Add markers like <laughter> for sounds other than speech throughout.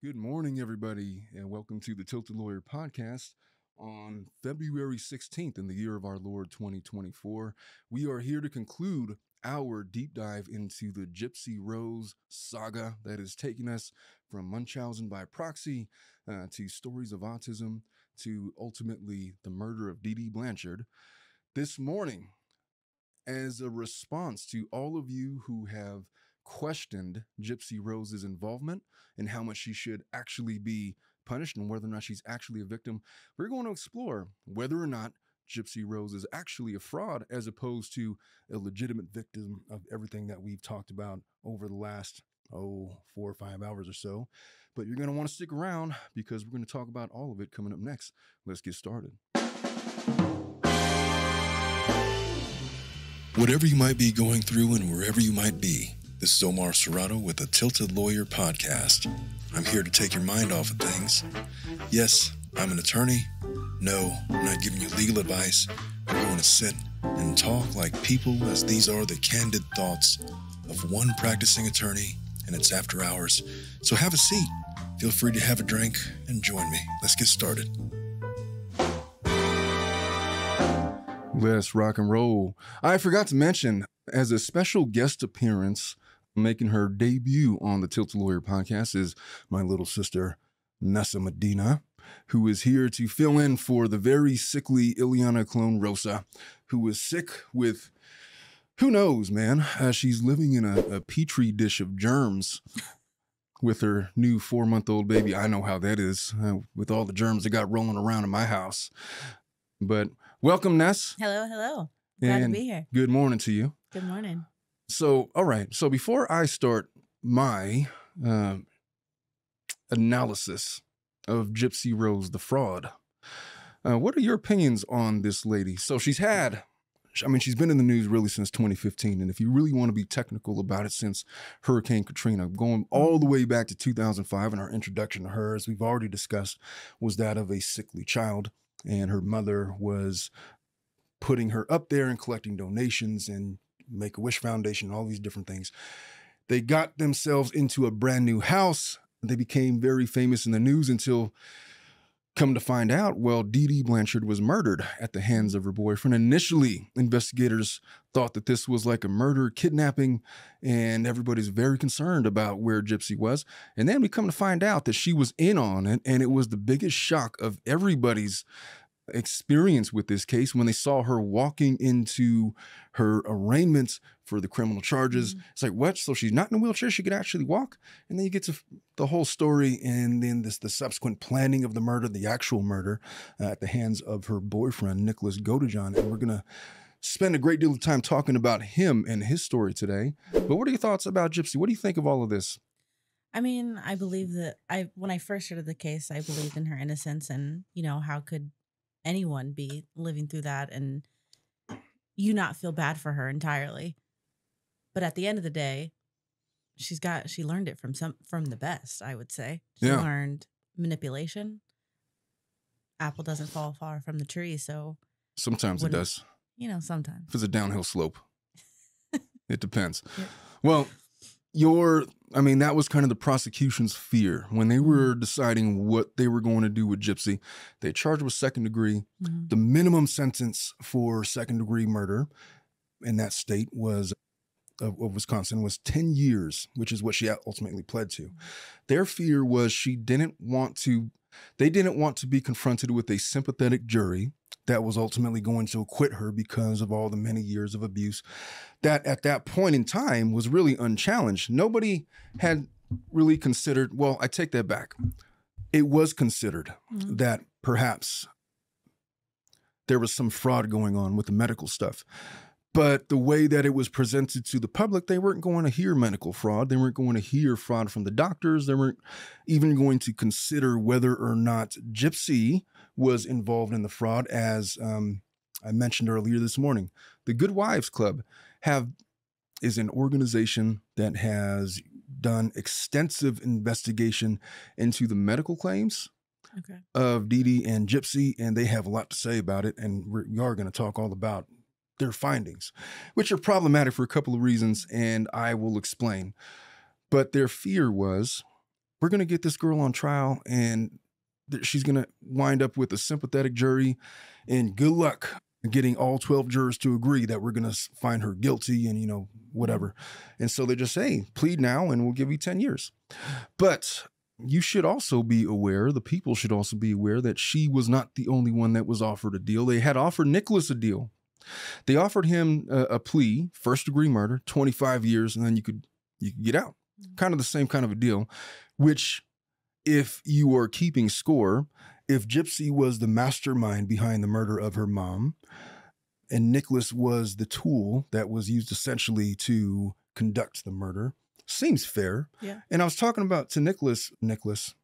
Good morning, everybody, and welcome to the Tilted Lawyer podcast on February 16th in the year of our Lord 2024. We are here to conclude our deep dive into the Gypsy Rose saga that is taking us from Munchausen by proxy uh, to stories of autism to ultimately the murder of Dee Dee Blanchard. This morning, as a response to all of you who have questioned Gypsy Rose's involvement and how much she should actually be punished and whether or not she's actually a victim, we're going to explore whether or not Gypsy Rose is actually a fraud as opposed to a legitimate victim of everything that we've talked about over the last, oh, four or five hours or so. But you're going to want to stick around because we're going to talk about all of it coming up next. Let's get started. Whatever you might be going through and wherever you might be, this is Omar Serrato with the Tilted Lawyer Podcast. I'm here to take your mind off of things. Yes, I'm an attorney. No, I'm not giving you legal advice. We're going to sit and talk like people, as these are the candid thoughts of one practicing attorney, and it's after hours. So have a seat. Feel free to have a drink and join me. Let's get started. Let's rock and roll. I forgot to mention, as a special guest appearance, making her debut on the Tilt Lawyer podcast is my little sister, Nessa Medina, who is here to fill in for the very sickly Ileana clone Rosa, who is sick with who knows, man. Uh, she's living in a, a petri dish of germs with her new four month old baby. I know how that is uh, with all the germs that got rolling around in my house. But welcome, Ness. Hello, hello. Glad And to be here. Good morning to you. Good morning. So, all right. So before I start my uh, analysis of Gypsy Rose the fraud, uh, what are your opinions on this lady? So she's had, I mean, she's been in the news really since 2015, and if you really want to be technical about it, since Hurricane Katrina, going all the way back to 2005, and our introduction to her, as we've already discussed, was that of a sickly child, and her mother was putting her up there and collecting donations and Make a Wish Foundation, all these different things. They got themselves into a brand new house. They became very famous in the news until, come to find out, well, Dee Dee Blanchard was murdered at the hands of her boyfriend. Initially, investigators thought that this was like a murder, kidnapping, and everybody's very concerned about where Gypsy was. And then we come to find out that she was in on it, and it was the biggest shock of everybody's experience with this case when they saw her walking into her arraignments for the criminal charges. Mhm. It's like, what? So she's not in a wheelchair? She could actually walk? And then you get to the whole story and then this the subsequent planning of the murder, the actual murder uh, at the hands of her boyfriend, Nicholas Godejohn. And we're going to spend a great deal of time talking about him and his story today. But what are your thoughts about Gypsy? What do you think of all of this? I mean, I believe that I when I first heard of the case, I believed in her innocence and, you know, how could anyone be living through that and you not feel bad for her entirely. But at the end of the day, she's got she learned it from some from the best, I would say. She Yeah. learned manipulation. Apple doesn't fall far from the tree, so, Sometimes it does. you know, sometimes. if it's a downhill slope. <laughs> it depends. Yeah. Well, your, I mean, that was kind of the prosecution's fear when they were deciding what they were going to do with Gypsy. They charged with second degree. Mhm. The minimum sentence for second degree murder in that state was of, of Wisconsin was 10 years, which is what she ultimately pled to. Their fear was she didn't want to, they didn't want to be confronted with a sympathetic jury that was ultimately going to acquit her because of all the many years of abuse that at that point in time was really unchallenged. Nobody had really considered, well, I take that back. It was considered Mhm. that perhaps there was some fraud going on with the medical stuff. But the way that it was presented to the public, they weren't going to hear medical fraud. They weren't going to hear fraud from the doctors. They weren't even going to consider whether or not Gypsy was involved in the fraud, as um, I mentioned earlier this morning. The Good Wives Club have is an organization that has done extensive investigation into the medical claims Okay. of Dee Dee and Gypsy, and they have a lot to say about it. And we're, we are going to talk all about their findings, which are problematic for a couple of reasons, and I will explain. But their fear was we're going to get this girl on trial and th- she's going to wind up with a sympathetic jury. And good luck getting all 12 jurors to agree that we're going to find her guilty and, you know, whatever. And so they just say, plead now and we'll give you 10 years. But you should also be aware, the people should also be aware that she was not the only one that was offered a deal. They had offered Nicholas a deal. They offered him a, a plea, first degree murder, 25 years, and then you could you could get out. Mm-hmm. Kind of the same kind of a deal, which if you are keeping score, if Gypsy was the mastermind behind the murder of her mom, and Nicholas was the tool that was used essentially to conduct the murder, seems fair. Yeah. And I was talking about to Nicholas, Nicholas,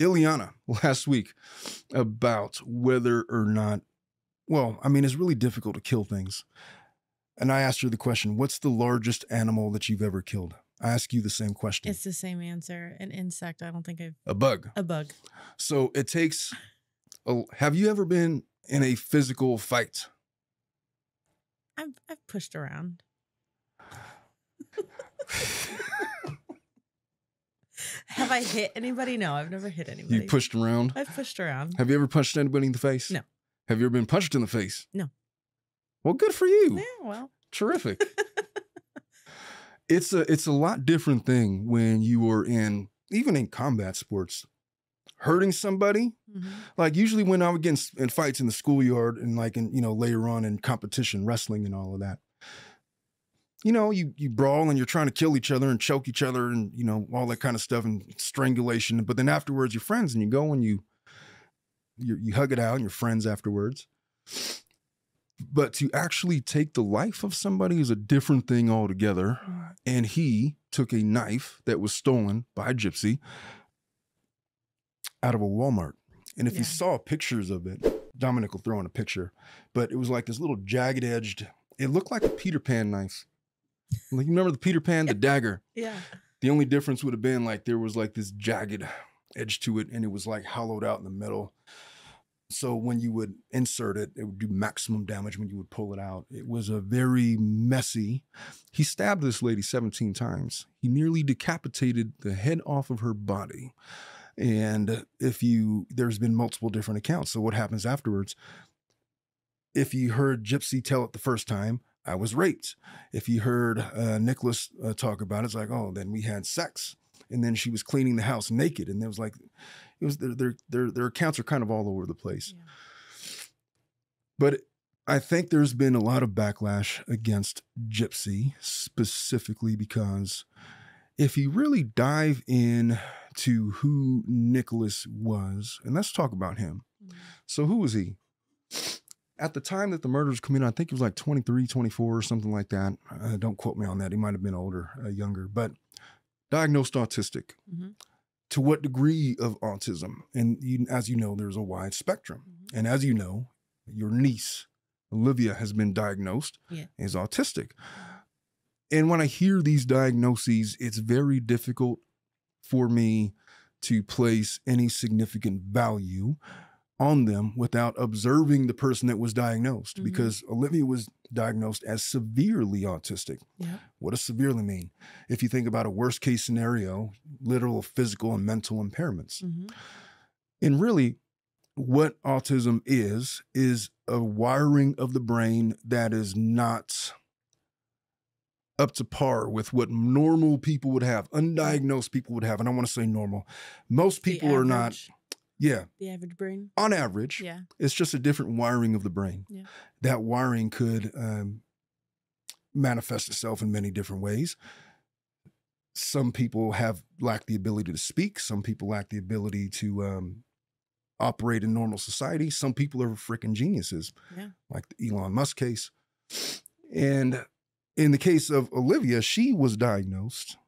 Ileana last week about whether or not, well, I mean, it's really difficult to kill things. And I asked her the question, what's the largest animal that you've ever killed? I ask you the same question. It's the same answer. An insect. I don't think I've a bug. a bug. So it takes. A, have you ever been in a physical fight? I've I've pushed around. Have I hit anybody? No, I've never hit anybody. You pushed around. I've pushed around. Have you ever punched anybody in the face? No. Have you ever been punched in the face? No. Well, good for you. Yeah, well. Terrific. <laughs> it's a it's a lot different thing when you are in even in combat sports. Hurting somebody, mhm. like usually when I would get in, in fights in the schoolyard and like in you know later on in competition wrestling and all of that. You know, you you brawl and you're trying to kill each other and choke each other and you know all that kind of stuff and strangulation. But then afterwards, you're friends and you go and you you, you hug it out and you're friends afterwards. But to actually take the life of somebody is a different thing altogether. And he took a knife that was stolen by a gypsy out of a Walmart. And if Yeah. you saw pictures of it, Dominic will throw in a picture, but it was like this little jagged edged, it looked like a Peter Pan knife. Like you remember the Peter Pan, the <laughs> dagger. Yeah. The only difference would have been like there was like this jagged edge to it and it was like hollowed out in the middle. So when you would insert it, it would do maximum damage when you would pull it out. It was a very messy. He stabbed this lady 17 times. He nearly decapitated the head off of her body. And if you, there's been multiple different accounts. So what happens afterwards? If you heard Gypsy tell it the first time, I was raped. If you heard uh, Nicholas uh, talk about it, it's like, oh, then we had sex. And then she was cleaning the house naked. And it was like, it was their, their, their, their accounts are kind of all over the place. Yeah. But I think there's been a lot of backlash against Gypsy specifically because if you really dive in to who Nicholas was, and let's talk about him. Mm. So who was he? At the time that the murders committed, I think he was like 23, 24 or something like that. Uh, don't quote me on that. He might have been older, uh, younger, but diagnosed autistic. Mhm. To what degree of autism? And you, as you know, there's a wide spectrum. Mhm. And as you know, your niece, Olivia, has been diagnosed Yeah. as autistic. And when I hear these diagnoses, it's very difficult for me to place any significant value on them without observing the person that was diagnosed Mhm. because Olivia was diagnosed as severely autistic. Yeah. What does severely mean? If you think about a worst case scenario, literal physical and mental impairments. Mhm. And really, what autism is, is a wiring of the brain that is not up to par with what normal people would have, undiagnosed people would have. And I want to say normal. Most people are not, yeah, The average brain. on average, Yeah. it's just a different wiring of the brain. Yeah. That wiring could um, manifest itself in many different ways. Some people have lack the ability to speak. Some people lack the ability to um, operate in normal society. Some people are freaking geniuses, Yeah. like the Elon Musk case. And in the case of Olivia, she was diagnosed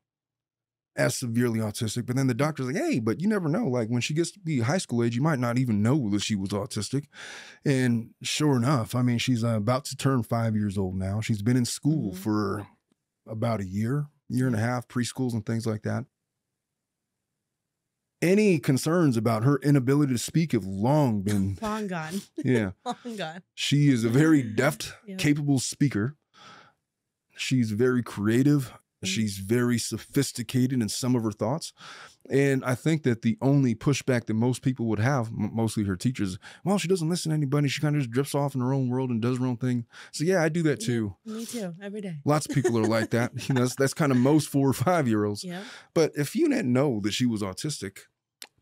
as severely autistic, but then the doctor's like, hey, but you never know. Like when she gets to be high school age, you might not even know that she was autistic. And sure enough, I mean, she's uh, about to turn five years old now. She's been in school Mhm. for about a year, year and a half, preschools and things like that. Any concerns about her inability to speak have long been, <laughs> Long gone. <laughs> yeah. <laughs> Long gone. She is a very deft, Yeah. capable speaker. She's very creative. Mm. She's very sophisticated in some of her thoughts. And I think that the only pushback that most people would have, mostly her teachers, well, she doesn't listen to anybody. She kind of just drifts off in her own world and does her own thing. So, yeah, I do that too. Me too. Every day. Lots of people are like that. You know, that's, that's kind of most four or five year olds. Yeah. But if you didn't know that she was autistic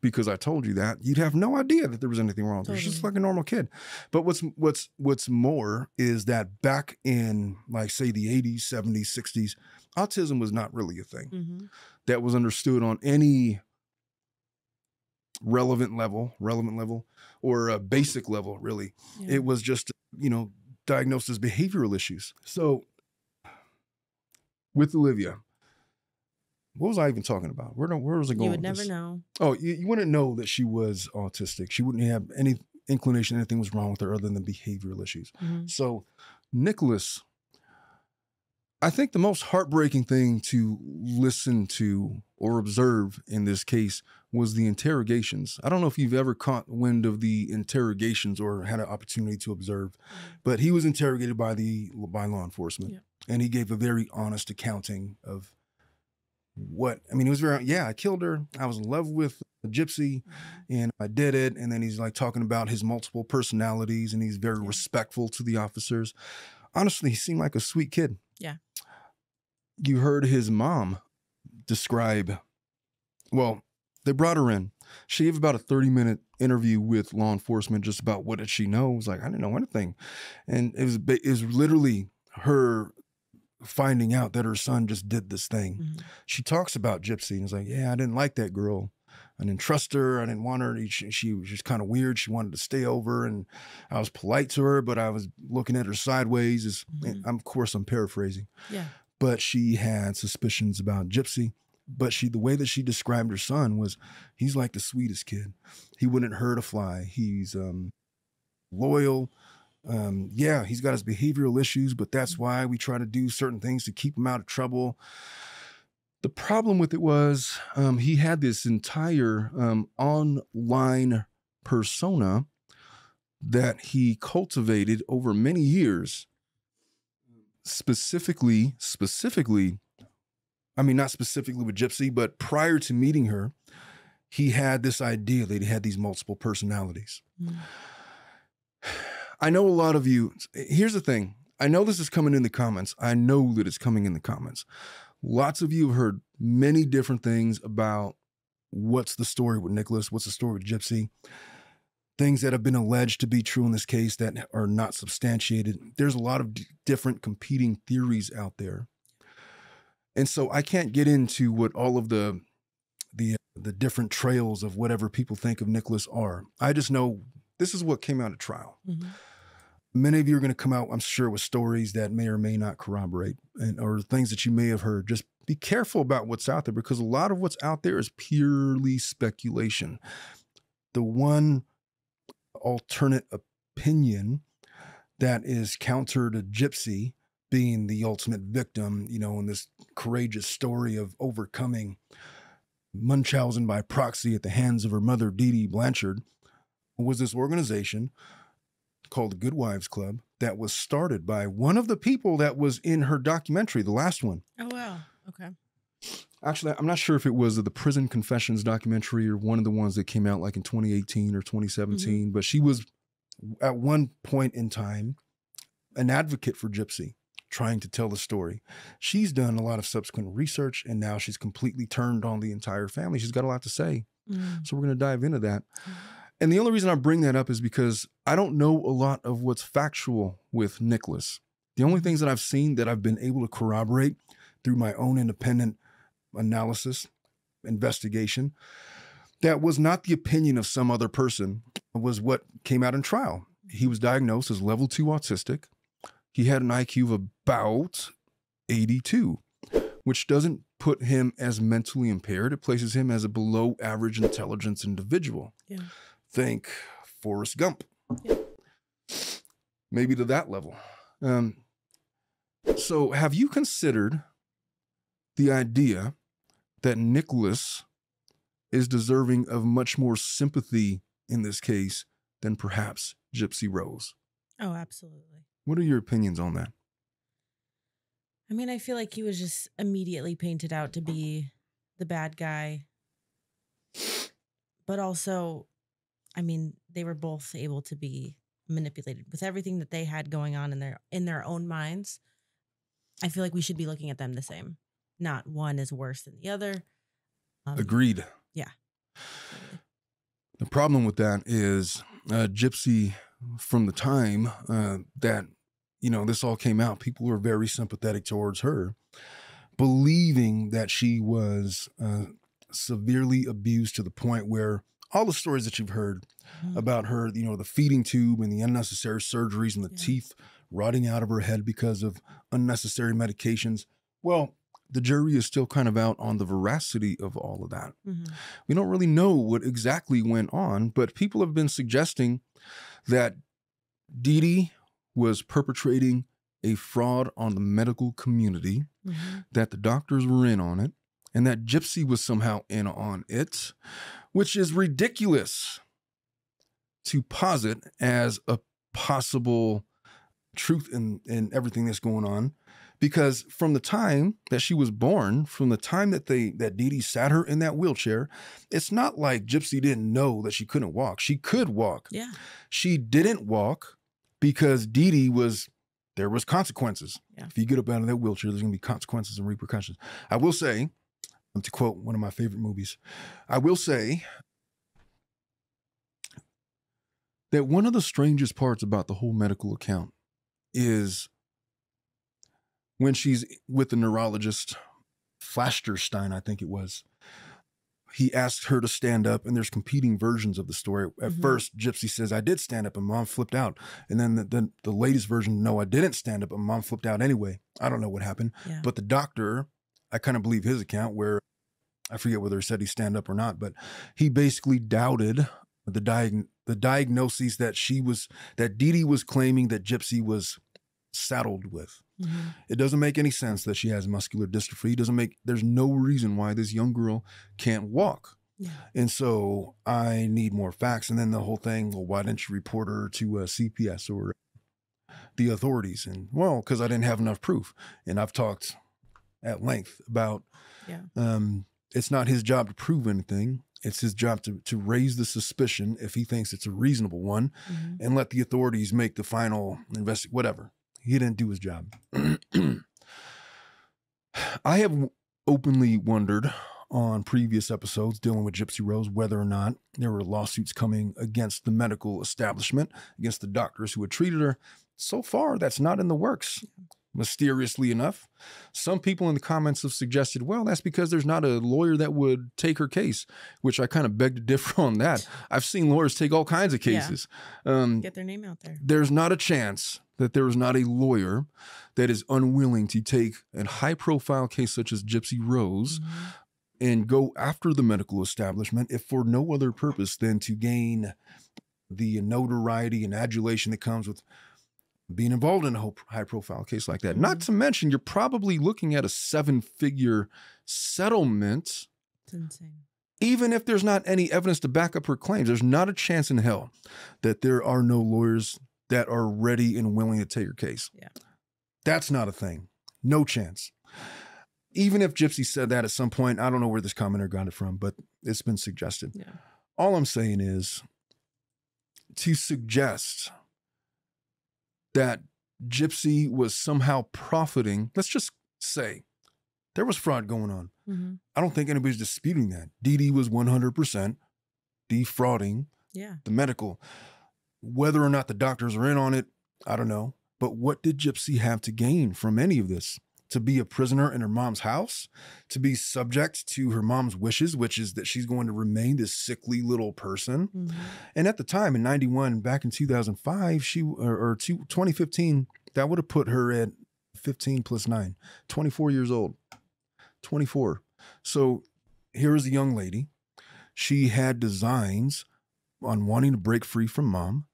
because I told you that, you'd have no idea that there was anything wrong her. She's just like a normal kid. But what's what's what's more is that back in like say the 80s, 70s, 60s, autism was not really a thing hmm that was understood on any relevant level, relevant level, or a basic level, really. Yeah. It was just, you know, diagnosed as behavioral issues. So with Olivia, what was I even talking about? Where, where was I going? you would never this? know. Oh, you, you wouldn't know that she was autistic. She wouldn't have any inclination anything was wrong with her other than behavioral issues. Mhm. So, Nicholas, I think the most heartbreaking thing to listen to or observe in this case was the interrogations. I don't know if you've ever caught wind of the interrogations or had an opportunity to observe, mm-hmm. but he was interrogated by the by law enforcement, Yeah. and he gave a very honest accounting of what I mean. It was very yeah, I killed her. I was in love with a gypsy mm-hmm. and I did it. And then he's like talking about his multiple personalities and he's very Yeah. respectful to the officers. Honestly, he seemed like a sweet kid. Yeah. You heard his mom describe, well, they brought her in. She gave about a 30 minute interview with law enforcement just about what did she know. It was like, I didn't know anything. And it was, it was literally her finding out that her son just did this thing Mhm. she talks about Gypsy and is like, yeah, I didn't like that girl. I didn't trust her. I didn't want her. She, she was just kind of weird. She wanted to stay over, and I was polite to her, but I was looking at her sideways. Is Mhm. I'm, of course I'm paraphrasing, Yeah. but she had suspicions about Gypsy. But she, the way that she described her son was, he's like the sweetest kid. He wouldn't hurt a fly. He's um, loyal. Um, yeah, he's got his behavioral issues, but that's why we try to do certain things to keep him out of trouble. The problem with it was um, he had this entire um, online persona that he cultivated over many years. Specifically, specifically, I mean, not specifically with Gypsy, but prior to meeting her, he had this idea that he had these multiple personalities. Mhm. I know a lot of you. Here's the thing. I know this is coming in the comments. I know that it's coming in the comments. Lots of you have heard many different things about what's the story with Nicholas, what's the story with Gypsy, things that have been alleged to be true in this case that are not substantiated. There's a lot of d- different competing theories out there. And so I can't get into what all of the the the different trails of whatever people think of Nicholas are. I just know this is what came out of trial Mhm. Many of you are going to come out i'm sure with stories that may or may not corroborate and or things that you may have heard. Just be careful about what's out there because a lot of what's out there is purely speculation. The one alternate opinion that is counter to gypsy being the ultimate victim you know in this courageous story of overcoming munchausen by proxy at the hands of her mother dee dee blanchard was this organization called the Good Wives Club that was started by one of the people that was in her documentary, the last one. Oh wow. Okay. Actually, I'm not sure if it was the Prison Confessions documentary or one of the ones that came out like in 2018 or 2017, but she was at one point in time an advocate for Gypsy, trying to tell the story. She's done a lot of subsequent research and now she's completely turned on the entire family. She's got a lot to say. Mm. So we're going to dive into that. Mhm. And the only reason I bring that up is because I don't know a lot of what's factual with Nicholas. The only things that I've seen that I've been able to corroborate through my own independent analysis, investigation, that was not the opinion of some other person, was what came out in trial. He was diagnosed as level two autistic. He had an IQ of about 82, which doesn't put him as mentally impaired. It places him as a below average intelligence individual. Yeah. Think Forrest Gump. Yeah. Maybe to that level. Um, so, have you considered the idea that Nicholas is deserving of much more sympathy in this case than perhaps Gypsy Rose? Oh, absolutely. What are your opinions on that? I mean, I feel like he was just immediately painted out to be the bad guy. But also, I mean, they were both able to be manipulated with everything that they had going on in their in their own minds. I feel like we should be looking at them the same. Not one is worse than the other. Um, Agreed. yeah. The problem with that is uh, Gypsy, from the time uh, that you know this all came out, people were very sympathetic towards her, believing that she was uh, severely abused to the point where all the stories that you've heard Mhm. about her, you know, the feeding tube and the unnecessary surgeries and the Yeah. teeth rotting out of her head because of unnecessary medications. Well, the jury is still kind of out on the veracity of all of that. Mhm. We don't really know what exactly went on, but people have been suggesting that Dee Dee was perpetrating a fraud on the medical community, Mhm. that the doctors were in on it, and that Gypsy was somehow in on it, which is ridiculous to posit as a possible truth in, in everything that's going on. Because from the time that she was born, from the time that they that Dee Dee sat her in that wheelchair, it's not like Gypsy didn't know that she couldn't walk. She could walk. Yeah. She didn't walk because Dee Dee was there was consequences. Yeah. If you get up out of that wheelchair, there's gonna be consequences and repercussions. I will say, to quote one of my favorite movies, I will say that one of the strangest parts about the whole medical account is when she's with the neurologist, Flasterstein, I think it was. He asked her to stand up, and there's competing versions of the story. At Mhm. first, Gypsy says, I did stand up, and mom flipped out. And then the, the, the latest version, no, I didn't stand up, and mom flipped out anyway. I don't know what happened. Yeah. But the doctor, I kind of believe his account where I forget whether he said he stand up or not, but he basically doubted the diag- the diagnoses that she was that Dee Dee was claiming that Gypsy was saddled with. Mhm. It doesn't make any sense that she has muscular dystrophy. It doesn't make there's no reason why this young girl can't walk. Yeah. And so I need more facts. And then the whole thing, well, why didn't you report her to uh, CPS or the authorities? And well, because I didn't have enough proof. And I've talked at length about Yeah. um, it's not his job to prove anything. It's his job to to raise the suspicion if he thinks it's a reasonable one, Mhm. and let the authorities make the final invest. Whatever. He didn't do his job. <clears throat> I have openly wondered on previous episodes dealing with Gypsy Rose whether or not there were lawsuits coming against the medical establishment, against the doctors who had treated her. So far, that's not in the works. Mysteriously enough, some people in the comments have suggested, well, that's because there's not a lawyer that would take her case, which I kind of beg to differ on that. <laughs> I've seen lawyers take all kinds of Yeah. cases. Um, Get their name out there. there's not a chance that there is not a lawyer that is unwilling to take a high profile case such as Gypsy Rose Mhm. and go after the medical establishment if for no other purpose than to gain the notoriety and adulation that comes with being involved in a high profile case like that. Not Mhm. to mention, you're probably looking at a seven figure settlement It's insane. even if there's not any evidence to back up her claims, there's not a chance in hell that there are no lawyers that are ready and willing to take her case. Yeah. That's not a thing. No chance. Even if Gypsy said that at some point, I don't know where this commenter got it from, but it's been suggested. Yeah. All I'm saying is to suggest that Gypsy was somehow profiting, let's just say there was fraud going on. Mhm. I don't think anybody's disputing that. Dee was 100% defrauding Yeah. the medical. Whether or not the doctors are in on it, I don't know. But what did Gypsy have to gain from any of this? To be a prisoner in her mom's house, to be subject to her mom's wishes, which is that she's going to remain this sickly little person. Mhm. And at the time in 91, back in 2005, she or, or two, 2015, that would have put her at 15 plus nine, 24 years old. 24. So here is a young lady. She had designs on wanting to break free from mom.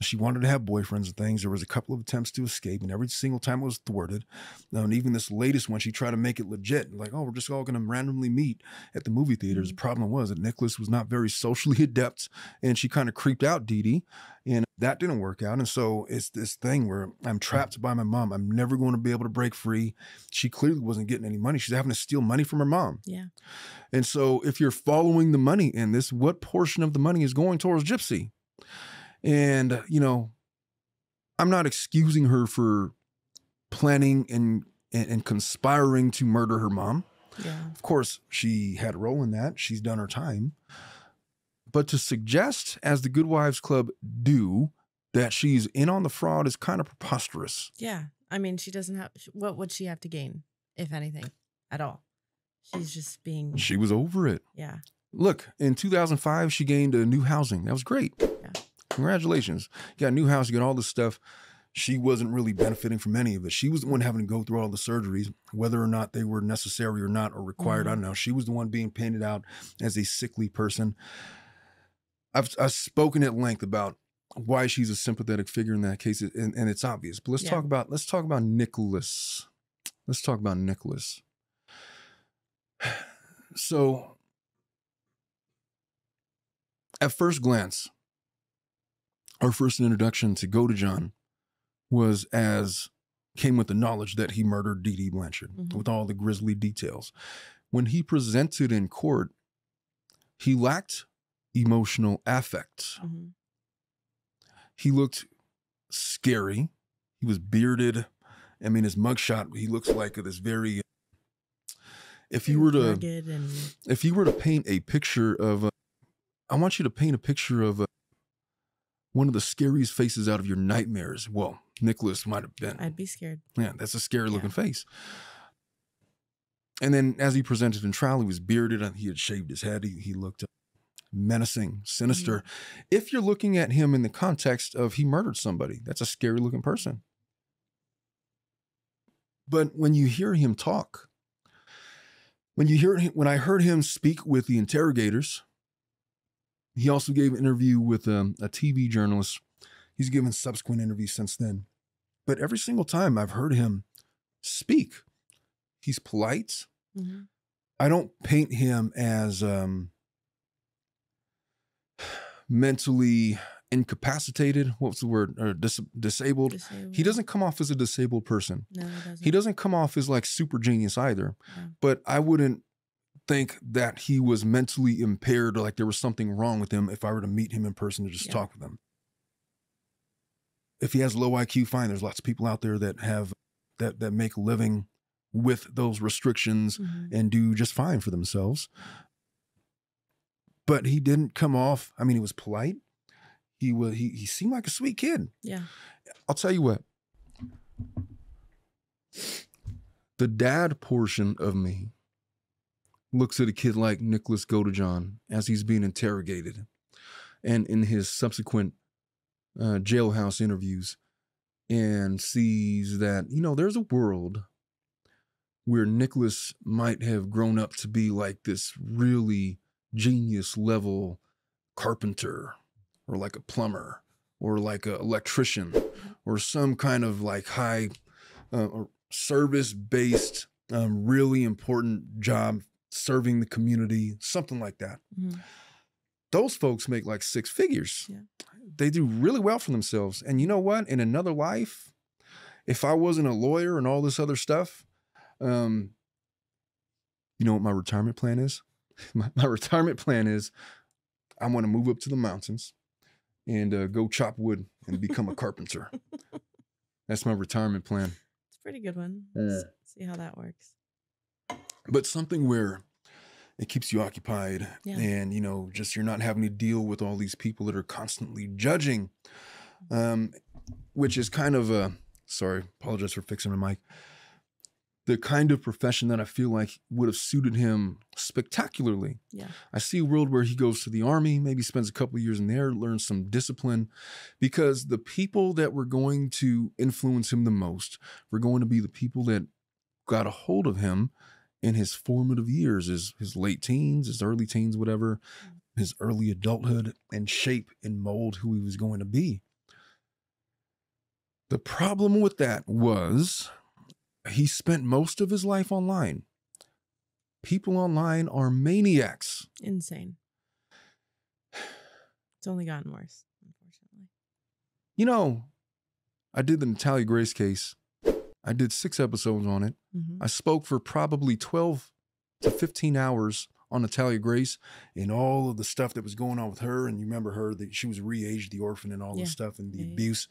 She wanted to have boyfriends and things. There was a couple of attempts to escape, and every single time it was thwarted. Uh, and even this latest one, she tried to make it legit, like, "Oh, we're just all going to randomly meet at the movie theaters." The mm-hmm. problem was that Nicholas was not very socially <laughs> adept, and she kind of creeped out Dee Dee, and that didn't work out. And so it's this thing where I'm trapped by my mom. I'm never going to be able to break free. She clearly wasn't getting any money. She's having to steal money from her mom. Yeah. And so if you're following the money in this, what portion of the money is going towards Gypsy? And, uh, you know, I'm not excusing her for planning and, and, and conspiring to murder her mom. Yeah. Of course, she had a role in that. She's done her time. But to suggest, as the Good Wives Club do, that she's in on the fraud is kind of preposterous. Yeah. I mean, she doesn't have, what would she have to gain, if anything, at all? She's just being, She was over it. yeah. Look, in 2005, she gained a new housing. That was great. Congratulations. You got a new house, you got all this stuff. She wasn't really benefiting from any of it. She was the one having to go through all the surgeries, whether or not they were necessary or not or required. I Mhm. don't know. She was the one being painted out as a sickly person. I've, I've spoken at length about why she's a sympathetic figure in that case, and, and it's obvious. But let's Yeah. talk about let's talk about Nicholas. Let's talk about Nicholas. <sighs> So, at first glance, our first introduction to Godejohn was as came with the knowledge that he murdered Dee Dee Blanchard Mhm. with all the grisly details. When he presented in court, he lacked emotional affect. Mhm. He looked scary. He was bearded. I mean, his mugshot, he looks like this very. If you were to, and if you were to paint a picture of, uh, I want you to paint a picture of uh, one of the scariest faces out of your nightmares. Well, Nicholas might have been. I'd be scared. Yeah, that's a scary looking Yeah. face. And then as he presented in trial, he was bearded and he had shaved his head. He, he looked menacing, sinister. Mm. If you're looking at him in the context of he murdered somebody, that's a scary looking person. But when you hear him talk, when you hear when I heard him speak with the interrogators, he also gave an interview with um, a TV journalist. He's given subsequent interviews since then. But every single time I've heard him speak, he's polite. Mhm. I don't paint him as um, mentally incapacitated. What's the word? Or dis- disabled. Disabled. He doesn't come off as a disabled person. No, he doesn't. He doesn't come off as like super genius either. No. But I wouldn't think that he was mentally impaired or like there was something wrong with him if I were to meet him in person to just Yeah. talk with him. If he has low IQ, fine. There's lots of people out there that have that that make a living with those restrictions Mhm. and do just fine for themselves. But he didn't come off. I mean, he was polite. He was he he seemed like a sweet kid. Yeah. I'll tell you what. The dad portion of me looks at a kid like Nicholas Godejohn as he's being interrogated, and in his subsequent uh, jailhouse interviews, and sees that you know there's a world where Nicholas might have grown up to be like this really genius level carpenter or like a plumber or like an electrician or some kind of like high uh, service based um, really important job serving the community something like that Mhm. those folks make like six figures Yeah. they do really well for themselves and you know what in another life if i wasn't a lawyer and all this other stuff um you know what my retirement plan is <laughs> my, my retirement plan is i want to move up to the mountains and uh, go chop wood and become a carpenter <laughs> that's my retirement plan It's a pretty good one. Yeah. See how that works. But something where it keeps you occupied Yeah. and you know just you're not having to deal with all these people that are constantly judging um which is kind of a sorry apologize for fixing my mic the kind of profession that i feel like would have suited him spectacularly Yeah. i see a world where he goes to the army maybe spends a couple of years in there learns some discipline because the people that were going to influence him the most were going to be the people that got a hold of him in his formative years, his his late teens, his early teens, whatever, mm-hmm. his early adulthood, and shape and mold who he was going to be. The problem with that was he spent most of his life online. People online are maniacs. Insane. It's only gotten worse, unfortunately. You know, I did the Natalia Grace case. I did six episodes on it. hmm I spoke for probably 12 to 15 hours on Natalia Grace and all of the stuff that was going on with her. And you remember her that she was re-aged, the orphan, and all Yeah. the stuff and the Yeah, abuse.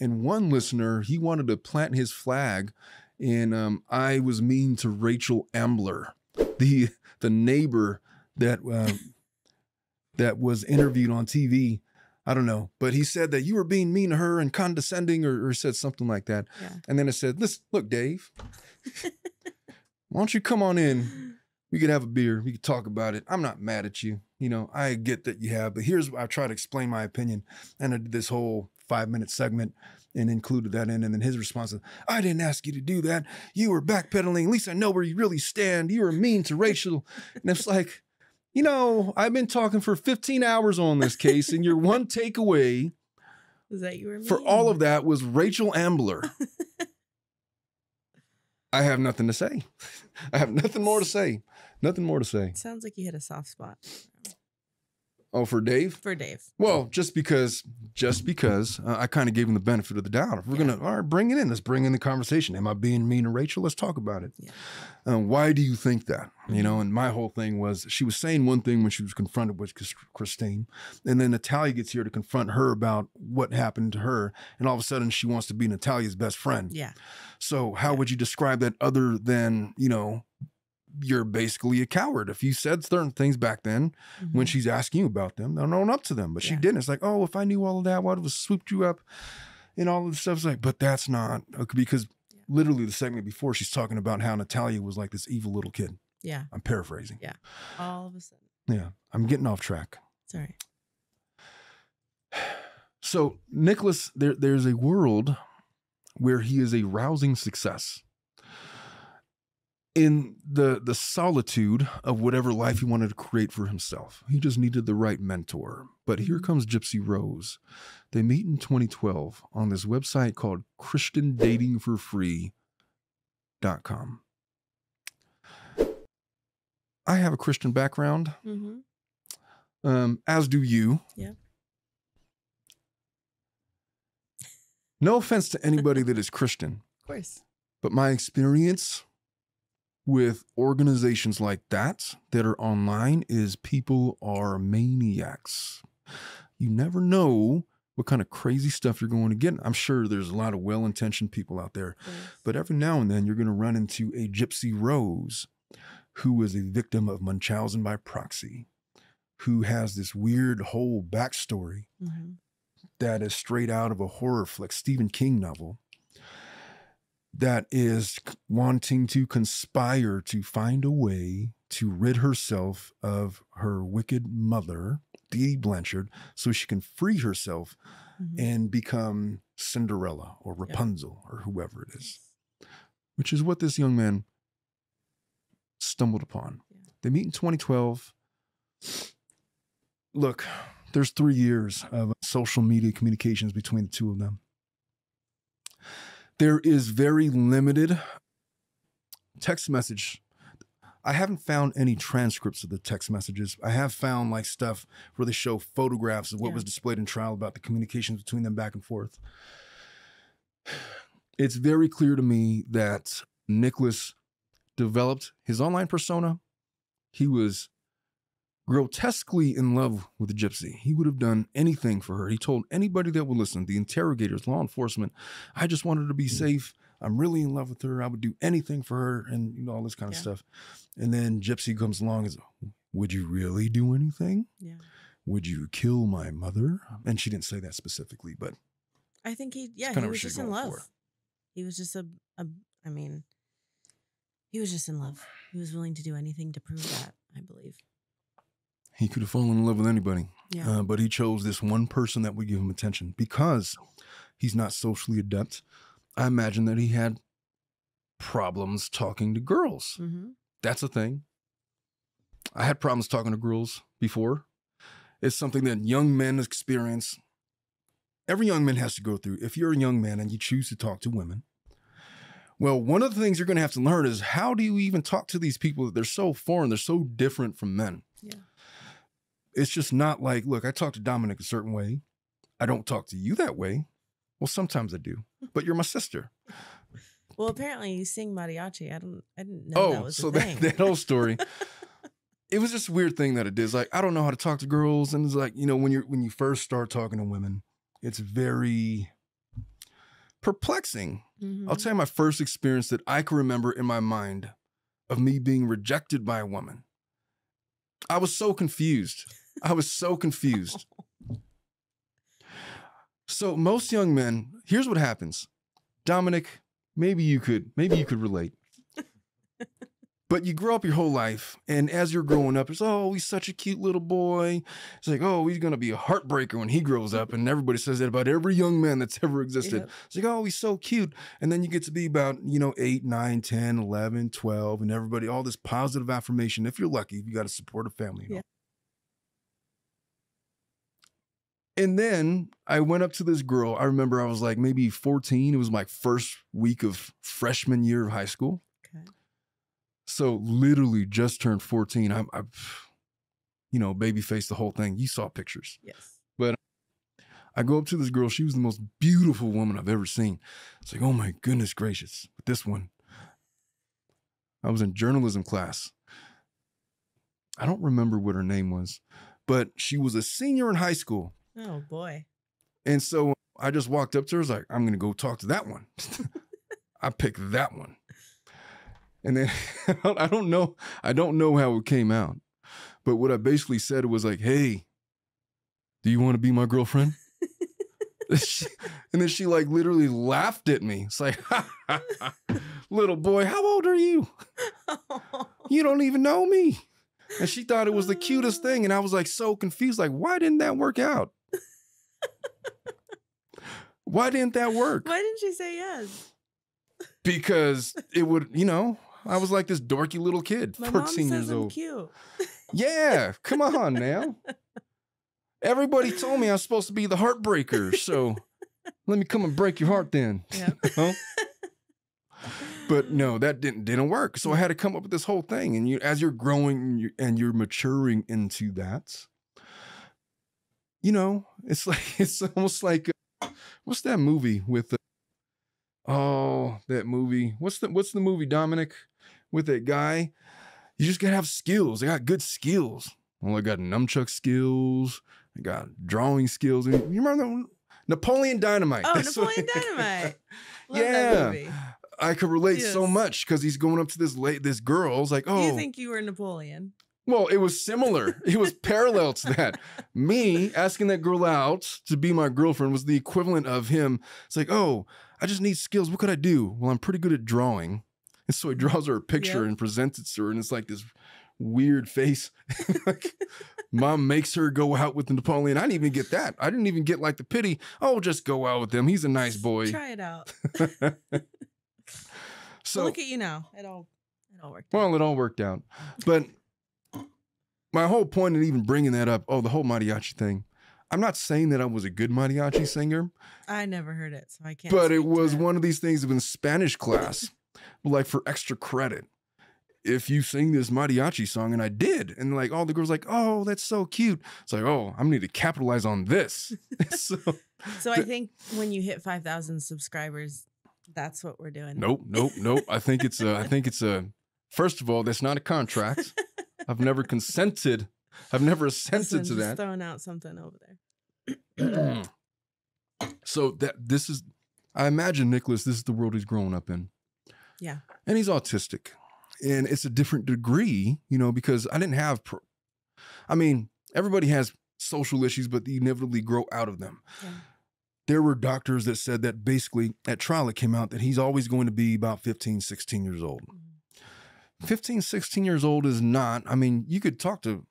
And one listener, he wanted to plant his flag, and um, I was mean to Rachel Ambler, the the neighbor that um, <laughs> that was interviewed on TV. I don't know, but he said that you were being mean to her and condescending, or, or said something like that. Yeah. And then it said, "Listen, look, Dave, <laughs> why don't you come on in? We could have a beer. We could talk about it. I'm not mad at you. You know, I get that you have, but here's I try to explain my opinion. And I did this whole five minute segment and included that in. And then his response is, I didn't ask you to do that. You were backpedaling. At least I know where you really stand. You were mean to Rachel. And it's like, you know, I've been talking for 15 hours on this case, and your one takeaway <laughs> Was that you were for all of that was Rachel Ambler. <laughs> I have nothing to say. <laughs> I have nothing more to say. Nothing more to say. It sounds like you hit a soft spot Oh, for Dave? for Dave. Well, just because, just because uh, I kind of gave him the benefit of the doubt. If we're Yeah. gonna, all right, bring it in. Let's bring in the conversation. Am I being mean to Rachel? Let's talk about it. Yeah. Uh, why do you think that? You know, Mhm. and my whole thing was she was saying one thing when she was confronted with Kristine, and then Natalia gets here to confront her about what happened to her, and all of a sudden she wants to be Natalia's best friend. Yeah. So how would you describe that other than you know? You're basically a coward. If you said certain things back then, when Mhm. she's asking you about them, they're own up to them. But she didn't. It's like, oh, if I knew all of that, I would have swooped you up and all of the stuff. It's like, but that's not okay, because Yeah. literally the segment before she's talking about how Natalia was like this evil little kid. Yeah. I'm paraphrasing. Yeah. All of a sudden. Yeah. I'm getting off track. Sorry. So Nicholas, there, there's a world where he is a rousing success. In the the solitude of whatever life he wanted to create for himself, he just needed the right mentor. But here Mhm. comes Gypsy Rose. They meet in 2012 on this website called ChristianDatingForFree.com. I have a Christian background, Mm-hmm. um, as do you. Yeah. No offense to anybody that is Christian, Of course. but my experience with organizations like that that are online is people are maniacs. You never know what kind of crazy stuff you're going to get. I'm sure there's a lot of well intentioned people out there, course. but every now and then you're going to run into a Gypsy Rose who is a victim of Munchausen by proxy, who has this weird whole backstory Mhm. that is straight out of a horror flick, Stephen King novel, that is wanting to conspire to find a way to rid herself of her wicked mother, Dee Blanchard, so she can free herself Mhm. and become Cinderella or Rapunzel or whoever it is, Yes. which is what this young man stumbled upon. Yeah. They meet in 2012. Look, there's three years of social media communications between the two of them. There is very limited text message. I haven't found any transcripts of the text messages. I have found like stuff where they show photographs of what Yeah. was displayed in trial about the communications between them back and forth. It's very clear to me that Nicholas developed his online persona. He was grotesquely in love with the gypsy. He would have done anything for her. He told anybody that would listen, the interrogators, law enforcement, I just wanted to be mm. safe. I'm really in love with her. I would do anything for her and you know all this kind of Yeah. stuff. And then Gypsy comes along and says, Would you really do anything? Yeah. Would you kill my mother? And she didn't say that specifically, but I think he, yeah, he was just in love. for. He was just a, a, I mean, he was just in love. He was willing to do anything to prove that, I believe. He could have fallen in love with anybody. Yeah. Uh, but he chose this one person that would give him attention because he's not socially adept. I imagine that he had problems talking to girls. mm-hmm. That's a thing. I had problems talking to girls before. It's something that young men experience every young man has to go through. If you're a young man and you choose to talk to women, well, one of the things you're going to have to learn is how do you even talk to these people that they're so foreign, they're so different from men. Yeah. It's just not like, look, I talk to Dominic a certain way. I don't talk to you that way. Well, sometimes I do, but you're my sister. Well, apparently you sing mariachi. I don't. I didn't know that Oh, was so that, that whole story. <laughs> it was just a weird thing that it is. Like, I don't know how to talk to girls. And it's like, you know, when you're when you first start talking to women, it's very perplexing. Mhm. I'll tell you my first experience that I can remember in my mind of me being rejected by a woman. I was so confused. I was so confused. So most young men, here's what happens. Dominic, maybe you could maybe you could relate. But you grow up your whole life, and as you're growing up, it's oh, he's such a cute little boy. It's like, oh, he's gonna be a heartbreaker when he grows up, and everybody says that about every young man that's ever existed. Yep. It's like, oh, he's so cute. And then you get to be about, you know, 8, 9, 10, 11, 12, and everybody, all this positive affirmation. If you're lucky, you got a supportive family. you know. And then I went up to this girl. I remember I was like maybe 14. It was my first week of freshman year of high school. Okay. So literally just turned 14. I'm, I, you know, baby faced the whole thing. You saw pictures. Yes. But I go up to this girl. She was the most beautiful woman I've ever seen. It's like, oh my goodness gracious. But this one, I was in journalism class. I don't remember what her name was, but she was a senior in high school. Oh boy. And so I just walked up to her. I was like, I'm going to go talk to that one. <laughs> I picked that one. And then <laughs> I don't know. I don't know how it came out. But what I basically said was like, hey, do you want to be my girlfriend? <laughs> And then she like literally laughed at me. It's like, little boy, how old are you? You don't even know me. And she thought it was the cutest oh. thing. And I was like so confused. Like, why didn't that work out? Why didn't that work? Why didn't she say yes? Because it would, you know, I was like this dorky little kid, My mom 14 says years I'm old. cute. Yeah, <laughs> come on now. Everybody told me I was supposed to be the heartbreaker. So let me come and break your heart then. Yeah. <laughs> Huh? <laughs> But no, that didn't didn't work. So I had to come up with this whole thing. And you, as you're growing and you're maturing into that, you know, it's <laughs> like it's almost like uh, what's that movie with the oh that movie? What's the what's the movie Dominic with that guy? You just gotta have skills. I got good skills. Well, I got nunchuck skills. I got drawing skills. You remember that? Napoleon Dynamite? Oh, That's Napoleon Dynamite. <laughs> Love Yeah. that movie. I could relate so much because he's going up to this late this girl. I like, oh, you think you were Napoleon? Well, it was similar. <laughs> it was parallel to that. Me asking that girl out to be my girlfriend was the equivalent of him. It's like, oh, I just need skills. What could I do? Well, I'm pretty good at drawing. And so he draws her a picture and presents it to her, and it's like this weird face. <laughs> like, mom makes her go out with Napoleon. I didn't even get that. I didn't even get like the pity. Oh, just go out with him. He's a nice boy. Try it out. <laughs> so Well, look at you now. It all it all worked. out. Well, it all worked out. But my whole point in even bringing that up, oh, the whole mariachi thing, I'm not saying that I was a good mariachi singer, I never heard it, so I can't. but it was one of these things of in Spanish class, like for extra credit. If you sing this mariachi song, and I did, and like all the girls like, oh, that's so cute. It's like, oh, I'm need to capitalize on this. <laughs> so So I think when you hit five thousand subscribers, that's what we're doing. nope, nope, nope. I think it's a, I think it's a. First of all, that's not a contract. <laughs> I've never consented. I've never assented to just that. throwing out something over there. <clears throat> so that this is I imagine Nicholas, this is the world he's growing up in. Yeah. And he's autistic. And it's a different degree, you know, because I didn't have pro- I mean, everybody has social issues, but they inevitably grow out of them. Yeah. There were doctors that said that basically at trial it came out that he's always going to be about 15, 16 years old. Mm-hmm. 15, 16 years old is not, I mean, you could talk to,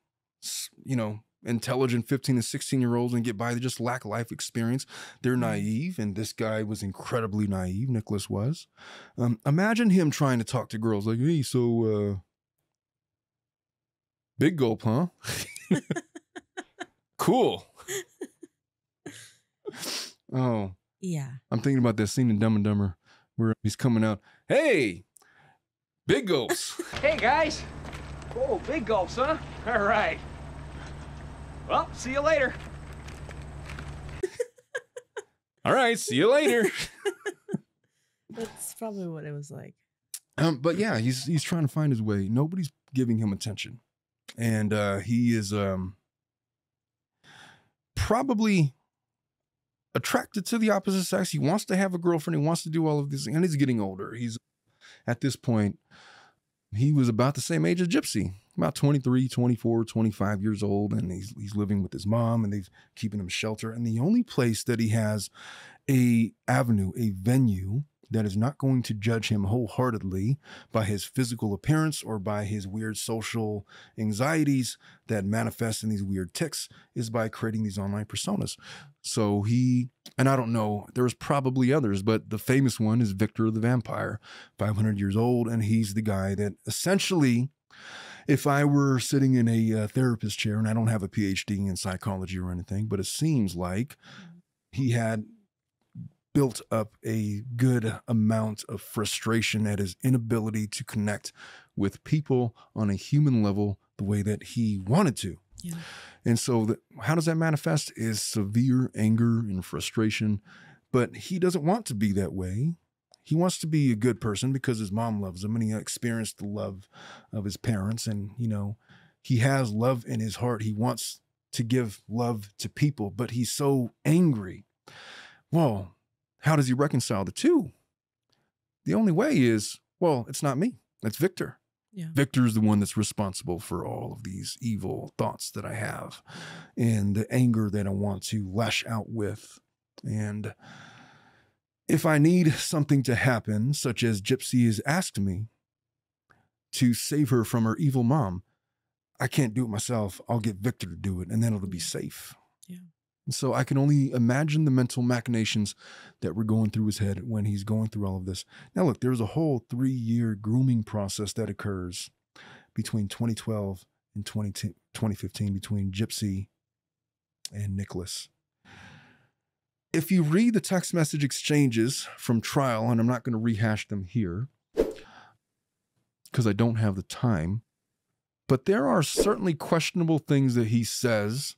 you know, intelligent 15 and 16 year olds and get by. They just lack life experience. They're Mhm. naive. And this guy was incredibly naive. Nicholas was. Um, imagine him trying to talk to girls like, hey, so, uh, big gulp, huh? <laughs> <laughs> cool. <laughs> Oh, Yeah. I'm thinking about that scene in Dumb and Dumber where he's coming out. Hey, big gulps. <laughs> Hey, guys. Oh, big gulps, huh? All right. Well, see you later. <laughs> All right, see you later. <laughs> That's probably what it was like. Um, but yeah, he's he's trying to find his way. Nobody's giving him attention, and uh, he is um, probably attracted to the opposite sex. He wants to have a girlfriend. He wants to do all of these, and he's getting older. He's at this point. He was about the same age as Gypsy, about 23, 24, 25 years old, and he's he's living with his mom, and they've keeping him shelter. And the only place that he has a avenue, a venue that is not going to judge him wholeheartedly by his physical appearance or by his weird social anxieties that manifest in these weird tics is by creating these online personas. So he, and I don't know, there's probably others, but the famous one is Victor the Vampire, 500 years old. And he's the guy that essentially, if I were sitting in a uh, therapist chair and I don't have a PhD in psychology or anything, but it seems like he had built up a good amount of frustration at his inability to connect with people on a human level the way that he wanted to. Yeah. And so, the, how does that manifest? Is severe anger and frustration, but he doesn't want to be that way. He wants to be a good person because his mom loves him and he experienced the love of his parents. And, you know, he has love in his heart. He wants to give love to people, but he's so angry. Well, how does he reconcile the two? The only way is, well, it's not me. It's Victor. Yeah. is the one that's responsible for all of these evil thoughts that I have and the anger that I want to lash out with. And if I need something to happen, such as Gypsy has asked me to save her from her evil mom, I can't do it myself. I'll get Victor to do it, and then it'll be safe. And so I can only imagine the mental machinations that were going through his head when he's going through all of this. Now, look, there's a whole three year grooming process that occurs between 2012 and 20, 2015 between Gypsy and Nicholas. If you read the text message exchanges from trial, and I'm not going to rehash them here because I don't have the time, but there are certainly questionable things that he says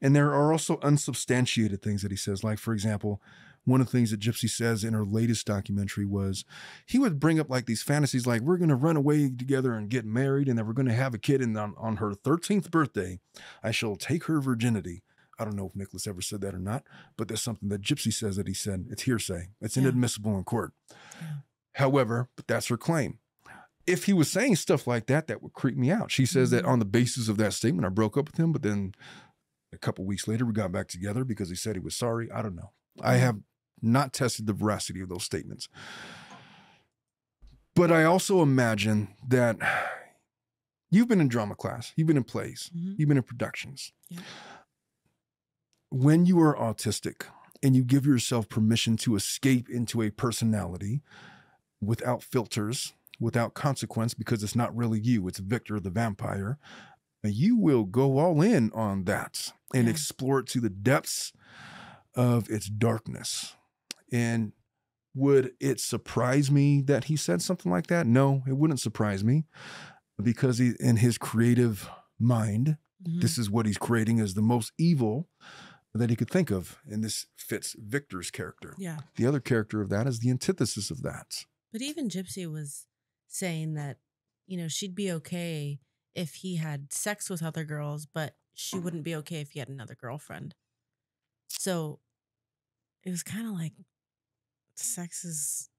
and there are also unsubstantiated things that he says. Like, for example, one of the things that Gypsy says in her latest documentary was he would bring up like these fantasies, like we're going to run away together and get married, and then we're going to have a kid. And on, on her 13th birthday, I shall take her virginity. I don't know if Nicholas ever said that or not, but that's something that Gypsy says that he said. It's hearsay, it's Yeah. inadmissible in court. Yeah. However, but that's her claim. If he was saying stuff like that, that would creep me out. She says that Mhm. on the basis of that statement, I broke up with him, but then a couple weeks later, we got back together because he said he was sorry. I don't know. I have not tested the veracity of those statements. But I also imagine that you've been in drama class, you've been in plays, Mhm. you've been in productions. Yeah. When you are autistic and you give yourself permission to escape into a personality without filters, without consequence, because it's not really you, it's Victor the vampire, you will go all in on that and Yeah. explore it to the depths of its darkness. And would it surprise me that he said something like that? No, it wouldn't surprise me because he, in his creative mind, Mhm. this is what he's creating as the most evil that he could think of. And this fits Victor's character. yeah. The other character of that is the antithesis of that. But even Gypsy was saying that, you know, she'd be okay if he had sex with other girls, but she wouldn't be okay if he had another girlfriend. So it was kind of like sex is,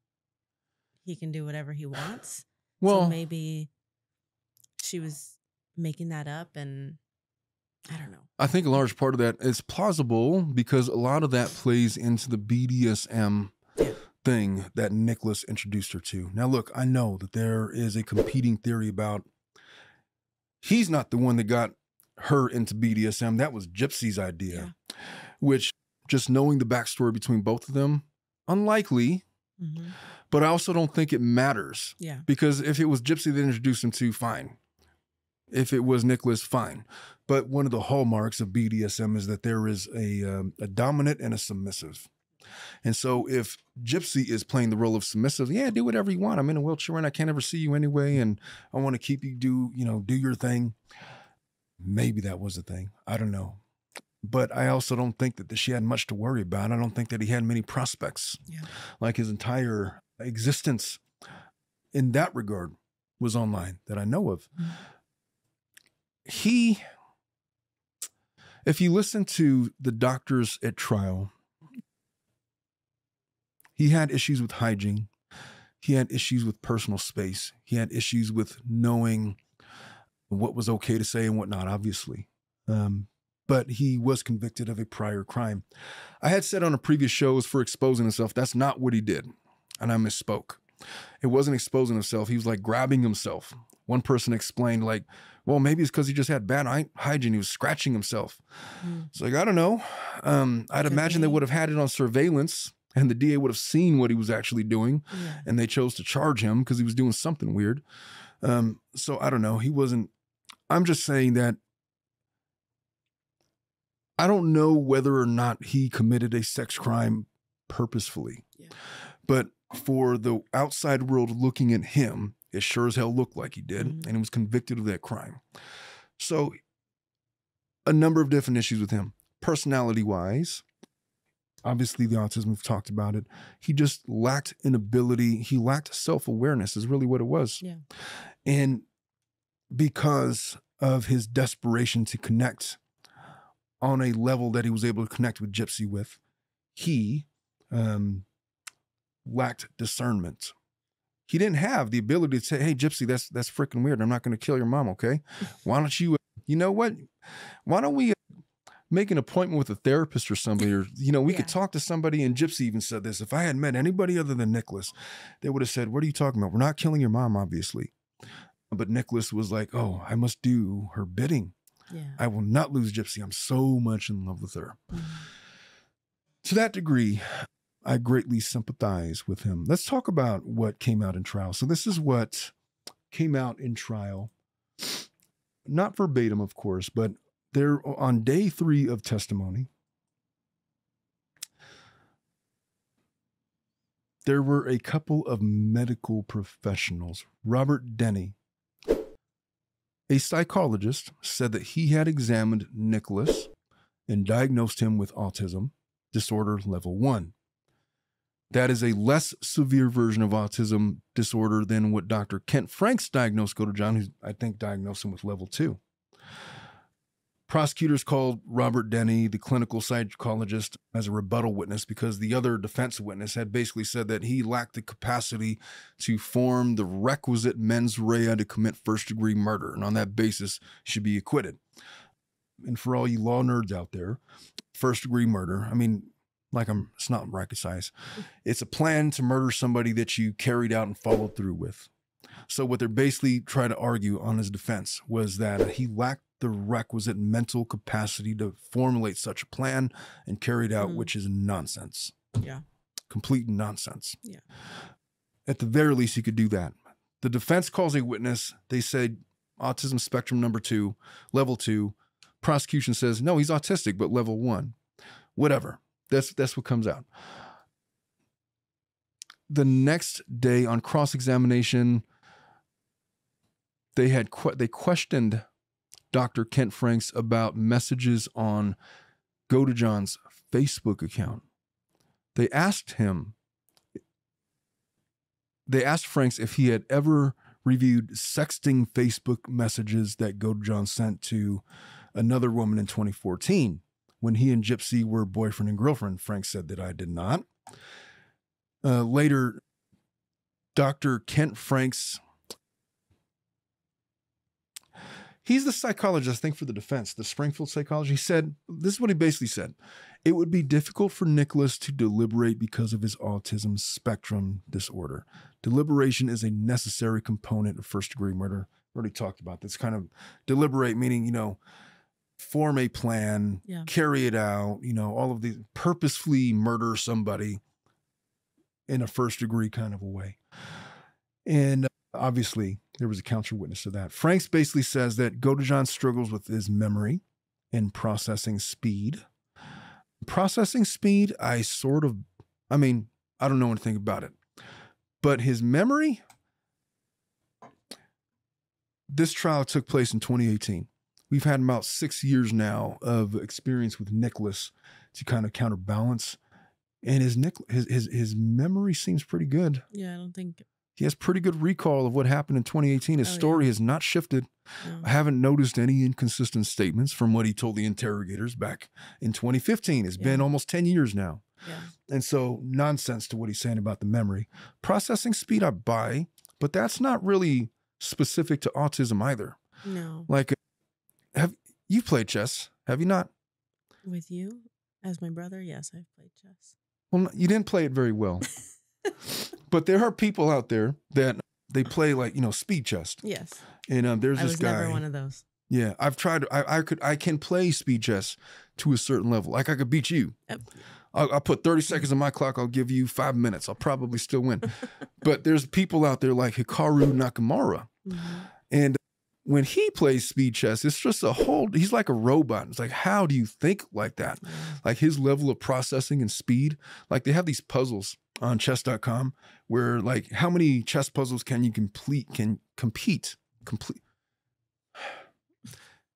he can do whatever he wants. Well, so maybe she was making that up and I don't know. I think a large part of that is plausible because a lot of that plays into the BDSM thing that Nicholas introduced her to. Now, look, I know that there is a competing theory about he's not the one that got her into BDSM. That was Gypsy's idea, which just knowing the backstory between both of them, unlikely, hmm but I also don't think it matters Yeah. because if it was Gypsy that introduced him to, fine. If it was Nicholas, fine. But one of the hallmarks of BDSM is that there is a um, a dominant and a submissive. And so if Gypsy is playing the role of submissive, yeah, do whatever you want. I'm in a wheelchair and I can't ever see you anyway. And I want to keep you do, you know, do your thing. Maybe that was the thing. I don't know. But I also don't think that she had much to worry about. I don't think that he had many prospects. Yeah. Like his entire existence in that regard was online that I know of. Mhm. He, if you listen to the doctors at trial, he had issues with hygiene. He had issues with personal space. He had issues with knowing what was okay to say and what not, obviously. Um, but he was convicted of a prior crime. I had said on a previous shows for exposing himself, that's not what he did. And I misspoke. It wasn't exposing himself. He was like grabbing himself. One person explained, like, well, maybe it's because he just had bad hygiene. He was scratching himself. Mm. It's like, I don't know. Um, I'd Could imagine they would have had it on surveillance and the DA would have seen what he was actually doing Yeah. and they chose to charge him because he was doing something weird. Um, so I don't know. He wasn't. I'm just saying that I don't know whether or not he committed a sex crime purposefully, Yeah. but for the outside world looking at him, it sure as hell looked like he did, Mhm. and he was convicted of that crime. So, a number of different issues with him, personality wise. Obviously, the autism, we've talked about it. He just lacked an ability, he lacked self awareness, is really what it was. Yeah. And because of his desperation to connect on a level that he was able to connect with Gypsy with, he um, lacked discernment. He didn't have the ability to say, "Hey, Gypsy, that's that's freaking weird. I'm not going to kill your mom, okay? Why don't you? You know what? Why don't we?" uh, Make an appointment with a therapist or somebody, or you know, we could talk to somebody. And Gypsy even said this: if I had met anybody other than Nicholas, they would have said, "What are you talking about? We're not killing your mom, obviously." But Nicholas was like, "Oh, I must do her bidding. Yeah. I will not lose Gypsy. I'm so much in love with her." Mhm. To that degree, I greatly sympathize with him. Let's talk about what came out in trial. So, this is what came out in trial. Not verbatim, of course, but there on day three of testimony, there were a couple of medical professionals. Robert Denny, a psychologist, said that he had examined Nicholas and diagnosed him with autism disorder level one. That is a less severe version of autism disorder than what Dr. Kent Franks diagnosed Godejohn, who I think diagnosed him with level two. Prosecutors called Robert Denny, the clinical psychologist, as a rebuttal witness because the other defense witness had basically said that he lacked the capacity to form the requisite mens rea to commit first degree murder, and on that basis should be acquitted. And for all you law nerds out there, first degree murder, I mean, like I'm, it's not rocket science. It's a plan to murder somebody that you carried out and followed through with. So what they're basically trying to argue on his defense was that he lacked the requisite mental capacity to formulate such a plan and carry it out, Mhm. which is nonsense. Yeah. Complete nonsense. Yeah. At the very least, he could do that. The defense calls a witness. They say autism spectrum number two, level two. Prosecution says, no, he's autistic, but level one. Whatever. That's that's what comes out. The next day on cross examination, they had que- they questioned Dr. Kent Franks about messages on Godejohn's Facebook account. They asked him, they asked Franks if he had ever reviewed sexting Facebook messages that Godejohn sent to another woman in 2014 when he and Gypsy were boyfriend and girlfriend. Franks said that I did not. Uh, later, Dr. Kent Franks he's the psychologist, I think, for the defense, the Springfield psychologist. He said, this is what he basically said. It would be difficult for Nicholas to deliberate because of his autism spectrum disorder. Deliberation is a necessary component of first degree murder. We already talked about this kind of deliberate, meaning, you know, form a plan, Yeah. carry it out, you know, all of these purposefully murder somebody in a first degree kind of a way. And obviously there was a counter witness to that. Franks basically says that Godejohn struggles with his memory and processing speed. Processing speed, I sort of I mean, I don't know anything about it. But his memory, this trial took place in 2018. We've had about six years now of experience with Nicholas to kind of counterbalance. And his Nick his his his memory seems pretty good. Yeah, I don't think. He has pretty good recall of what happened in 2018. His Oh, yeah. story has not shifted. No. I haven't noticed any inconsistent statements from what he told the interrogators back in 2015. It's been almost 10 years now. Yeah. And so, nonsense to what he's saying about the memory. Processing speed, I buy, but that's not really specific to autism either. No. Like, have you played chess? Have you not? With you as my brother, yes, I've played chess. Well, you didn't play it very well. <laughs> but there are people out there that they play like you know speed chess, Yes. and um, there's I this was guy. never one of those. Yeah, I've tried. I, I could. I can play speed chess to a certain level. Like I could beat you. Yep. I'll, I'll put thirty seconds on my clock. I'll give you five minutes. I'll probably still win. <laughs> but there's people out there like Hikaru Nakamura, Mhm. and when he plays speed chess, it's just a whole. He's like a robot. It's like, how do you think like that? Like his level of processing and speed. Like they have these puzzles on chess.com where like how many chess puzzles can you complete? Can compete complete? <sighs>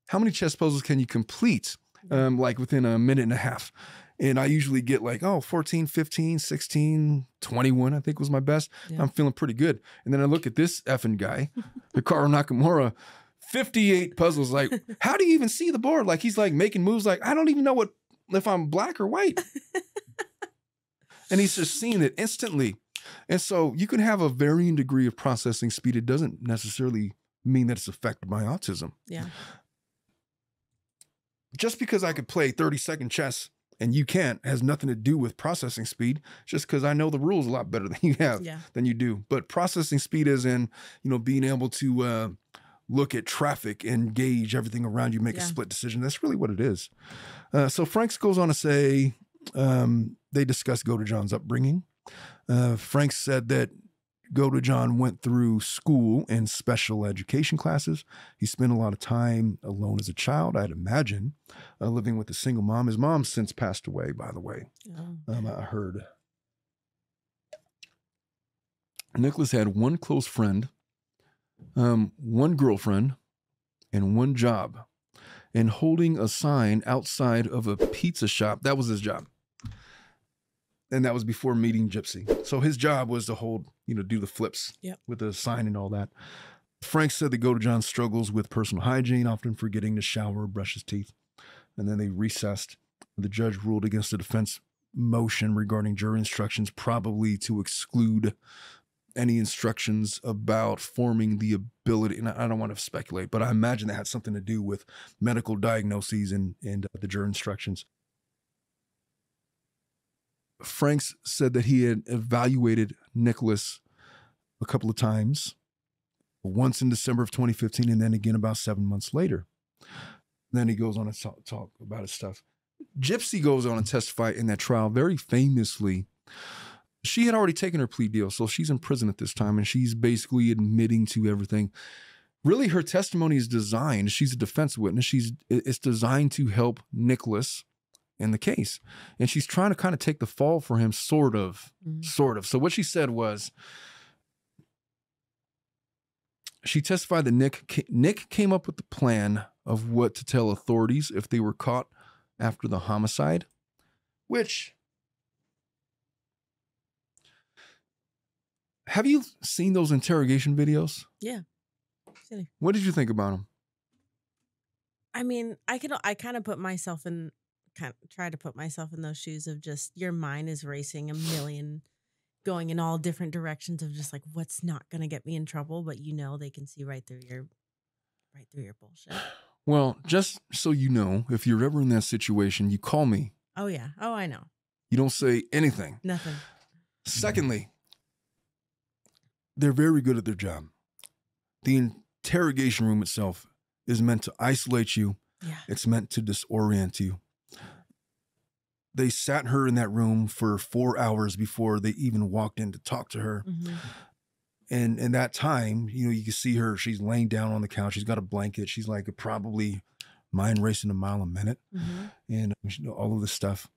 How many chess puzzles can you complete um, like within a minute and a half? And I usually get like, oh, 14, 15, 16, 21, I think was my best. Yeah. I'm feeling pretty good. And then I look at this effing guy, the <laughs> Hikaru Nakamura, 58 puzzles. Like, <laughs> how do you even see the board? Like, he's like making moves like, I don't even know what if I'm black or white. <laughs> and he's just seeing it instantly. And so you can have a varying degree of processing speed. It doesn't necessarily mean that it's affected by autism Yeah. just because I could play 30 second chess and you can't has nothing to do with processing speed, just because I know the rules a lot better than you have Yeah. than you do. But processing speed is in, you know, being able to uh, look at traffic and gauge everything around you, make a split decision. That's really what it is. Uh, so Franks goes on to say um, they discuss Godejohn's upbringing. Uh, Franks said that Godejohn went through school and special education classes. He spent a lot of time alone as a child, I'd imagine, uh, living with a single mom. His mom since passed away, by the way. Oh. Um, I heard. Nicholas had one close friend, um, one girlfriend, and one job. And holding a sign outside of a pizza shop, that was his job. And that was before meeting Gypsy. So his job was to hold, you know, do the flips Yep. with the sign and all that. Frank said that Godejohn struggles with personal hygiene, often forgetting to shower or brush his teeth. And then they recessed. The judge ruled against the defense motion regarding jury instructions, probably to exclude any instructions about forming the ability. And I don't want to speculate, but I imagine that had something to do with medical diagnoses and, and uh, the jury instructions. Franks said that he had evaluated Nicholas a couple of times, once in December of 2015, and then again about seven months later. Then he goes on to talk, talk about his stuff. Gypsy goes on to testify in that trial very famously. She had already taken her plea deal, so she's in prison at this time, and she's basically admitting to everything. Really, her testimony is designed. She's a defense witness. She's it's designed to help Nicholas in the case, and she's trying to kind of take the fall for him, sort of, Mhm. sort of. So what she said was, she testified that Nick Nick came up with the plan of what to tell authorities if they were caught after the homicide, which have you seen those interrogation videos? Silly. What did you think about them? I mean, I can I kind of put myself in kind of try to put myself in those shoes of just your mind is racing a million going in all different directions of just like what's not going to get me in trouble, but you know they can see right through your right through your bullshit. Well, just so you know, if you're ever in that situation, you call me. Oh yeah. Oh, I know. You don't say anything. Nothing. Secondly, they're very good at their job. The interrogation room itself is meant to isolate you, Yeah. it's meant to disorient you. They sat her in that room for four hours before they even walked in to talk to her. Mhm. And in that time, you know, you can see her, she's laying down on the couch, she's got a blanket, she's like probably mind racing a mile a minute Mhm. and all of this stuff.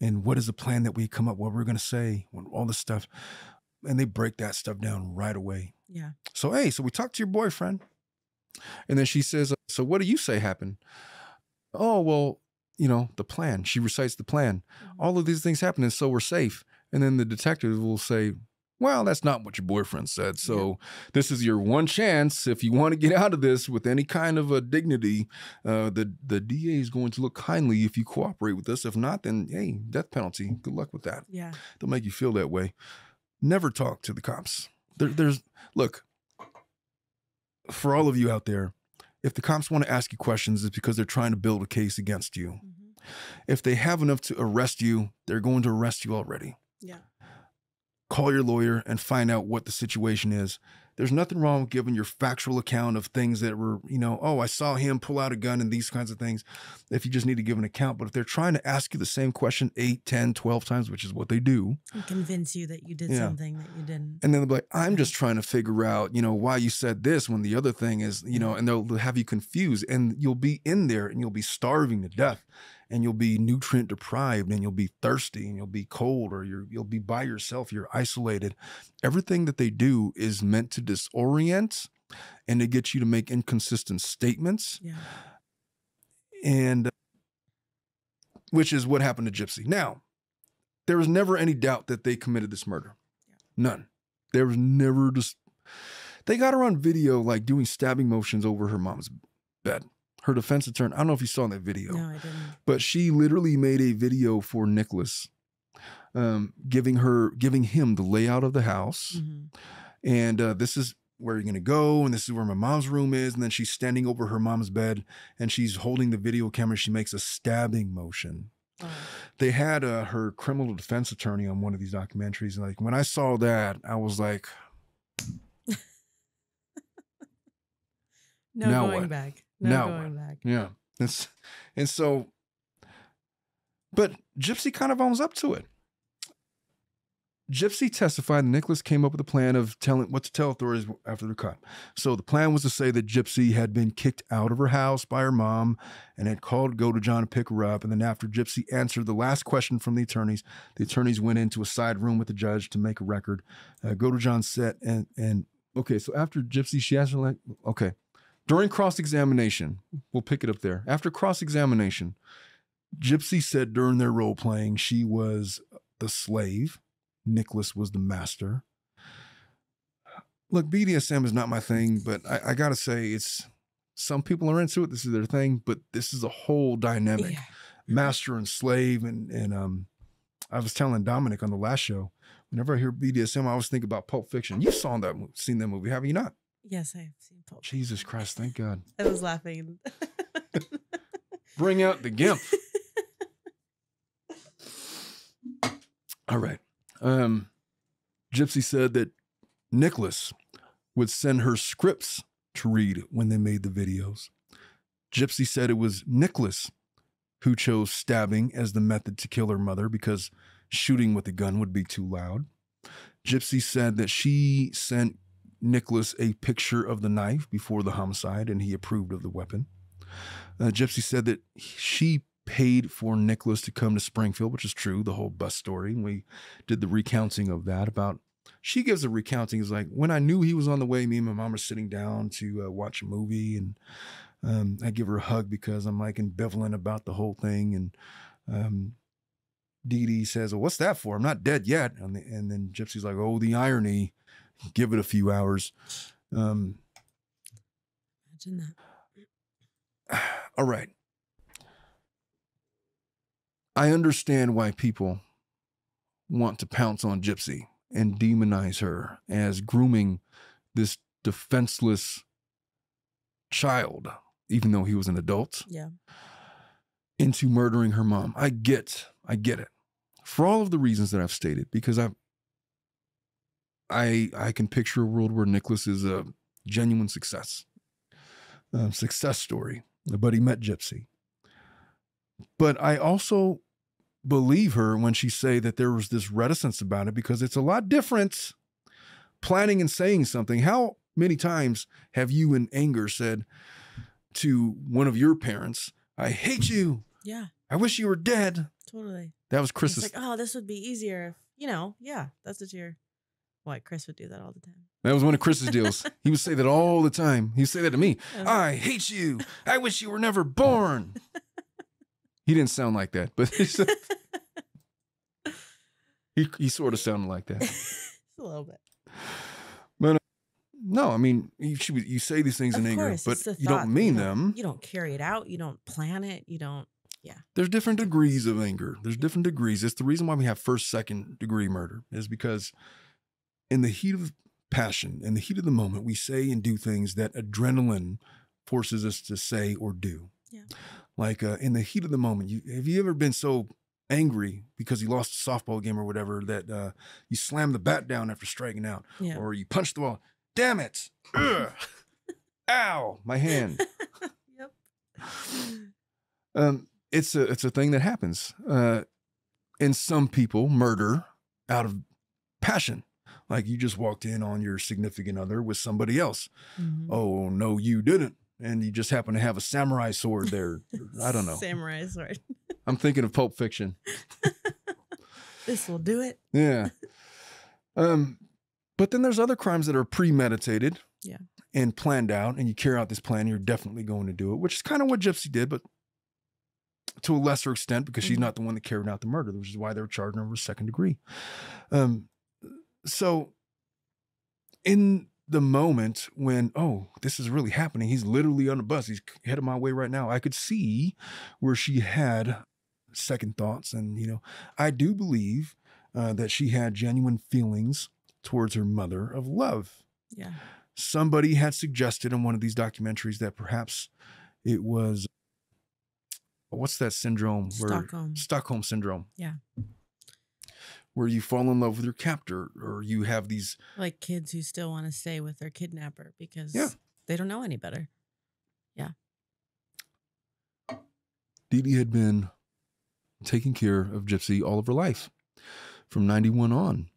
and what is the plan that we come up, what we're going to say, what- all this stuff. And they break that stuff down right away. Yeah. So, hey, so we talked to your boyfriend. And then she says, So what do you say happened? Oh, well, you know, the plan. She recites the plan. All of these things happen, and so we're safe. And then the detective will say, Well, that's not what your boyfriend said. So this is your one chance. If you want to get out of this with any kind of a dignity, uh, the, the DA is going to look kindly if you cooperate with us. If not, then hey, death penalty. Good luck with that Yeah. they'll make you feel that way. Never talk to the cops. There, there's look for all of you out there. If the cops want to ask you questions, it's because they're trying to build a case against you. Mhm. If they have enough to arrest you, they're going to arrest you already. Yeah. Call your lawyer and find out what the situation is. There's nothing wrong with giving your factual account of things that were, you know, oh, I saw him pull out a gun and these kinds of things. If you just need to give an account. But if they're trying to ask you the same question 8, 10, 12 times, which is what they do, And convince you that you did Yeah. something that you didn't. and then they'll be like, I'm just trying to figure out, you know, why you said this when the other thing is, you know, and they'll have you confused and you'll be in there and you'll be starving to death and you'll be nutrient deprived and you'll be thirsty and you'll be cold or you're, you'll be by yourself. You're isolated. Everything that they do is meant to disorient and to get you to make inconsistent statements Yeah. and which is what happened to Gypsy. Now, there was never any doubt that they committed this murder. None. There was never just. They got her on video like doing stabbing motions over her mom's bed. Her defense attorney. I don't know if you saw in that video, No, I didn't. but she literally made a video for Nicholas, um, giving her, giving him the layout of the house Mhm. and uh, this is where you're gonna go, and this is where my mom's room is, and then she's standing over her mom's bed, and she's holding the video camera. She makes a stabbing motion. Oh. They had uh, her criminal defense attorney on one of these documentaries, and like when I saw that, I was like, <laughs> No Now going what? back. No Now going back. yeah, it's, and so, but Gypsy kind of owns up to it. Gypsy testified that Nicholas came up with a plan of telling what to tell authorities after the cut. So the plan was to say that Gypsy had been kicked out of her house by her mom and had called Godejohn to pick her up. And then after Gypsy answered the last question from the attorneys, the attorneys went into a side room with the judge to make a record. Uh, Godejohn said, and and okay, so after Gypsy, she asked her like, okay, during cross examination, we'll pick it up there. After cross examination, Gypsy said during their role playing she was the slave. Nicholas was the master. Look, BDSM is not my thing, but I, I gotta say, it's some people are into it. This is their thing, but this is a whole dynamic Yeah. master and slave. And and um, I was telling Dominic on the last show, whenever I hear BDSM, I always think about Pulp Fiction. You saw that, seen that movie, have you not? Yes, I've seen Pulp. Jesus Christ, thank God. <laughs> I was laughing. <laughs> Bring out the gimp. <laughs> All right. Um, Gypsy said that Nicholas would send her scripts to read when they made the videos. Gypsy said it was Nicholas who chose stabbing as the method to kill her mother because shooting with a gun would be too loud. Gypsy said that she sent Nicholas a picture of the knife before the homicide and he approved of the weapon. Uh, Gypsy said that she paid for Nicholas to come to Springfield, which is true, the whole bus story. And we did the recounting of that about. She gives a recounting. It's like when I knew he was on the way, me and my mom were sitting down to uh, watch a movie, and um, I give her a hug because I'm like ambivalent about the whole thing. And um, Dee Dee says, "Well, what's that for? I'm not dead yet." And, the, and then Gypsy's like, "Oh, the irony. Give it a few hours." Um, Imagine that. <sighs> all right. I understand why people want to pounce on Gypsy and demonize her as grooming this defenseless child, even though he was an adult, Yeah. into murdering her mom. I get, I get it. For all of the reasons that I've stated, because I've I I can picture a world where Nicholas is a genuine success. A success story. But he met Gypsy. But I also believe her when she say that there was this reticence about it because it's a lot different planning and saying something. How many times have you in anger said to one of your parents, I hate you. Yeah. I wish you were dead. Totally. That was It's Chris's. like, oh, this would be easier if you know. Yeah, that's what you're. What Chris would do that all the time. that was one of Chris's deals. <laughs> He would say that all the time. He would say that to me. Uh, I hate you. I wish you were never born. he didn't sound like that, but he <laughs> he sort of sounded like that. <laughs> A little bit. But No, I mean you should, you say these things Of in anger, but you don't mean you them. You don't carry it out. You don't plan it. You don't. Yeah. There's different degrees of anger. There's different degrees. It's the reason why we have first, second degree murder is because in the heat of passion, in the heat of the moment, we say and do things that adrenaline forces us to say or do. Yeah. Like uh, in the heat of the moment, you have you ever been so angry because you lost a softball game or whatever that uh, you slam the bat down after striking out, Yeah. or you punch the wall? Damn it! <laughs> Ugh. Ow! My hand. <laughs> yep. <sighs> Um, it's a it's a thing that happens. Uh, and some people murder out of passion, like you just walked in on your significant other with somebody else. Mhm. Oh no, you didn't, and you just happen to have a samurai sword there. <laughs> I don't know. Samurai sword. I'm thinking of Pulp Fiction. <laughs> This will do it. Yeah. Um, but then there's other crimes that are premeditated. Yeah. And planned out, and you carry out this plan, you're definitely going to do it, which is kind of what Gypsy did, but to a lesser extent because she's Mhm. not the one that carried out the murder, which is why they were charging her with second degree. Um, so in the moment when, oh, this is really happening, he's literally on the bus, he's headed my way right now. I could see where she had second thoughts, and you know, I do believe uh, that she had genuine feelings towards her mother of love. Yeah. Somebody had suggested in one of these documentaries that perhaps it was what's that syndrome? Stockholm. Stockholm syndrome. Yeah. Where you fall in love with your captor, or you have these. Like kids who still want to stay with their kidnapper because Yeah. they don't know any better. Yeah. Dee Dee had been taking care of Gypsy all of her life from 91 on.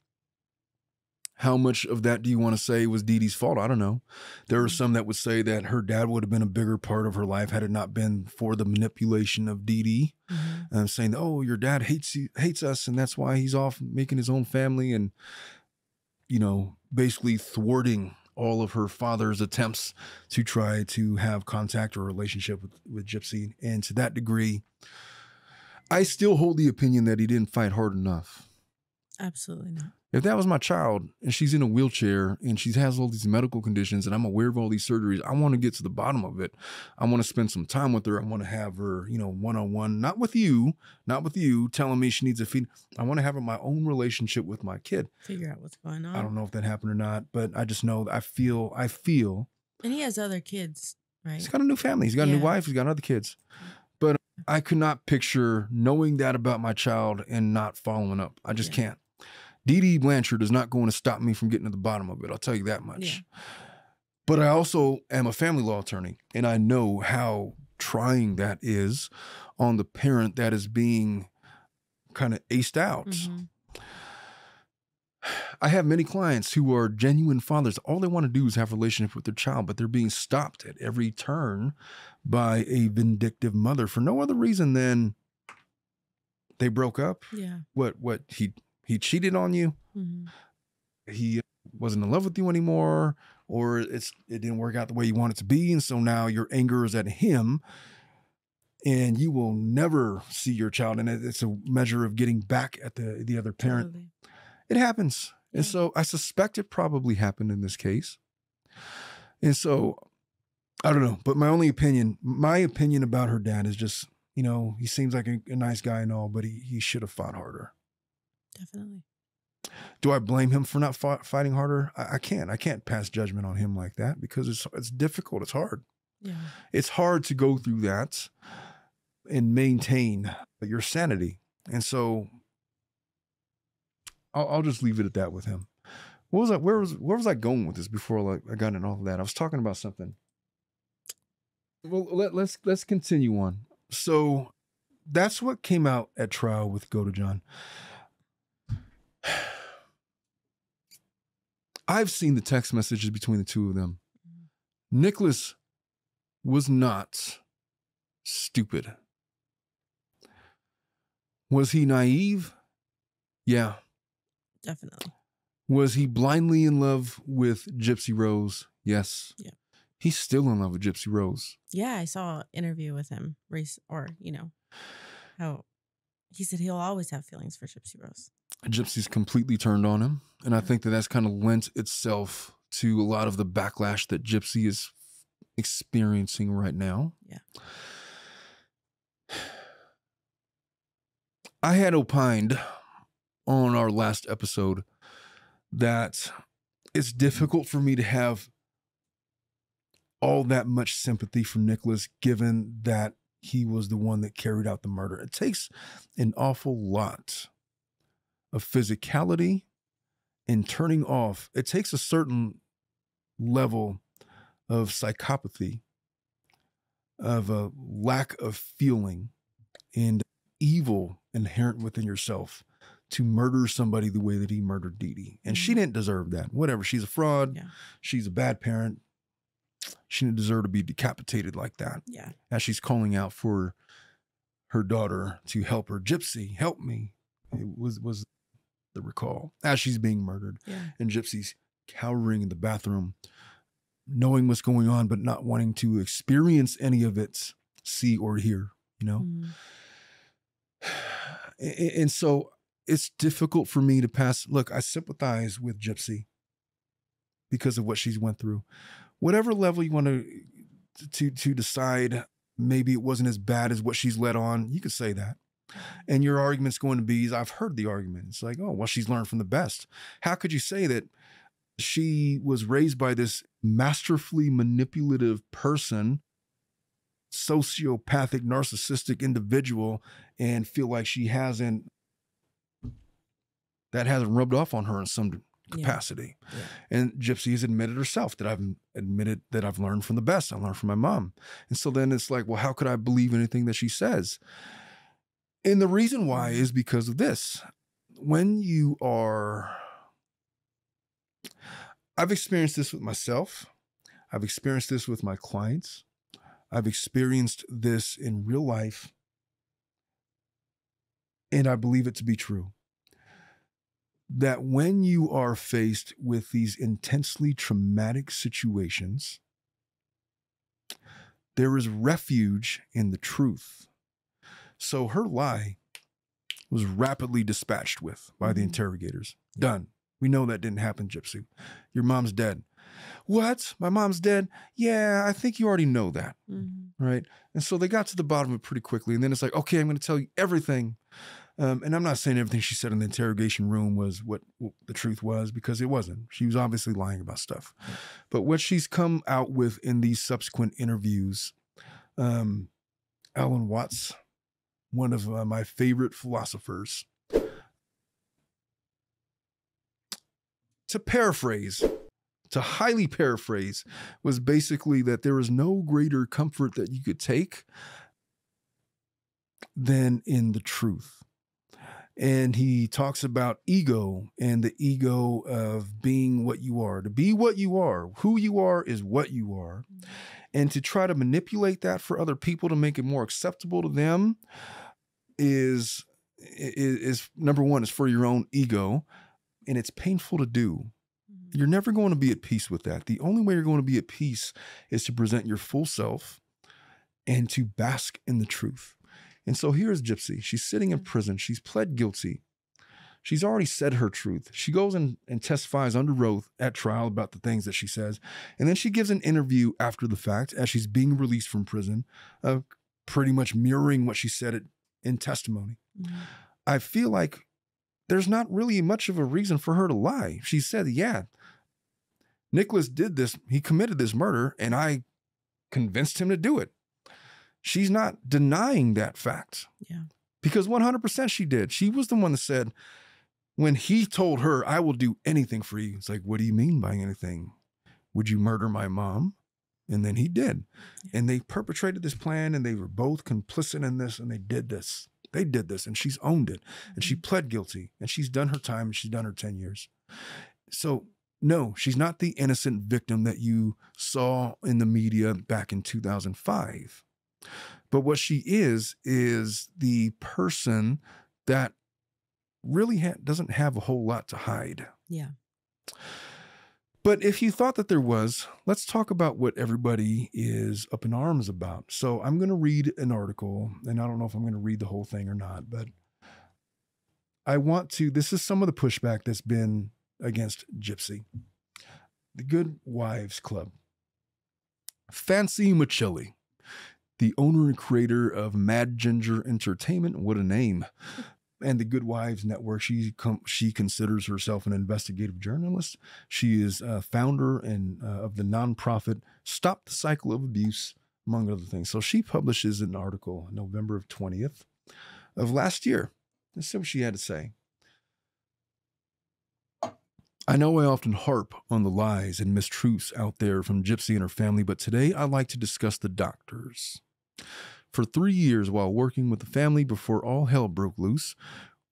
How much of that do you want to say was Dee Dee's fault? I don't know. There are Mhm. some that would say that her dad would have been a bigger part of her life had it not been for the manipulation of Dee Dee, Mhm. um, saying, "Oh, your dad hates you, hates us, and that's why he's off making his own family," and you know, basically thwarting all of her father's attempts to try to have contact or relationship with, with Gypsy. And to that degree, I still hold the opinion that he didn't fight hard enough. Absolutely not. If that was my child and she's in a wheelchair and she has all these medical conditions and I'm aware of all these surgeries, I want to get to the bottom of it. I want to spend some time with her. I want to have her, you know, one on one, not with you, not with you telling me she needs a feed. I want to have my own relationship with my kid. Figure out what's going on. I don't know if that happened or not, but I just know I feel, I feel And he has other kids, right? He's got a new family. He's got a new wife. He's got other kids. But I could not picture knowing that about my child and not following up. I just Yeah. can't. Dee Dee Blanchard is not going to stop me from getting to the bottom of it. I'll tell you that much. But I also am a family law attorney, and I know how trying that is on the parent that is being kind of aced out. Mhm. <sighs> I have many clients who are genuine fathers. All they want to do is have a relationship with their child, but they're being stopped at every turn by a vindictive mother for no other reason than they broke up. Yeah. What what he he cheated on you? hmm He wasn't in love with you anymore or it's it didn't work out the way you want it to be and so now your anger is at him and you will never see your child and it's a measure of getting back at the the other parent Totally. it happens. And so I suspect it probably happened in this case. And so I don't know, but my only opinion, my opinion about her dad is just, you know, he seems like a, a nice guy and all, but he, he should have fought harder. Definitely. Do I blame him for not fighting harder? I, I can't. I can't pass judgment on him like that because it's it's difficult. It's hard. Yeah. It's hard to go through that and maintain your sanity. And so I'll, I'll just leave it at that with him. What was I? Where was where was I going with this before like I got into all of that? I was talking about something. Well, let, let's let's continue on. So that's what came out at trial with Godejohn. <sighs> I've seen the text messages between the two of them. Mm-hmm. Nicholas was not stupid. Was he naive? Yeah. Definitely. Was he blindly in love with Gypsy Rose? Yes. Yeah. He's still in love with Gypsy Rose. Yeah, I saw an interview with him, or you know, how he said he'll always have feelings for Gypsy Rose. Gypsy's completely turned on him. And I think that that's kind of lent itself to a lot of the backlash that Gypsy is experiencing right now. Yeah. I had opined on our last episode that it's difficult for me to have all that much sympathy for Nicholas given that he was the one that carried out the murder. It takes an awful lot of physicality and turning off. It takes a certain level of psychopathy, of a lack of feeling and evil inherent within yourself to murder somebody the way that he murdered Dee Dee. And she Mhm. didn't deserve that. Whatever. She's a fraud. Yeah. She's a bad parent. She didn't deserve to be decapitated like that Yeah. as she's calling out for her daughter to help her. Gypsy, help me. It was was the recall as she's being murdered, Yeah. and Gypsy's cowering in the bathroom, knowing what's going on, but not wanting to experience any of it, see or hear. You know. Mm. <sighs> A- and so it's difficult for me to pass. Look, I sympathize with Gypsy because of what she's went through. Whatever level you want to to to decide, maybe it wasn't as bad as what she's led on. You could say that. And your argument's going to be, I've heard the argument. It's like, oh, well, she's learned from the best. How could you say that she was raised by this masterfully manipulative person, sociopathic, narcissistic individual, and feel like she hasn't that hasn't rubbed off on her in some Yeah. capacity. Yeah. And Gypsy has admitted herself that I've admitted that I've learned from the best. I learned from my mom. And so then it's like, well, how could I believe anything that she says? And the reason why is because of this. When you are, I've experienced this with myself, I've experienced this with my clients, I've experienced this in real life, and I believe it to be true that when you are faced with these intensely traumatic situations, there is refuge in the truth. So her lie was rapidly dispatched with by the Mhm. interrogators. Done. We know that didn't happen, Gypsy. Your mom's dead. What? My mom's dead? Yeah, I think you already know that Mhm. right? And so they got to the bottom of it pretty quickly. And then it's like, okay, I'm going to tell you everything. Um, and I'm not saying everything she said in the interrogation room was what, what the truth was, because it wasn't. She was obviously lying about stuff. But what she's come out with in these subsequent interviews, um, Alan Watts, one of uh, my favorite philosophers, to paraphrase, to highly paraphrase, was basically that there is no greater comfort that you could take than in the truth. And he talks about ego and the ego of being what you are. To be what you are, who you are is what you are. And to try to manipulate that for other people to make it more acceptable to them is is, is number one is for your own ego and it's painful to do Mhm. you're never going to be at peace with that. The only way you're going to be at peace is to present your full self and to bask in the truth. And so here's Gypsy. She's sitting in prison. She's pled guilty. She's already said her truth. She goes in and testifies under oath at trial about the things that she says. And then she gives an interview after the fact as she's being released from prison, uh, pretty much mirroring what she said it in testimony. Mhm. I feel like there's not really much of a reason for her to lie. She said, Yeah, Nicholas did this. He committed this murder, and I convinced him to do it. She's not denying that fact Yeah. because 100% she did. She was the one that said, when he told her, I will do anything for you. It's like, what do you mean by anything? Would you murder my mom? And then he did. And they perpetrated this plan and they were both complicit in this and they did this. They did this and she's owned it and she mm-hmm. pled guilty and she's done her time and she's done her 10 years. So, no, she's not the innocent victim that you saw in the media back in 2005. But what she is, is the person that really ha- doesn't have a whole lot to hide. Yeah. But if you thought that there was, let's talk about what everybody is up in arms about. So I'm going to read an article, and I don't know if I'm going to read the whole thing or not, but I want to. This is some of the pushback that's been against Gypsy. The Good Wives Club. Fancy Michelli, the owner and creator of Mad Ginger Entertainment, what a name, and the Good Wives Network. She com- she considers herself an investigative journalist. She is a founder and uh, of the nonprofit Stop the Cycle of Abuse, among other things. So she publishes an article November of twentieth of last year. Let's see what she had to say. I know I often harp on the lies and mistruths out there from Gypsy and her family, but today I'd like to discuss the doctors. For three years, while working with the family before all hell broke loose,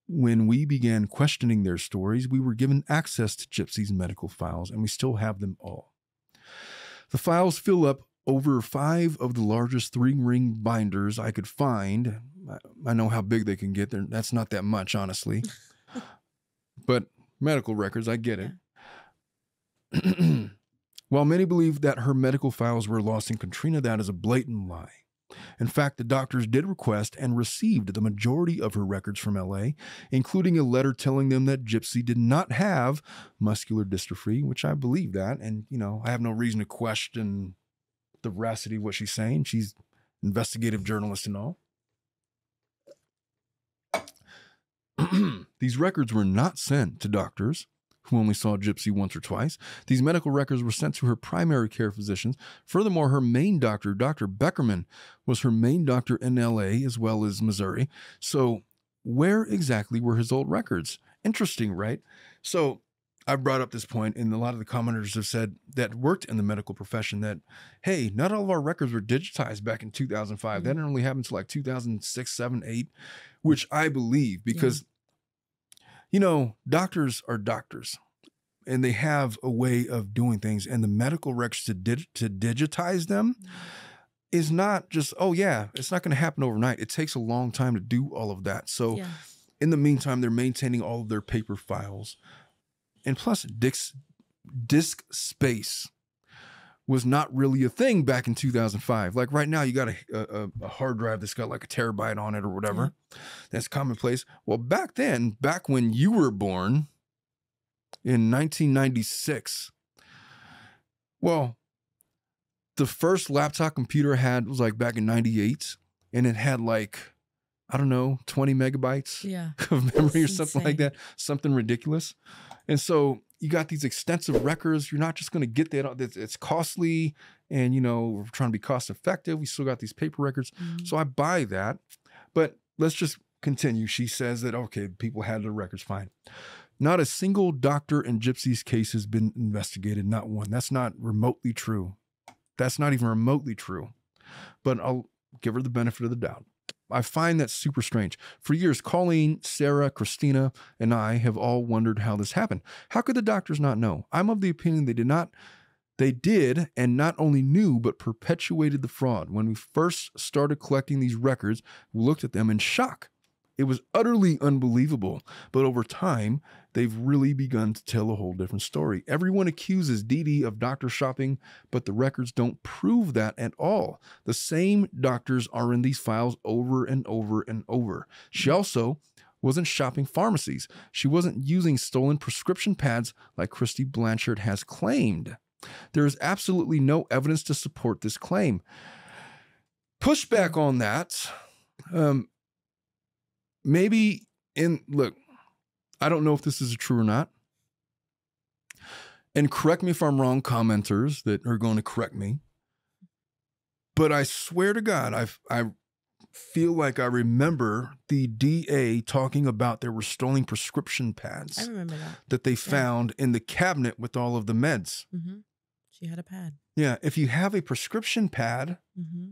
when we began questioning their stories, we were given access to Gypsy's medical files, and we still have them all. The files fill up over five of the largest three ring binders I could find. I- know how big they can get. They're, that's not that much, honestly. <laughs> but medical records, I get it. <clears throat> While many believe that her medical files were lost in Katrina, that is a blatant lie. In fact, the doctors did request and received the majority of her records from LA, including a letter telling them that Gypsy did not have muscular dystrophy, which I believe that. And, you know, I have no reason to question the veracity of what she's saying. She's investigative journalist and all. <clears throat> These records were not sent to doctors who only saw Gypsy once or twice. These medical records were sent to her primary care physicians. Furthermore, her main doctor, Dr. Beckerman, was her main doctor in LA as well as Missouri. So, where exactly were his old records? Interesting, right? So, I've brought up this point, and a lot of the commenters have said that worked in the medical profession that, hey, not all of our records were digitized back in 2005. That mm-hmm. didn't only happen until like 2006, 7, 8, which I believe because, you know, doctors are doctors and they have a way of doing things, and the medical records to, dig- to digitize them mm-hmm. is not just, oh, yeah, it's not going to happen overnight. It takes a long time to do all of that. So, Yeah. in the meantime, they're maintaining all of their paper files. And plus, disk, disk space was not really a thing back in 2005. Like right now, you got a, a, a hard drive that's got like a terabyte on it or whatever. That's commonplace. Well, back then, back when you were born in 1996, well, the first laptop computer I had was like back in 98, and it had like, I don't know, 20 megabytes Yeah. <laughs> of memory or That's something like that, something ridiculous. And so you got these extensive records. You're not just going to get that. It's, it's costly, and you know we're trying to be cost effective. We still got these paper records, Mhm. so I buy that. But let's just continue. She says that okay, people had their records fine. Not a single doctor in Gypsy's case has been investigated. Not one. That's not remotely true. That's not even remotely true. But I'll give her the benefit of the doubt. I find that super strange. For years, Colleen, Sarah, Christina, and I have all wondered how this happened. How could the doctors not know? I'm of the opinion they did not. They did, and not only knew, but perpetuated the fraud. When we first started collecting these records, we looked at them in shock. It was utterly unbelievable. But over time, they've really begun to tell a whole different story. Everyone accuses Dee Dee of doctor shopping, but the records don't prove that at all. The same doctors are in these files over and over and over. She also wasn't shopping pharmacies. She wasn't using stolen prescription pads like Christy Blanchard has claimed. There is absolutely no evidence to support this claim. Pushback on that. Um, maybe in look, I don't know if this is true or not. And correct me if I'm wrong, commenters that are going to correct me. But I swear to God, I I feel like I remember the DA talking about there were stolen prescription pads. I remember that. that they found in the cabinet with all of the meds. hmm She had a pad. Yeah, if you have a prescription pad, hmm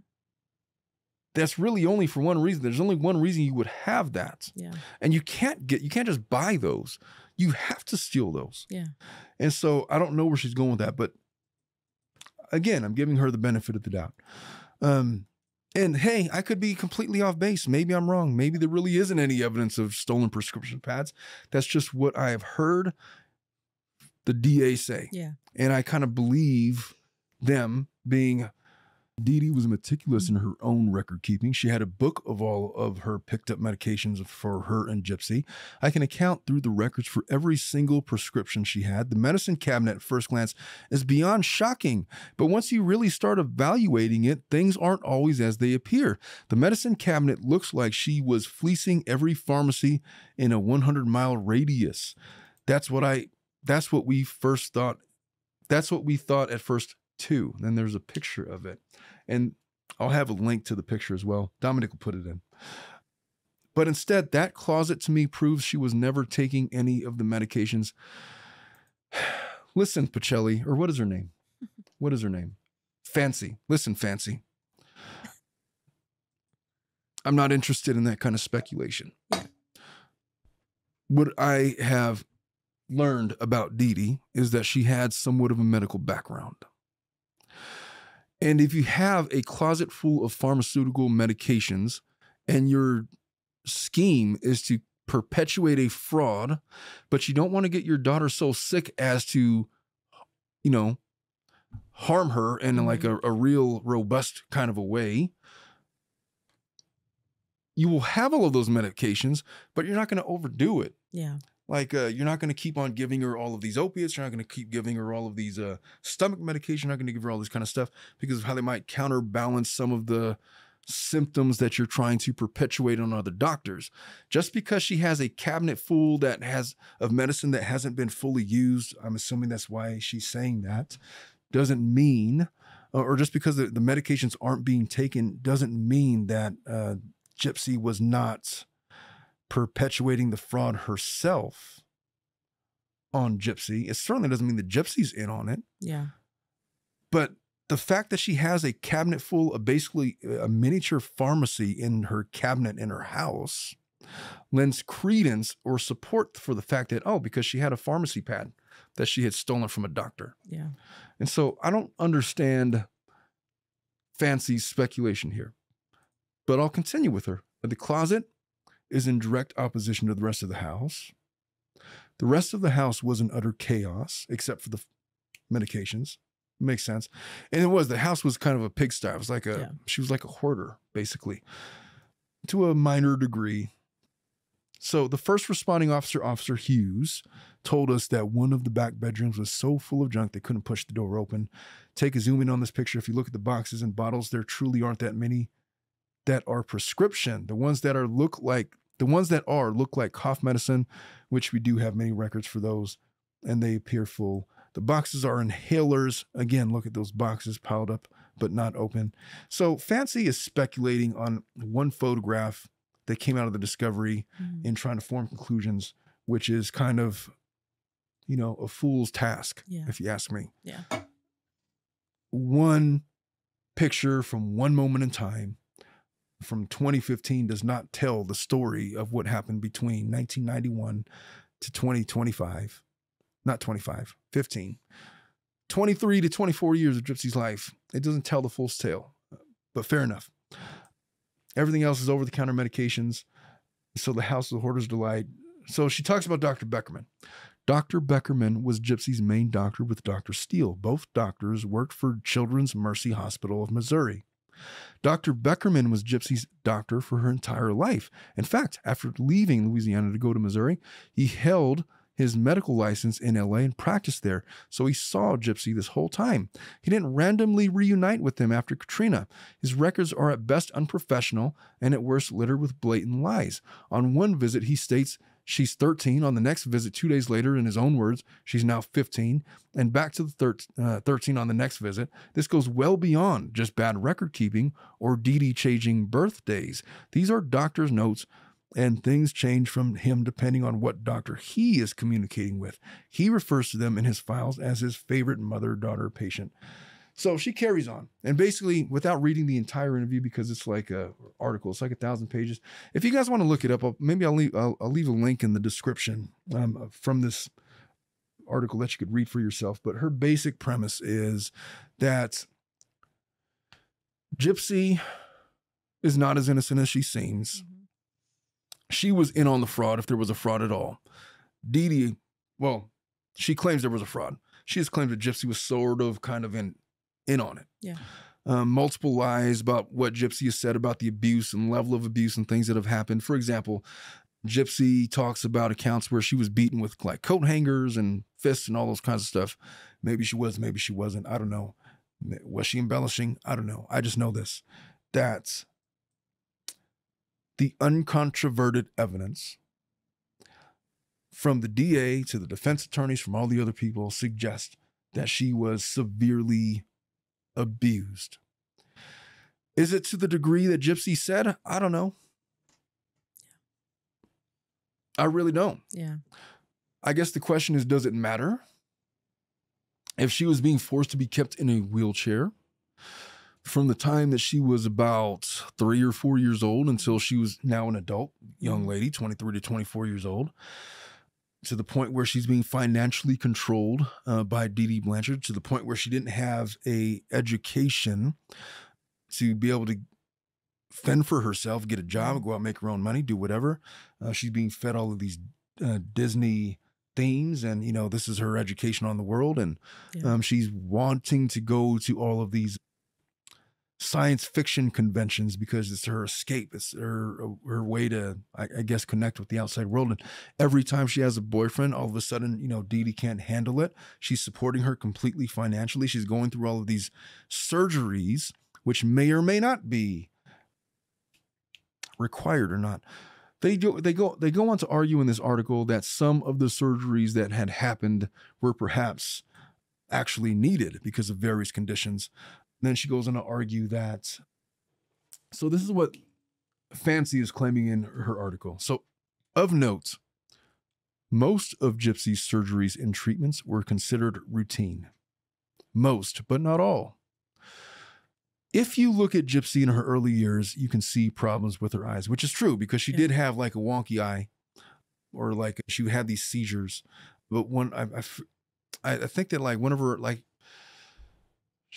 that's really only for one reason. There's only one reason you would have that. Yeah. And you can't get you can't just buy those. You have to steal those. Yeah. And so I don't know where she's going with that, but again, I'm giving her the benefit of the doubt. Um, And hey, I could be completely off base. Maybe I'm wrong. Maybe there really isn't any evidence of stolen prescription pads. That's just what I have heard the DA say. Yeah. And I kind of believe them being Dee Dee was meticulous in her own record keeping. She had a book of all of her picked up medications for her and Gypsy. I can account through the records for every single prescription she had. The medicine cabinet at first glance is beyond shocking, but once you really start evaluating it, things aren't always as they appear. The medicine cabinet looks like she was fleecing every pharmacy in a 100 mile radius. That's what I that's what we first thought. That's what we thought at first too. Then there's a picture of it. And I'll have a link to the picture as well. Dominic will put it in. But instead, that closet to me proves she was never taking any of the medications. <sighs> Listen, Pacelli, or what is her name? <laughs> What is her name? Fancy. Listen, Fancy. I'm not interested in that kind of speculation. What I have learned about Dee Dee is that she had somewhat of a medical background. And if you have a closet full of pharmaceutical medications and your scheme is to perpetuate a fraud, but you don't want to get your daughter so sick as to, you know, harm her in like mm-hmm. a, a real robust kind of a way, you will have all of those medications, but you're not going to overdo it. Yeah. Like uh, you're not going to keep on giving her all of these opiates. You're not going to keep giving her all of these uh, stomach medication. You're not going to give her all this kind of stuff because of how they might counterbalance some of the symptoms that you're trying to perpetuate on other doctors. Just because she has a cabinet full that has of medicine that hasn't been fully used, I'm assuming that's why she's saying that, doesn't mean, or just because the, the medications aren't being taken, doesn't mean that uh, Gypsy was not perpetuating the fraud herself on Gypsy. It certainly doesn't mean the Gypsy's in on it, Yeah. but the fact that she has a cabinet full of basically uh, a miniature pharmacy in her cabinet in her house lends credence or support for the fact that, oh, because she had a pharmacy pad that she had stolen from a doctor. Yeah. And so I don't understand fancy speculation here, but I'll continue with her. The closet is in direct opposition to the rest of the house. The rest of the house was in utter chaos, except for the medications. Makes sense. And it was, the house was kind of a pigsty. It was like a, Yeah. she was like a hoarder, basically, to a minor degree. So the first responding officer, Officer Hughes, told us that one of the back bedrooms was so full of junk they couldn't push the door open. Take a zoom in on this picture. If you look at the boxes and bottles, there truly aren't that many that are prescription. The ones that are look like the ones that are look like cough medicine, which we do have many records for those, and they appear full. The boxes are inhalers. Again, look at those boxes piled up but not open. So Fancy is speculating on one photograph that came out of the discovery Mhm. and trying to form conclusions, which is kind of, you know, a fool's task, Yeah. if you ask me. Yeah. One picture from one moment in time from 2015 does not tell the story of what happened between 1991 to 2025. Not 25, 15. 23 to 24 years of Gypsy's life. It doesn't tell the full tale, but fair enough. Everything else is over the counter medications. So the house of the hoarder's delight. So she talks about Dr. Beckerman. Dr. Beckerman was Gypsy's main doctor with Dr. Steele. Both doctors worked for Children's Mercy Hospital of Missouri. Dr. Beckerman was Gypsy's doctor for her entire life. In fact, after leaving Louisiana to go to Missouri, he held his medical license in LA and practiced there. So he saw Gypsy this whole time. He didn't randomly reunite with him after Katrina. His records are at best unprofessional and at worst littered with blatant lies. On one visit, he states she's 13. On the next visit, two days later, in his own words, she's now 15. And back to the thir- uh, 13 on the next visit. This goes well beyond just bad record keeping or Dee changing birthdays. These are doctor's notes and things change from him depending on what doctor he is communicating with. He refers to them in his files as his favorite mother daughter patient. So she carries on, and basically, without reading the entire interview because it's like a article, it's like a thousand pages. If you guys want to look it up, I'll, maybe I'll leave I'll, I'll leave a link in the description um, from this article that you could read for yourself. But her basic premise is that Gypsy is not as innocent as she seems. Mhm. She was in on the fraud if there was a fraud at all. Dee Dee, well, she claims there was a fraud. She just claims that Gypsy was sort of kind of in in on it. Yeah. Um, multiple lies about what Gypsy has said about the abuse and level of abuse and things that have happened. For example, Gypsy talks about accounts where she was beaten with like coat hangers and fists and all those kinds of stuff. Maybe she was, maybe she wasn't. I don't know. Was she embellishing? I don't know. I just know this that the uncontroverted evidence from the DA to the defense attorneys, from all the other people, suggest that she was severely abused. Is it to the degree that Gypsy said? I don't know. I really don't. Yeah. I guess the question is does it matter? If she was being forced to be kept in a wheelchair from the time that she was about three or four years old until she was now an adult young lady, 23 to 24 years old, to the point where she's being financially controlled uh, by Dee Dee Blanchard, to the point where she didn't have a education to be able to fend for herself, get a job, go out, make her own money, do whatever. Uh, she's being fed all of these uh, Disney themes, and you know this is her education on the world, and Yeah. um, she's wanting to go to all of these science fiction conventions because it's her escape. It's her her way to, I, I guess, connect with the outside world. And every time she has a boyfriend, all of a sudden, you know, Dee Dee can't handle it. She's supporting her completely financially. She's going through all of these surgeries, which may or may not be required or not. They go, they go, they go on to argue in this article that some of the surgeries that had happened were perhaps actually needed because of various conditions. Then she goes on to argue that. So this is what Fancy is claiming in her article. So, of note, most of Gypsy's surgeries and treatments were considered routine. Most, but not all. If you look at Gypsy in her early years, you can see problems with her eyes, which is true because she Yeah. did have like a wonky eye or like she had these seizures. But when I, I think that like one of her, like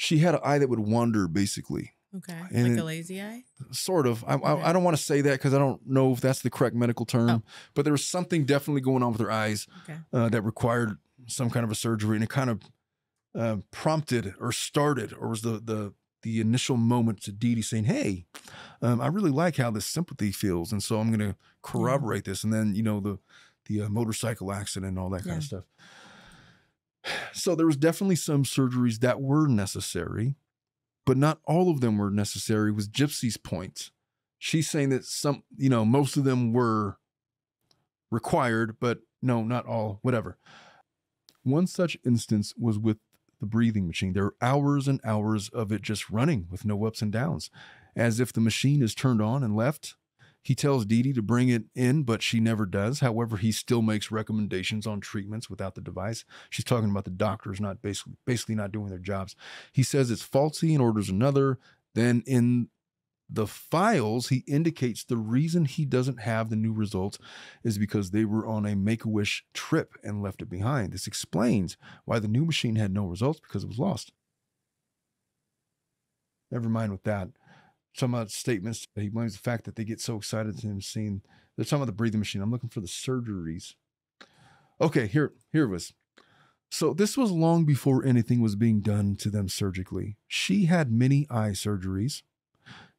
she had an eye that would wander basically Okay. And like a lazy eye? sort of I, Okay. I, I don't want to say that because i don't know if that's the correct medical term Oh. but there was something definitely going on with her eyes Okay. uh, that required some kind of a surgery and it kind of uh, prompted or started or was the the the initial moment to Dee Dee saying, "Hey, um, I really like how this sympathy feels, and so I'm going to corroborate this." And then you know the the uh, motorcycle accident and all that kind of stuff. So there was definitely some surgeries that were necessary, but not all of them were necessary. Was Gypsy's point? She's saying that some, you know, most of them were required, but no, not all. Whatever. One such instance was with the breathing machine. There are hours and hours of it just running with no ups and downs, as if the machine is turned on and left. He tells Dee Dee to bring it in, but she never does. However, he still makes recommendations on treatments without the device. She's talking about the doctors not basically basically not doing their jobs. He says it's faulty and orders another. Then in the files, he indicates the reason he doesn't have the new results is because they were on a Make a Wish trip and left it behind. This explains why the new machine had no results because it was lost. Never mind with that. Some of the statements, he blames the fact that they get so excited to him seeing. They're talking about the breathing machine. I'm looking for the surgeries. Okay, here, here it was. So this was long before anything was being done to them surgically. She had many eye surgeries.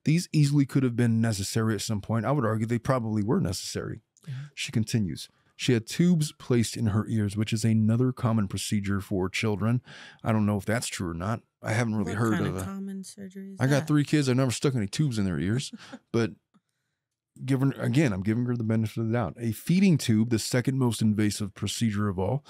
These easily could have been necessary at some point. I would argue they probably were necessary. Mm-hmm. She continues. She had tubes placed in her ears, which is another common procedure for children. I don't know if that's true or not. I haven't really what heard kind of of it. common surgery I got that? three kids. I've never stuck any tubes in their ears, <laughs> but given again, I'm giving her the benefit of the doubt. A feeding tube, the second most invasive procedure of all.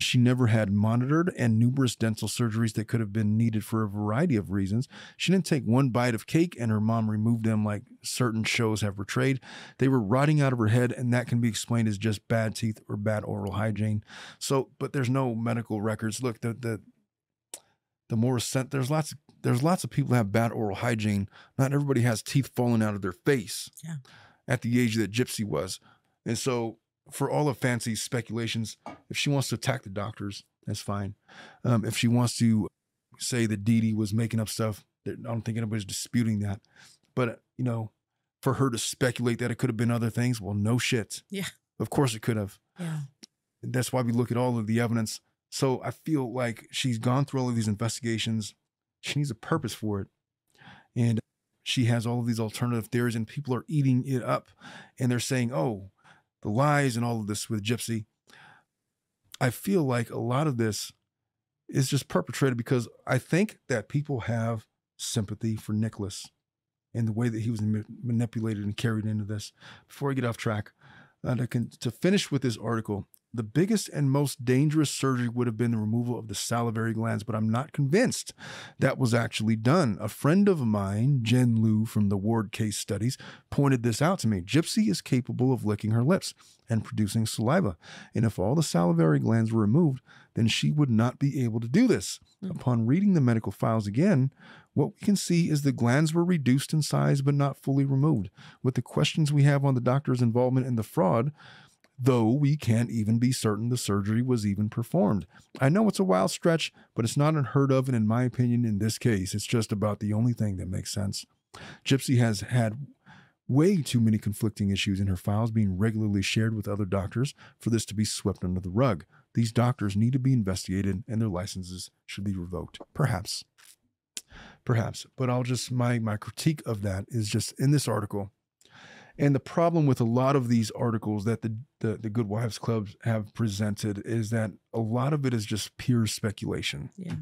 She never had monitored and numerous dental surgeries that could have been needed for a variety of reasons. She didn't take one bite of cake and her mom removed them like certain shows have portrayed. They were rotting out of her head, and that can be explained as just bad teeth or bad oral hygiene. So, but there's no medical records. Look, the the the more sent there's lots there's lots of people that have bad oral hygiene. Not everybody has teeth falling out of their face Yeah. at the age that Gypsy was. And so for all of Fancy's speculations, if she wants to attack the doctors, that's fine. Um, if she wants to say that Dee Dee was making up stuff, that- I don't think anybody's disputing that. But, you know, for her to speculate that it could have been other things. Well, no shit. Yeah. Of course it could have. Yeah. That's why we look at all of the evidence. So I feel like she's gone through all of these investigations. She needs a purpose for it. And she has all of these alternative theories, and people are eating it up. And they're saying, oh, the lies and all of this with Gypsy. I feel like a lot of this is just perpetrated because I think that people have sympathy for Nicholas and the way that he was ma- manipulated and carried into this. Before I get off track, uh, to, to finish with this article, the biggest and most dangerous surgery would have been the removal of the salivary glands, but I'm not convinced that was actually done. A friend of mine, Jen Liu from the Ward case studies, pointed this out to me. Gypsy is capable of licking her lips and producing saliva. And if all the salivary glands were removed, then she would not be able to do this. Mm. Upon reading the medical files again, what we can see is the glands were reduced in size but not fully removed. With the questions we have on the doctor's involvement in the fraud, though we can't even be certain the surgery was even performed. I know it's a wild stretch, but it's not unheard of, and in my opinion, in this case, it's just about the only thing that makes sense. Gypsy has had way too many conflicting issues in her files being regularly shared with other doctors for this to be swept under the rug. These doctors need to be investigated and their licenses should be revoked. Perhaps. Perhaps. But I'll just my my critique of that is just in this article. And the problem with a lot of these articles that the, the, the Good Wives Clubs have presented is that a lot of it is just pure speculation. Yeah.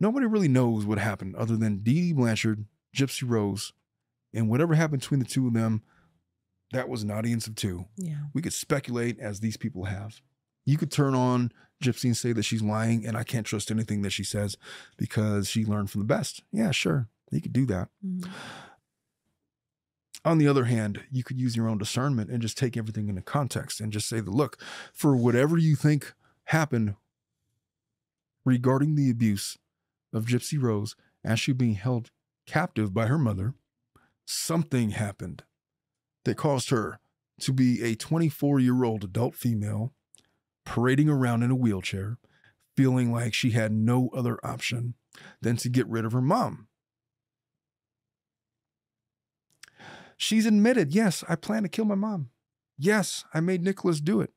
Nobody really knows what happened other than Dee Dee Blanchard, Gypsy Rose, and whatever happened between the two of them, that was an audience of two. Yeah. We could speculate as these people have. You could turn on Gypsy and say that she's lying and I can't trust anything that she says because she learned from the best. Yeah, sure. You could do that. Mhm. On the other hand, you could use your own discernment and just take everything into context and just say that, look, for whatever you think happened regarding the abuse of Gypsy Rose as she being held captive by her mother, something happened that caused her to be a 24 year old adult female parading around in a wheelchair, feeling like she had no other option than to get rid of her mom. She's admitted, yes, I plan to kill my mom. Yes, I made Nicholas do it.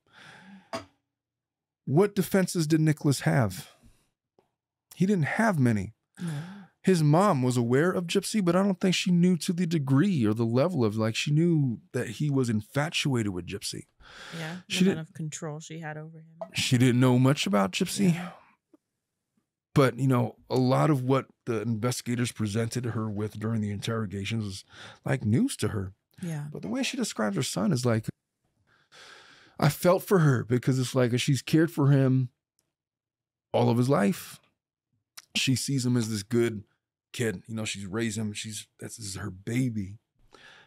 What defenses did Nicholas have? He didn't have many. No. His mom was aware of Gypsy, but I don't think she knew to the degree or the level of like she knew that he was infatuated with Gypsy. Yeah. She The did- amount of control she had over him. She didn't know much about Gypsy. Yeah. But, you know, a lot of what the investigators presented her with during the interrogations was like news to her. Yeah. But the way she describes her son is like, I felt for her because it's like she's cared for him all of his life. She sees him as this good kid. You know, she's raised him. She's that's this is her baby.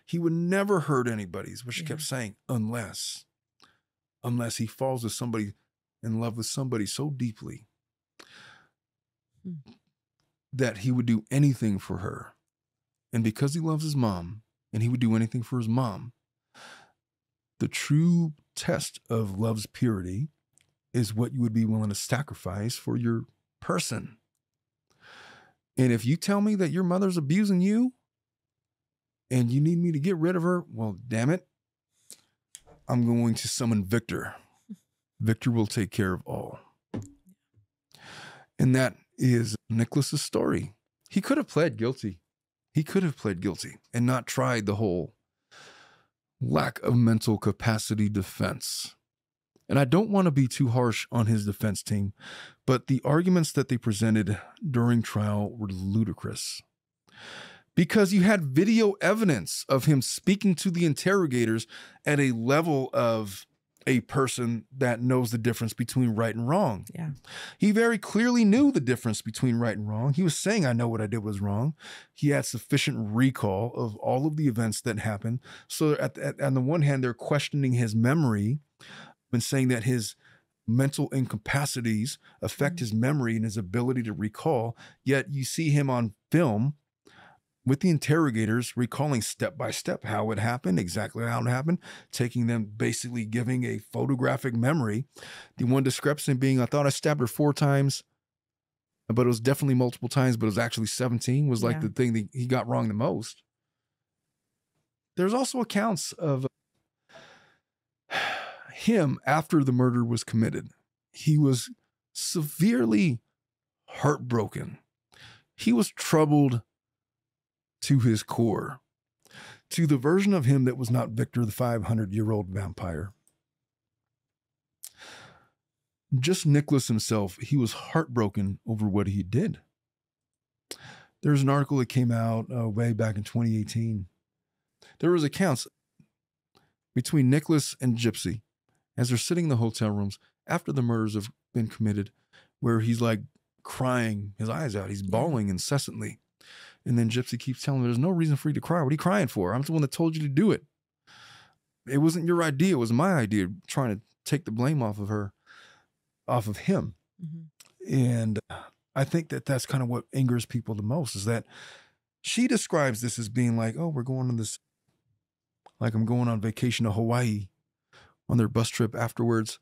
He would never hurt anybody, is what she Yeah. kept saying, unless, unless he falls with somebody in love with somebody so deeply Hmm. that he would do anything for her. And because he loves his mom, and he would do anything for his mom, the true test of love's purity is what you would be willing to sacrifice for your person. And if you tell me that your mother's abusing you and you need me to get rid of her, well, damn it, I'm going to summon Victor. <laughs> Victor will take care of all. And that is Nicholas's story. He could have pled guilty. He could have pled guilty and not tried the whole lack of mental capacity defense. And I don't want to be too harsh on his defense team, but the arguments that they presented during trial were ludicrous. Because you had video evidence of him speaking to the interrogators at a level of a person that knows the difference between right and wrong. Yeah. He very clearly knew the difference between right and wrong. He was saying, I know what I did was wrong. He had sufficient recall of all of the events that happened. So, at, at, on the one hand, they're questioning his memory and saying that his mental incapacities affect Mhm. his memory and his ability to recall. Yet you see him on film with the interrogators recalling step by step how it happened, exactly how it happened, taking them basically giving a photographic memory. The one discrepancy being, I thought I stabbed her four times, but it was definitely multiple times, but it was actually 17, was like Yeah. the thing that he got wrong the most. there's also accounts of <sighs> him after the murder was committed. He was severely heartbroken. He was troubled to his core, to the version of him that was not Victor, the 500 year old vampire. Just Nicholas himself, he was heartbroken over what he did. There's an article that came out uh, way back in 2018. There was accounts between Nicholas and Gypsy as they're sitting in the hotel rooms after the murders have been committed, where he's like crying his eyes out. He's bawling incessantly. And then Gypsy keeps telling him, There's no reason for you to cry. What are you crying for? I'm the one that told you to do it. It wasn't your idea, it was my idea, trying to take the blame off of her, off of him. Mm-hmm. And I think that that's kind of what angers people the most is that she describes this as being like, oh, we're going on this, like I'm going on vacation to Hawaii on their bus trip afterwards.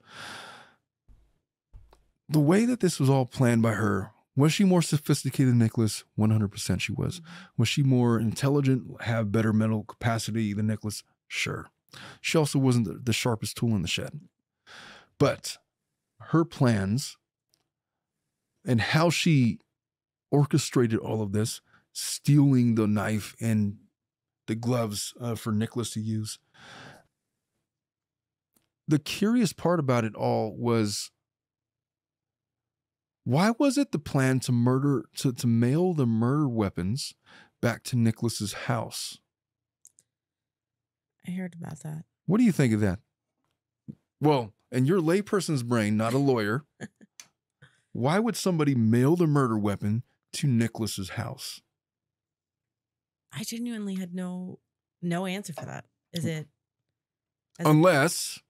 The way that this was all planned by her, was she more sophisticated than Nicholas? 100% she was. Was she more intelligent, have better mental capacity than Nicholas? Sure. She also wasn't the, sharpest tool in the shed. But her plans and how she orchestrated all of this, stealing the knife and the gloves uh, for Nicholas to use. The curious part about it all was why was it the plan to murder to, to mail the murder weapons back to Nicholas's house? I heard about that. What do you think of that? Well, in your layperson's brain, not a lawyer, <laughs> why would somebody mail the murder weapon to Nicholas's house? I genuinely had no no answer for that. Is Mm. it Unless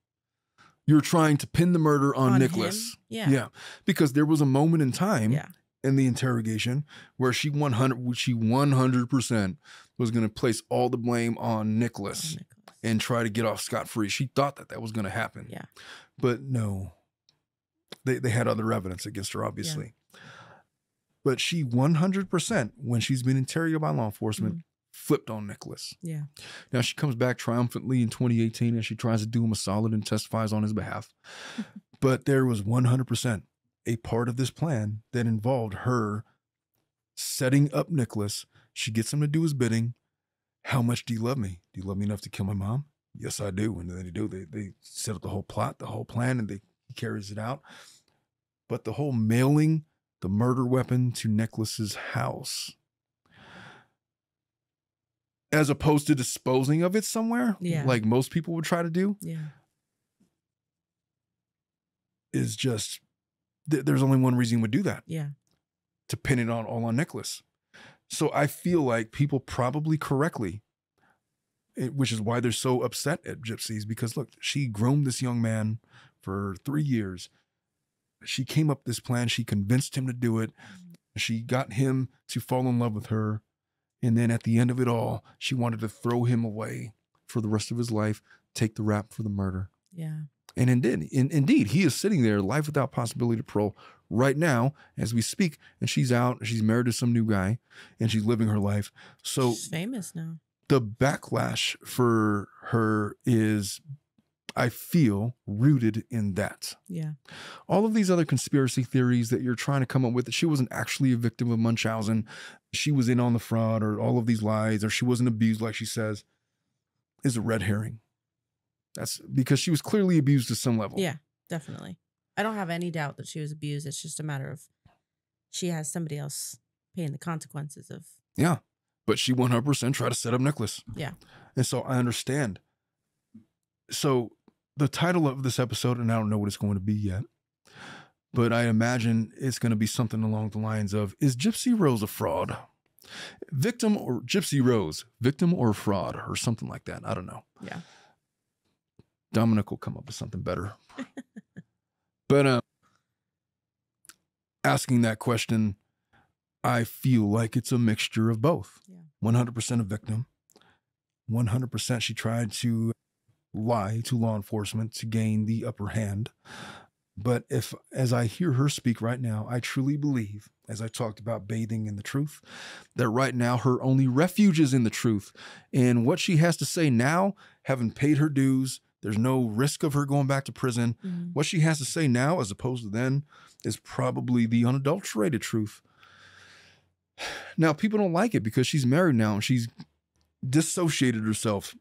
you're trying to pin the murder on, on Nicholas. him? Yeah. Yeah. Because there was a moment in time Yeah. in the interrogation where she 100 she 100% was going to place all the blame on Nicholas on Nicholas. and try to get off scot free. She thought that that was going to happen. Yeah. But no. They they had other evidence against her obviously. But she 100% when she's been interrogated by law enforcement Mm-hmm. Flipped on Nicholas. Yeah. Now she comes back triumphantly in 2018 and she tries to do him a solid and testifies on his behalf. <laughs> but there was 100% a part of this plan that involved her setting up Nicholas. She gets him to do his bidding. How much do you love me? Do you love me enough to kill my mom? Yes, I do. And then they do. They they set up the whole plot, the whole plan, and they he carries it out. But the whole mailing the murder weapon to Nicholas's house as opposed to disposing of it somewhere, Yeah. like most people would try to do, Yeah. is just th- there's only one reason you would do that Yeah. to pin it on all on Nicholas. So I feel like people probably correctly, eh, which is why they're so upset at Gypsies because look, she groomed this young man for three years. She came up this plan. She convinced him to do it. She got him to fall in love with her. And then at the end of it all, she wanted to throw him away for the rest of his life, take the rap for the murder. Yeah. And indeed, in, indeed, he is sitting there, life without possibility of parole, right now as we speak. And she's out. She's married to some new guy, and she's living her life. So She's famous now. the backlash for her is, I feel, rooted in that. Yeah. All of these other conspiracy theories that you're trying to come up with that she wasn't actually a victim of Munchausen, she was in on the fraud, or all of these lies, or she wasn't abused like she says, is a red herring. That's because she was clearly abused to some level. Yeah. Definitely. I don't have any doubt that she was abused. It's just a matter of she has somebody else paying the consequences of Yeah. But she 100% tried to set up Nicholas. Yeah. And so I understand. So the title of this episode, and I don't know what it's going to be yet, but I imagine it's going to be something along the lines of Is Gypsy Rose a fraud? Victim or Gypsy Rose, victim or fraud, or something like that. I don't know. Yeah. Dominic will come up with something better. <laughs> but uh, asking that question, I feel like it's a mixture of both. Yeah. 100% a victim. 100% she tried to lie to law enforcement to gain the upper hand. But if, as I hear her speak right now, I truly believe, as I talked about bathing in the truth, that right now her only refuge is in the truth. And what she has to say now, having paid her dues, there's no risk of her going back to prison. Mhm. What she has to say now, as opposed to then, is probably the unadulterated truth. <sighs> Now, people don't like it because she's married now and she's dissociated herself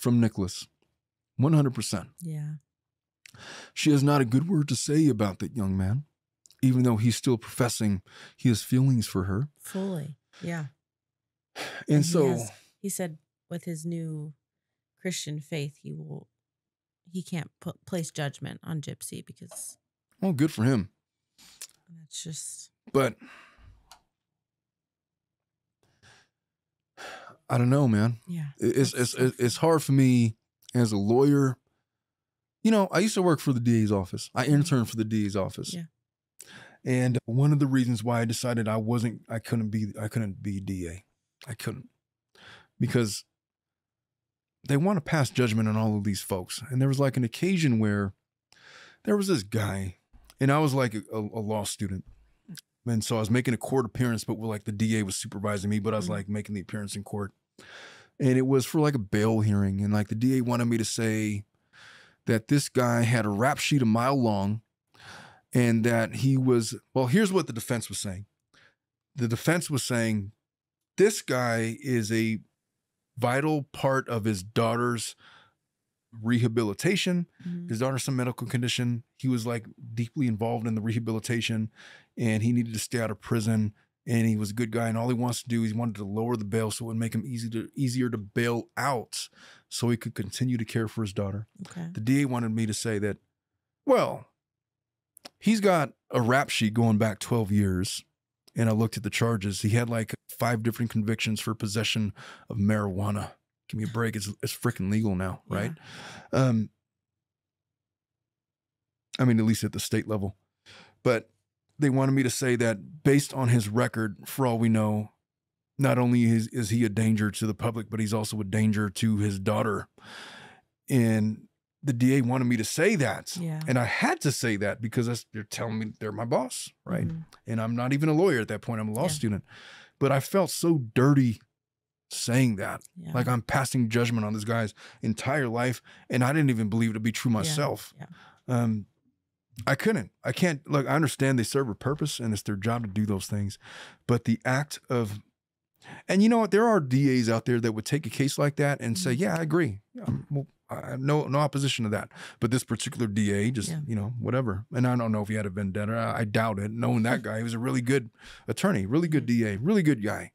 from Nicholas 100%. Yeah. She has not a good word to say about that young man, even though he's still professing he has feelings for her. Fully. Yeah. And, he so, has- he said with his new Christian faith, he will he can't put place judgment on Gypsy because well, good for him. that's just But I don't know, man. yeah. It's, it's, it's hard for me as a lawyer. You know, I used to work for the DA's office. I interned for the DA's office. Yeah. And one of the reasons why I decided I wasn't, I couldn't be, I couldn't be DA. I couldn't because they want to pass judgment on all of these folks. And there was like an occasion where there was this guy, and I was like a, a law student. And so I was making a court appearance, but like the DA was supervising me, but I was Mhm. like making the appearance in court. And it was for like a bail hearing. And like the DA wanted me to say that this guy had a rap sheet a mile long and that he was, well, here's what the defense was saying. The defense was saying this guy is a vital part of his daughter's rehabilitation. Mhm. His daughter's some medical condition. He was like deeply involved in the rehabilitation and he needed to stay out of prison. And he was a good guy. And all he wants to do is he wanted to lower the bail so it would make him easy to easier to bail out so he could continue to care for his daughter. Okay. The DA wanted me to say that, well, he's got a rap sheet going back 12 years. And I looked at the charges. He had like five different convictions for possession of marijuana. Give me a break. It's, it's freaking legal now, Yeah. right? Um, I mean, at least at the state level. But they wanted me to say that based on his record, for all we know, not only is, is he a danger to the public, but he's also a danger to his daughter. And the DA wanted me to say that. Yeah. And I had to say that because that's, they're telling me they're my boss, right? Mhm. And I'm not even a lawyer at that point. I'm a law Yeah. student. But I felt so dirty saying that. Yeah. Like I'm passing judgment on this guy's entire life. And I didn't even believe it to be true myself. Um, I couldn't. I can't. Look, I understand they serve a purpose and it's their job to do those things. But the act of, and you know what? There are DAs out there that would take a case like that and say, Mhm. yeah, I agree. Um, well, I have no, no opposition to that. But this particular DA just, Yeah. you know, whatever. And I don't know if he had a vendetta. I, I doubt it. Knowing that guy, he was a really good attorney, really good DA, really good guy.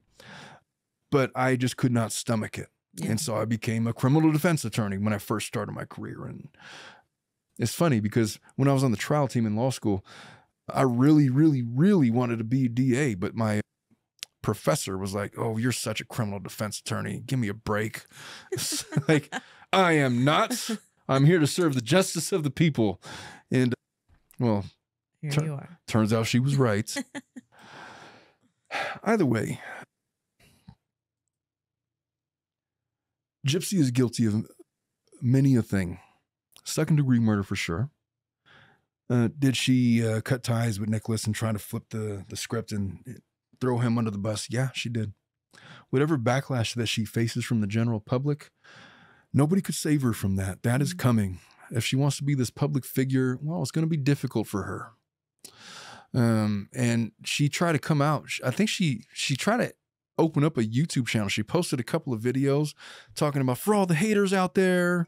But I just could not stomach it. Yeah. And so I became a criminal defense attorney when I first started my career. And it's funny because when I was on the trial team in law school, I really, really, really wanted to be a DA, but my professor was like, "Oh, you're such a criminal defense attorney. Give me a break." <laughs> Like I am not. I'm here to serve the justice of the people. And well, Here you are. turns out she was <laughs> right. Either way, Gypsy is guilty of many a thing. Second degree murder for sure. Uh, did she uh, cut ties with Nicholas and try to flip the, the script and throw him under the bus? Yeah, she did. Whatever backlash that she faces from the general public, nobody could save her from that. That is Mhm. coming. If she wants to be this public figure, well, it's going to be difficult for her. Um, and she tried to come out. I think she she tried to open up a YouTube channel. She posted a couple of videos talking about for all the haters out there.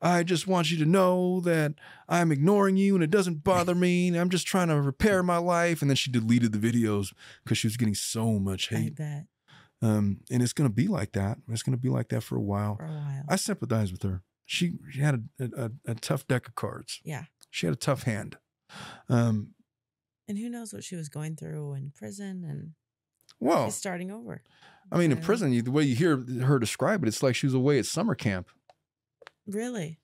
I just want you to know that I'm ignoring you and it doesn't bother me. I'm just trying to repair my life. And then she deleted the videos because she was getting so much I hate. bet Um, and it's gonna be like that. It's gonna be like that for a while. for a while. I sympathize with her. She she had a, a, a tough deck of cards. yeah. She had a tough hand. Um, And who knows what she was going through in prison and well, she's starting over. I mean, in prison, you, the way you hear her describe it, it's like she was away at summer camp. Really?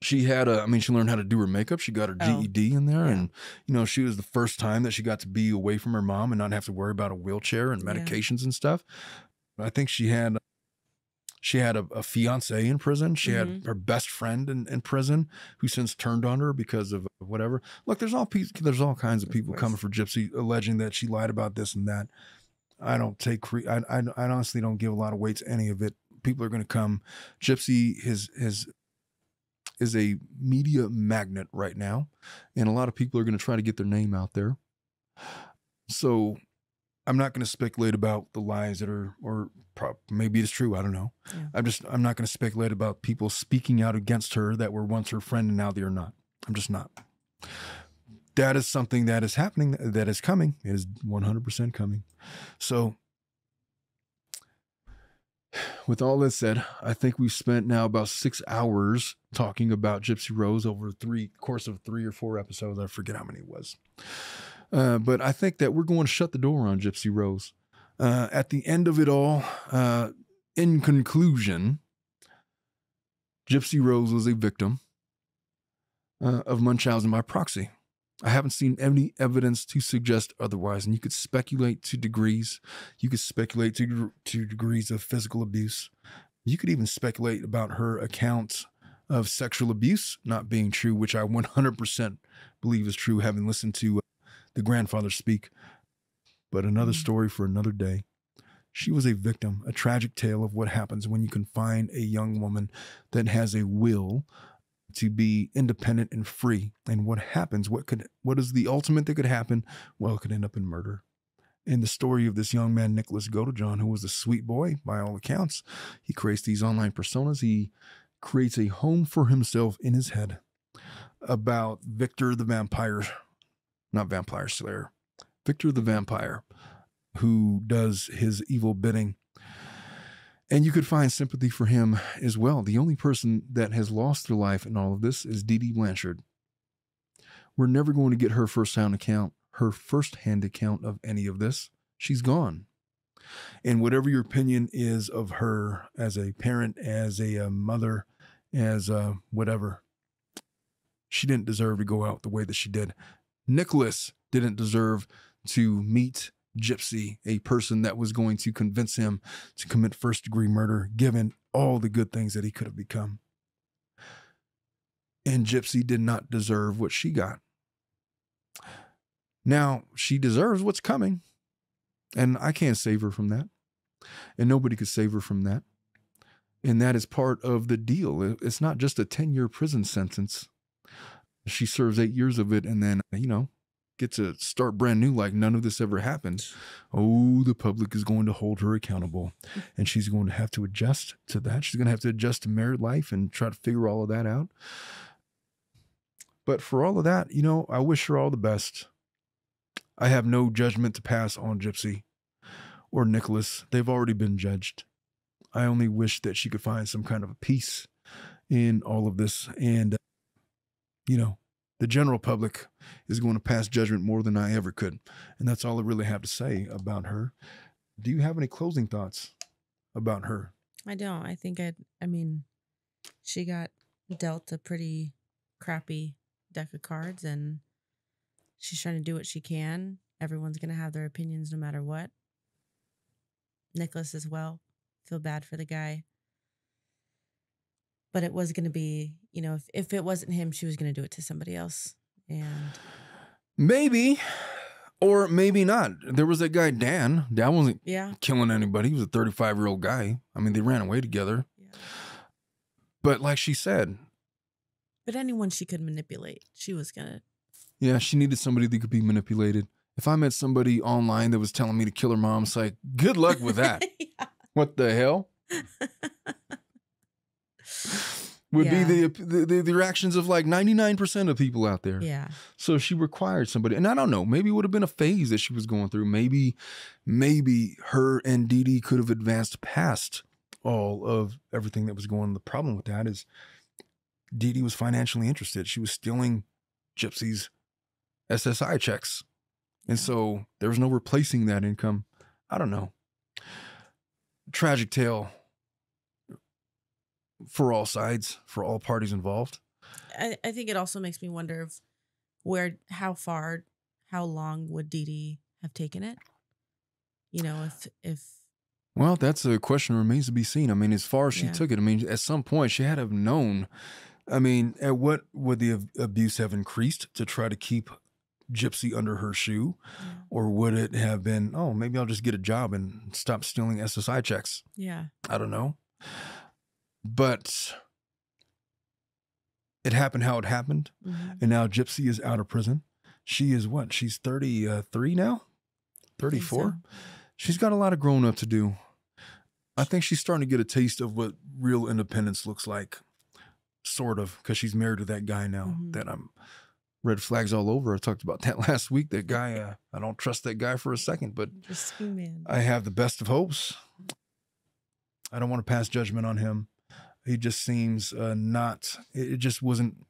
She had a, I mean, she learned how to do her makeup. She got her Oh, GED in there. yeah. And, you know, she was the first time that she got to be away from her mom and not have to worry about a wheelchair and Yeah. medications and stuff. I think she had, She had a, a fiance in prison. She had Mhm. her best friend in, in prison who since turned on her because of whatever. Look, there's all there's all kinds of Of people coming for Gypsy, alleging that she lied about this and that. I don't take cre- I, I I honestly don't give a lot of weight to any of it. People are going to come. Gypsy his his is a media magnet right now, and a lot of people are going to try to get their name out there. So I'm not going to speculate about the lies that are, or maybe it's true. I don't know. Yeah. I'm just, I'm not going to speculate about people speaking out against her that were once her friend and now they are not. I'm just not. That is something that is happening, that is coming. It is 100% coming. So, with all that said, I think we've spent now about six hours talking about Gypsy Rose over three course of three or four episodes. I forget how many it was. Uh, but I think that we're going to shut the door on Gypsy Rose. Uh, at the end of it all, uh, in conclusion, Gypsy Rose was a victim uh, of Munchausen by proxy. I haven't seen any evidence to suggest otherwise, and you could speculate to degrees. You could speculate to to degrees of physical abuse. You could even speculate about her accounts of sexual abuse not being true, which I 100% believe is true, having listened to uh, the grandfather speak. But another Mhm. story for another day. She was a victim, a tragic tale of what happens when you confine a young woman that has a will to be independent and free. And what happens? What could what is the ultimate that could happen? Well, it could end up in murder. In the story of this young man, Nicholas Godejohn, who was a sweet boy by all accounts, he creates these online personas. He creates a home for himself in his head about Victor the vampire, not vampire slayer, Victor the vampire, who does his evil bidding. And you could find sympathy for him as well. The only person that has lost their life in all of this is Dee Dee Blanchard. We're never going to get her first-hand account, her first-hand account of any of this. She's gone. And whatever your opinion is of her as a parent, as a, uh mother, as uh, whatever, she didn't deserve to go out the way that she did. Nicholas didn't deserve to meet Gypsy, a person that was going to convince him to commit first degree murder, given all the good things that he could have become. And Gypsy did not deserve what she got. Now, she deserves what's coming. And I can't save her from that. And nobody could save her from that. And that is part of the deal. It's not just a 10 year prison sentence. She serves eight years of it and then, you know, get to start brand new like none of this ever happened. Oh, the public is going to hold her accountable mm. and she's going to have to adjust to that. She's going to have to adjust to married life and try to figure all of that out. But for all of that, you know, I wish her all the best. I have no judgment to pass on Gypsy or Nicholas. They've already been judged. I only wish that she could find some kind of a peace in all of this. And, you know, the general public is going to pass judgment more than I ever could. And that's all I really have to say about her. Do you have any closing thoughts about her? I don't. I think I. I mean, she got dealt a pretty crappy deck of cards, and she's trying to do what she can. Everyone's gonna have their opinions no matter what. Nicholas as well. Feel bad for the guy. But it was gonna be, you know, if, if it wasn't him, she was gonna do it to somebody else. And Maybe, or maybe not. There was that guy, Dan. Dan wasn't yeah, killing anybody. He was a 35 year old guy. I mean, they ran away together. yeah. But like she said, But anyone she could manipulate, she was gonna yeah, she needed somebody that could be manipulated. If I met somebody online that was telling me to kill her mom, it's like, good luck with that. <laughs> yeah. what the hell? <laughs> <laughs> Would Yeah. be the, the the reactions of like 99% of people out there. Yeah. So she required somebody, and I don't know. Maybe it would have been a phase that she was going through. Maybe, maybe her and Dee Dee could have advanced past all of everything that was going. on. The problem with that is, Dee Dee was financially interested. She was stealing Gypsy's SSI checks, and Yeah. so there was no replacing that income. I don't know. Tragic tale for all sides, for all parties involved. I, I think it also makes me wonder of where, how far, how long would Dee Dee have taken it? You know, if if Well, that's a question that remains to be seen. I mean, as far as she Yeah. took it, I mean, at some point she had to have known. I mean, at what would the ab- abuse have increased to try to keep Gypsy under her shoe? Yeah. Or would it have been, oh, maybe I'll just get a job and stop stealing SSI checks? Yeah. I don't know. But it happened how it happened. Mhm. And now Gypsy is out of prison. She is what? She's 33 now? 34? so. She's got a lot of growing up to do. I think she's starting to get a taste of what real independence looks like, sort of, because she's married to that guy now Mhm. that I'm red flags all over. I talked about <laughs> that last week. That guy, uh, I don't trust that guy for a second, but. I have the best of hopes. I don't want to pass judgment on him. He just seems uh, not, it just wasn't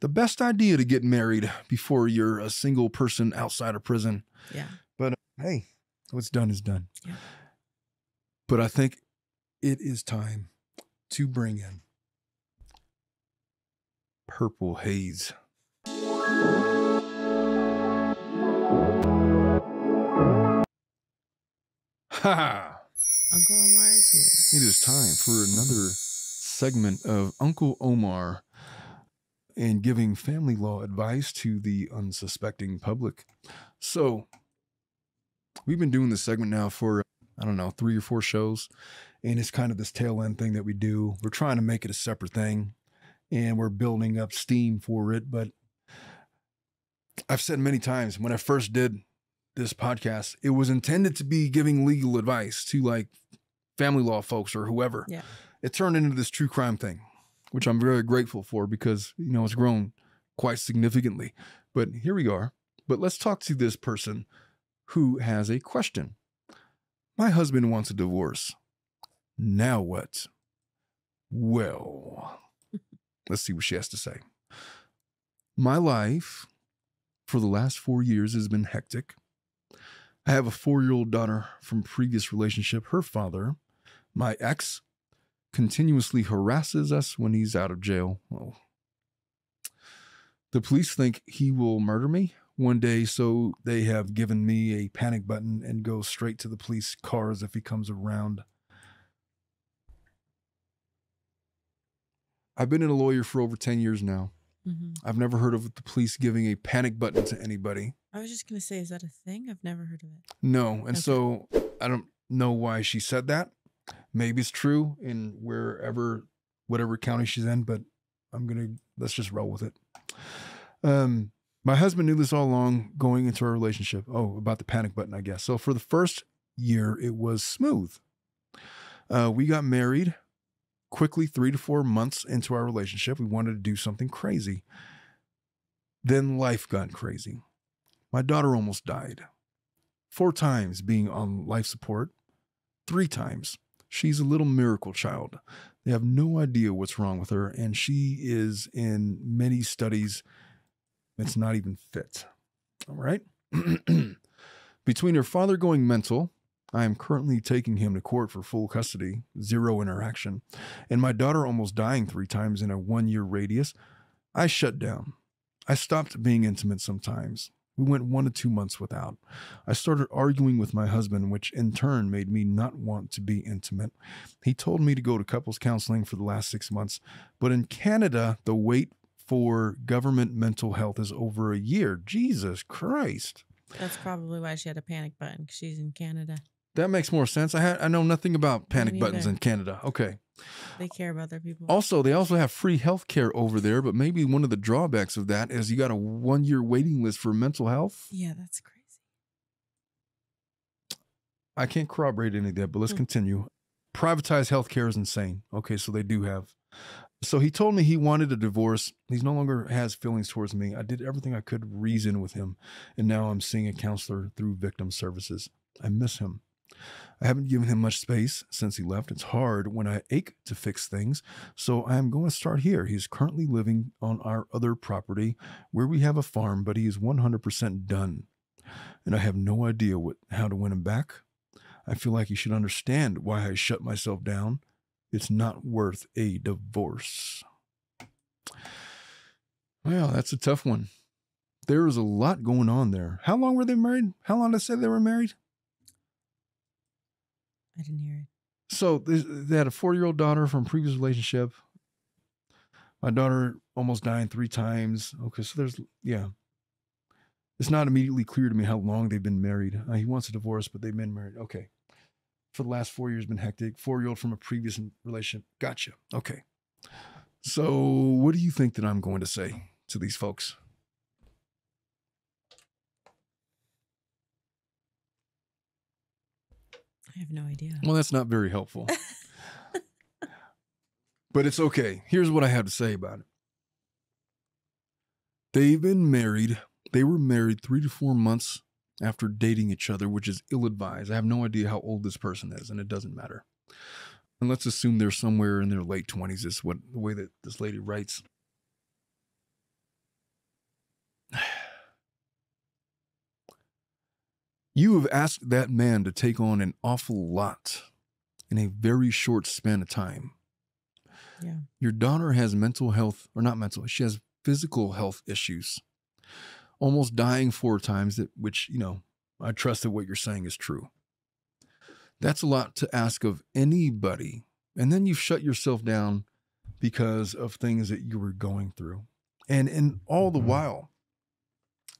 the best idea to get married before you're a single person outside of prison. yeah. But uh, hey, what's done is done. Yeah. But I think it is time to bring in Purple Haze. Ha! Uncle Omar is here. It is time for another segment of Uncle Omar and giving family law advice to the unsuspecting public. So, we've been doing this segment now for, I don't know, three or four shows. And it's kind of this tail end thing that we do. We're trying to make it a separate thing and we're building up steam for it. But I've said many times when I first did this podcast, it was intended to be giving legal advice to like family law folks or whoever. Yeah. It turned into this true crime thing, which I'm very grateful for because, you know, it's grown quite significantly. But here we are. But let's talk to this person who has a question. My husband wants a divorce. Now what? Well, <laughs> let's see what she has to say. My life for the last four years has been hectic. I have a four year old daughter from previous relationship. Her father, my ex, continuously harasses us when he's out of jail. The police think he will murder me one day, so they have given me a panic button and go straight to the police cars if he comes around. I've been in a lawyer for over 10 years now. hmm I've never heard of the police giving a panic button to anybody. I was just gonna say, is that a thing? I've never heard of it. No. And Okay. so I don't know why she said that. Maybe it's true in wherever, whatever county she's in, but I'm going to, let's just roll with it. Um, my husband knew this all along going into our relationship. Oh, about the panic button, I guess. So for the first year, it was smooth. Uh, we got married quickly, three to four months into our relationship. We wanted to do something crazy. Then life got crazy. My daughter almost died four times being on life support, three times. She's a little miracle child. They have no idea what's wrong with her, and she is in many studies. It's not even fit. All right. <clears throat> Between her father going mental, I am currently taking him to court for full custody, zero interaction, and my daughter almost dying three times in a one year radius, I shut down. I stopped being intimate sometimes. We went one to two months without. I started arguing with my husband, which in turn made me not want to be intimate. He told me to go to couples counseling for the last six months, but in Canada, the wait for government mental health is over a year. Jesus Christ. That's probably why she had a panic button. She's in Canada. That makes more sense. I had I know nothing about panic buttons in Canada. Okay. They care about their people. Also, they also have free health care over there, but maybe one of the drawbacks of that is you got a one year waiting list for mental health. yeah, that's crazy. I can't corroborate any of that, but let's Hmm. continue. Privatized healthcare is insane. Okay, so they do have. So he told me he wanted a divorce. He's no longer has feelings towards me. I did everything I could reason with him, and now I'm seeing a counselor through victim services. I miss him. I haven't given him much space since he left. It's hard when I ache to fix things, so I am going to start here. He's currently living on our other property where we have a farm, but he is 100% done. And I have no idea what how to win him back. I feel like he should understand why I shut myself down. It's not worth a divorce. Well, that's a tough one. There is a lot going on there. How long were they married? How long did I say they were married? I didn't hear it. So they had a four year old daughter from previous relationship. My daughter almost died three times. Okay, so there's yeah. It's not immediately clear to me how long they've been married. Uh, he wants a divorce, but they've been married. Okay. For the last four years, been hectic. Four year old from a previous relationship. Gotcha. Okay. So what do you think that I'm going to say to these folks? I have no idea. Well, that's not very helpful. but it's okay. Here's what I have to say about it. They've been married. They were married three to four months after dating each other, which is ill advised. I have no idea how old this person is, and it doesn't matter. And let's assume they're somewhere in their late 20s, is what the way that this lady writes. <sighs> You have asked that man to take on an awful lot in a very short span of time. Yeah. Your daughter has mental health, or not mental, she has physical health issues, almost dying four times, that, which, you know, I trust that what you're saying is true. That's a lot to ask of anybody. And then you've shut yourself down because of things that you were going through. And and all the Mhm. while,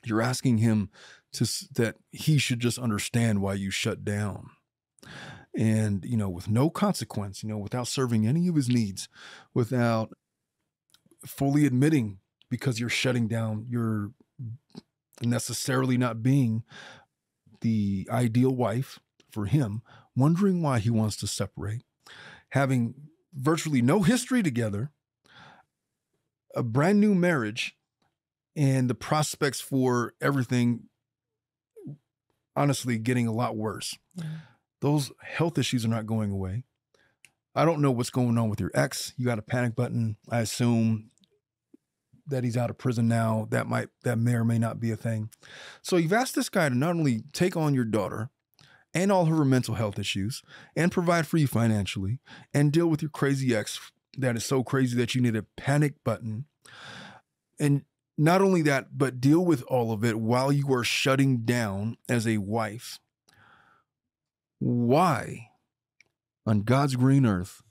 you're asking him to that he should just understand why you shut down. And you know, with no consequence, you know, without serving any of his needs, without fully admitting because you're shutting down, you're necessarily not being the ideal wife for him, wondering why he wants to separate, having virtually no history together, a brand new marriage, and the prospects for everything honestly getting a lot worse. Yeah. Those health issues are not going away. I don't know what's going on with your ex. You got a panic button. I assume that he's out of prison now. That might that may or may not be a thing. So you've asked this guy to not only take on your daughter and all her mental health issues and provide for you financially and deal with your crazy ex that is so crazy that you need a panic button. And not only that, but deal with all of it while you are shutting down as a wife. Why on God's green earth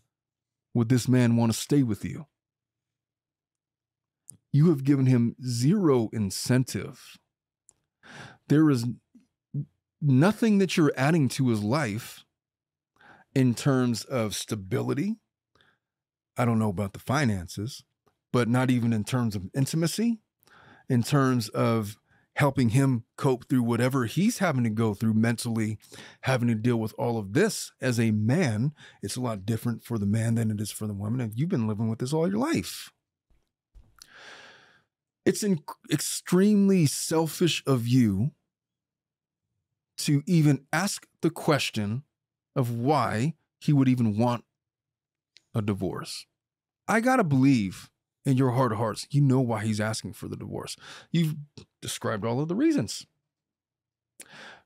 would this man want to stay with you? You have given him zero incentive. There is nothing that you're adding to his life in terms of stability. I don't know about the finances, but not even in terms of intimacy, in terms of helping him cope through whatever he's having to go through mentally, having to deal with all of this as a man. It's a lot different for the man than it is for the woman. And you've been living with this all your life. It's in- extremely selfish of you to even ask the question of why he would even want a divorce. I got to believe in your heart of hearts, you know why he's asking for the divorce. You've described all of the reasons.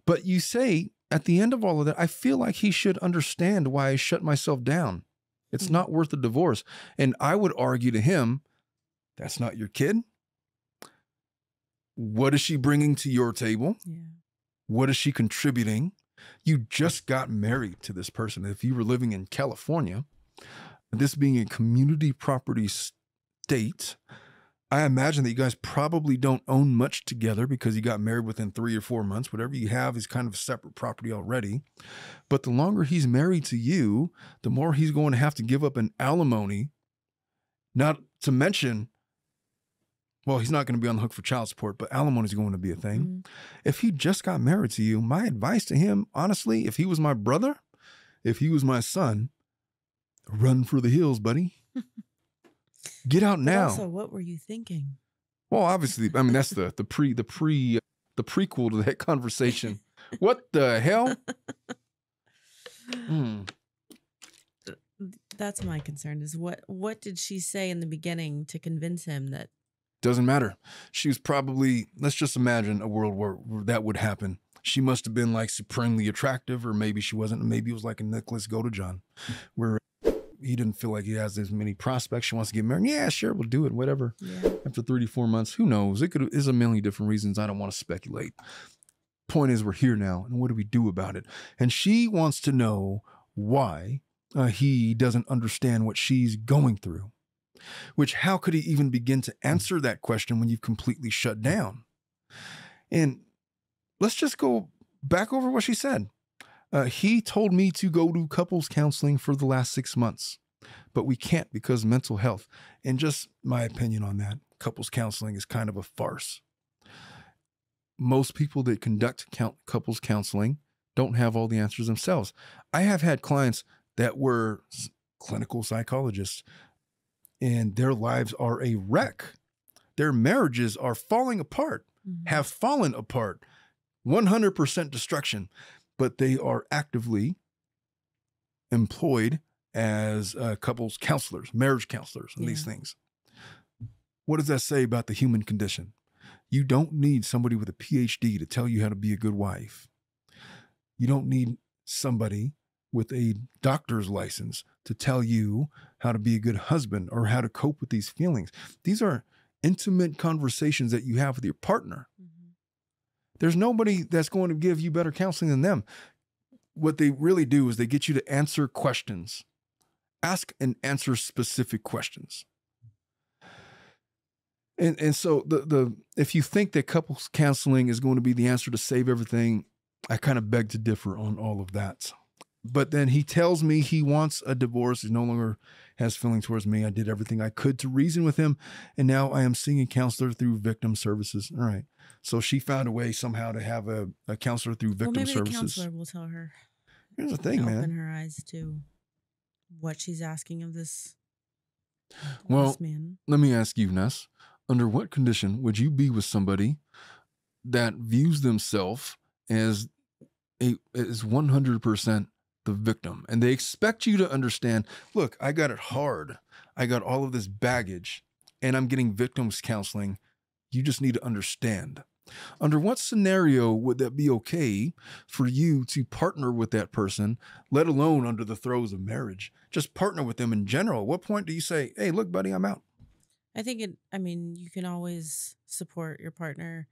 But you say at the end of all of that, I feel like he should understand why I shut myself down. It's Mhm. not worth the divorce. And I would argue to him, that's not your kid. What is she bringing to your table? Yeah. What is she contributing? You just got married to this person. If you were living in California, this being a community property state, I imagine that you guys probably don't own much together because you got married within three or four months. Whatever you have is kind of separate property already. But the longer he's married to you, the more he's going to have to give up an alimony, not to mention, well, he's not going to be on the hook for child support, but alimony is going to be a thing Mhm. if he just got married to you, my advice to him, honestly, if he was my brother, if he was my son, run for the hills, buddy. <laughs> Get out But now. Also, what were you thinking? well, obviously, I mean that's <laughs> the the pre the pre the prequel to that conversation. what the hell? <laughs> Hmm. That's my concern. Is what what did she say in the beginning to convince him that? Doesn't matter. She was probably, let's just imagine a world where, where that would happen. She must have been like supremely attractive, or maybe she wasn't. Maybe it was like a Nicholas Godejohn, where he didn't feel like he has as many prospects. She wants to get married. Yeah, sure, we'll do it. Whatever. Yeah. After 34 months, who knows? It could is a million different reasons. I don't want to speculate. Point is, we're here now, and what do we do about it? And she wants to know why uh, he doesn't understand what she's going through. Which, how could he even begin to answer that question when you've completely shut down? And let's just go back over what she said. Uh, he told me to go to couples counseling for the last six months, but we can't because mental health. And just my opinion on that couples counseling is kind of a farce. Most people that conduct count couples counseling don't have all the answers themselves. I have had clients that were clinical psychologists and their lives are a wreck. Their marriages are falling apart, Mhm. have fallen apart, 100% destruction, but they are actively employed as uh, couples counselors, marriage counselors, and these things. What does that say about the human condition? You don't need somebody with a PhD to tell you how to be a good wife. You don't need somebody with a doctor's license to tell you how to be a good husband or how to cope with these feelings. These are intimate conversations that you have with your partner. There's nobody that's going to give you better counseling than them. What they really do is they get you to answer questions, ask and answer specific questions. And and so the the if you think that couples counseling is going to be the answer to save everything, I kind of beg to differ on all of that. But then he tells me he wants a divorce. He's no longer has feelings towards me. I did everything I could to reason with him, and now I am seeing a counselor through victim services. All right. So she found a way somehow to have a, a counselor through victim Well, maybe the services. counselor will tell her. Here's the thing, open man. her eyes to what she's asking of this. Well, this man. Let me ask you, Ness. Under what condition would you be with somebody that views themselves as a as 100% the victim and they expect you to understand, look, I got it hard. I got all of this baggage and I'm getting victims counseling. You just need to understand. Under what scenario would that be okay for you to partner with that person, let alone under the throes of marriage? Just partner with them in general. At what point do you say, hey, look, buddy, I'm out? I think it. I mean, you can always support your partner,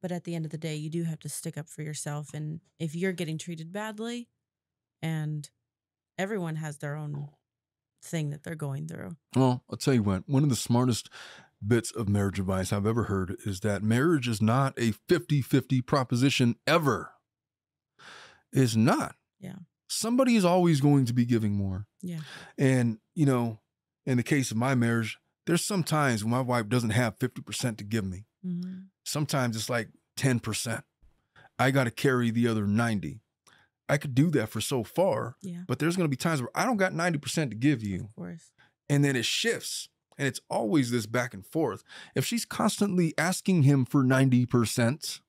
but at the end of the day, you do have to stick up for yourself. And if you're getting treated badly, and everyone has their own thing that they're going through. Well, I'll tell you what, one of the smartest bits of marriage advice I've ever heard is that marriage is not a 50 50 proposition ever. It's not. Yeah. Somebody is always going to be giving more. Yeah. And, you know, in the case of my marriage, there's some times when my wife doesn't have 50% to give me. Mm-hmm. Sometimes it's like 10%. I got to carry the other 90. I could do that for so far, Yeah. but there's going to be times where I don't got 90% to give you Of course. and then it shifts and it's always this back and forth if she's constantly asking him for 90%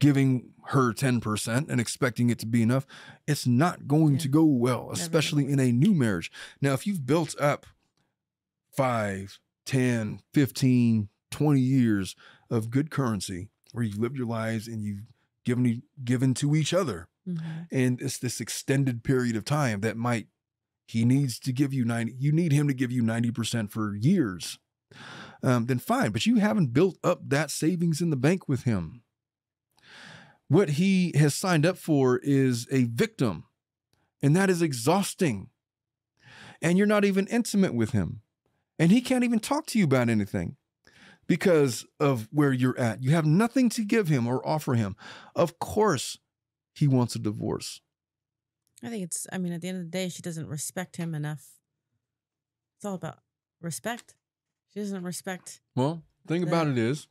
giving her 10% and expecting it to be enough it's not going Yeah. to go well especially in a new marriage now if you've built up 5 10 15 20 years of good currency where you've lived your lives and you've given given to each other Mm-hmm. and it's this extended period of time that might he needs to give you 90 you need him to give you 90% for years um, then fine but you haven't built up that savings in the bank with him. What he has signed up for is a victim and that is exhausting and you're not even intimate with him and he can't even talk to you about anything because of where you're at. You have nothing to give him or offer him. Of course he wants a divorce I think it's. I mean, at the end of the day, she doesn't respect him enough. It's all about respect. She doesn't respect. Well, thing about it is,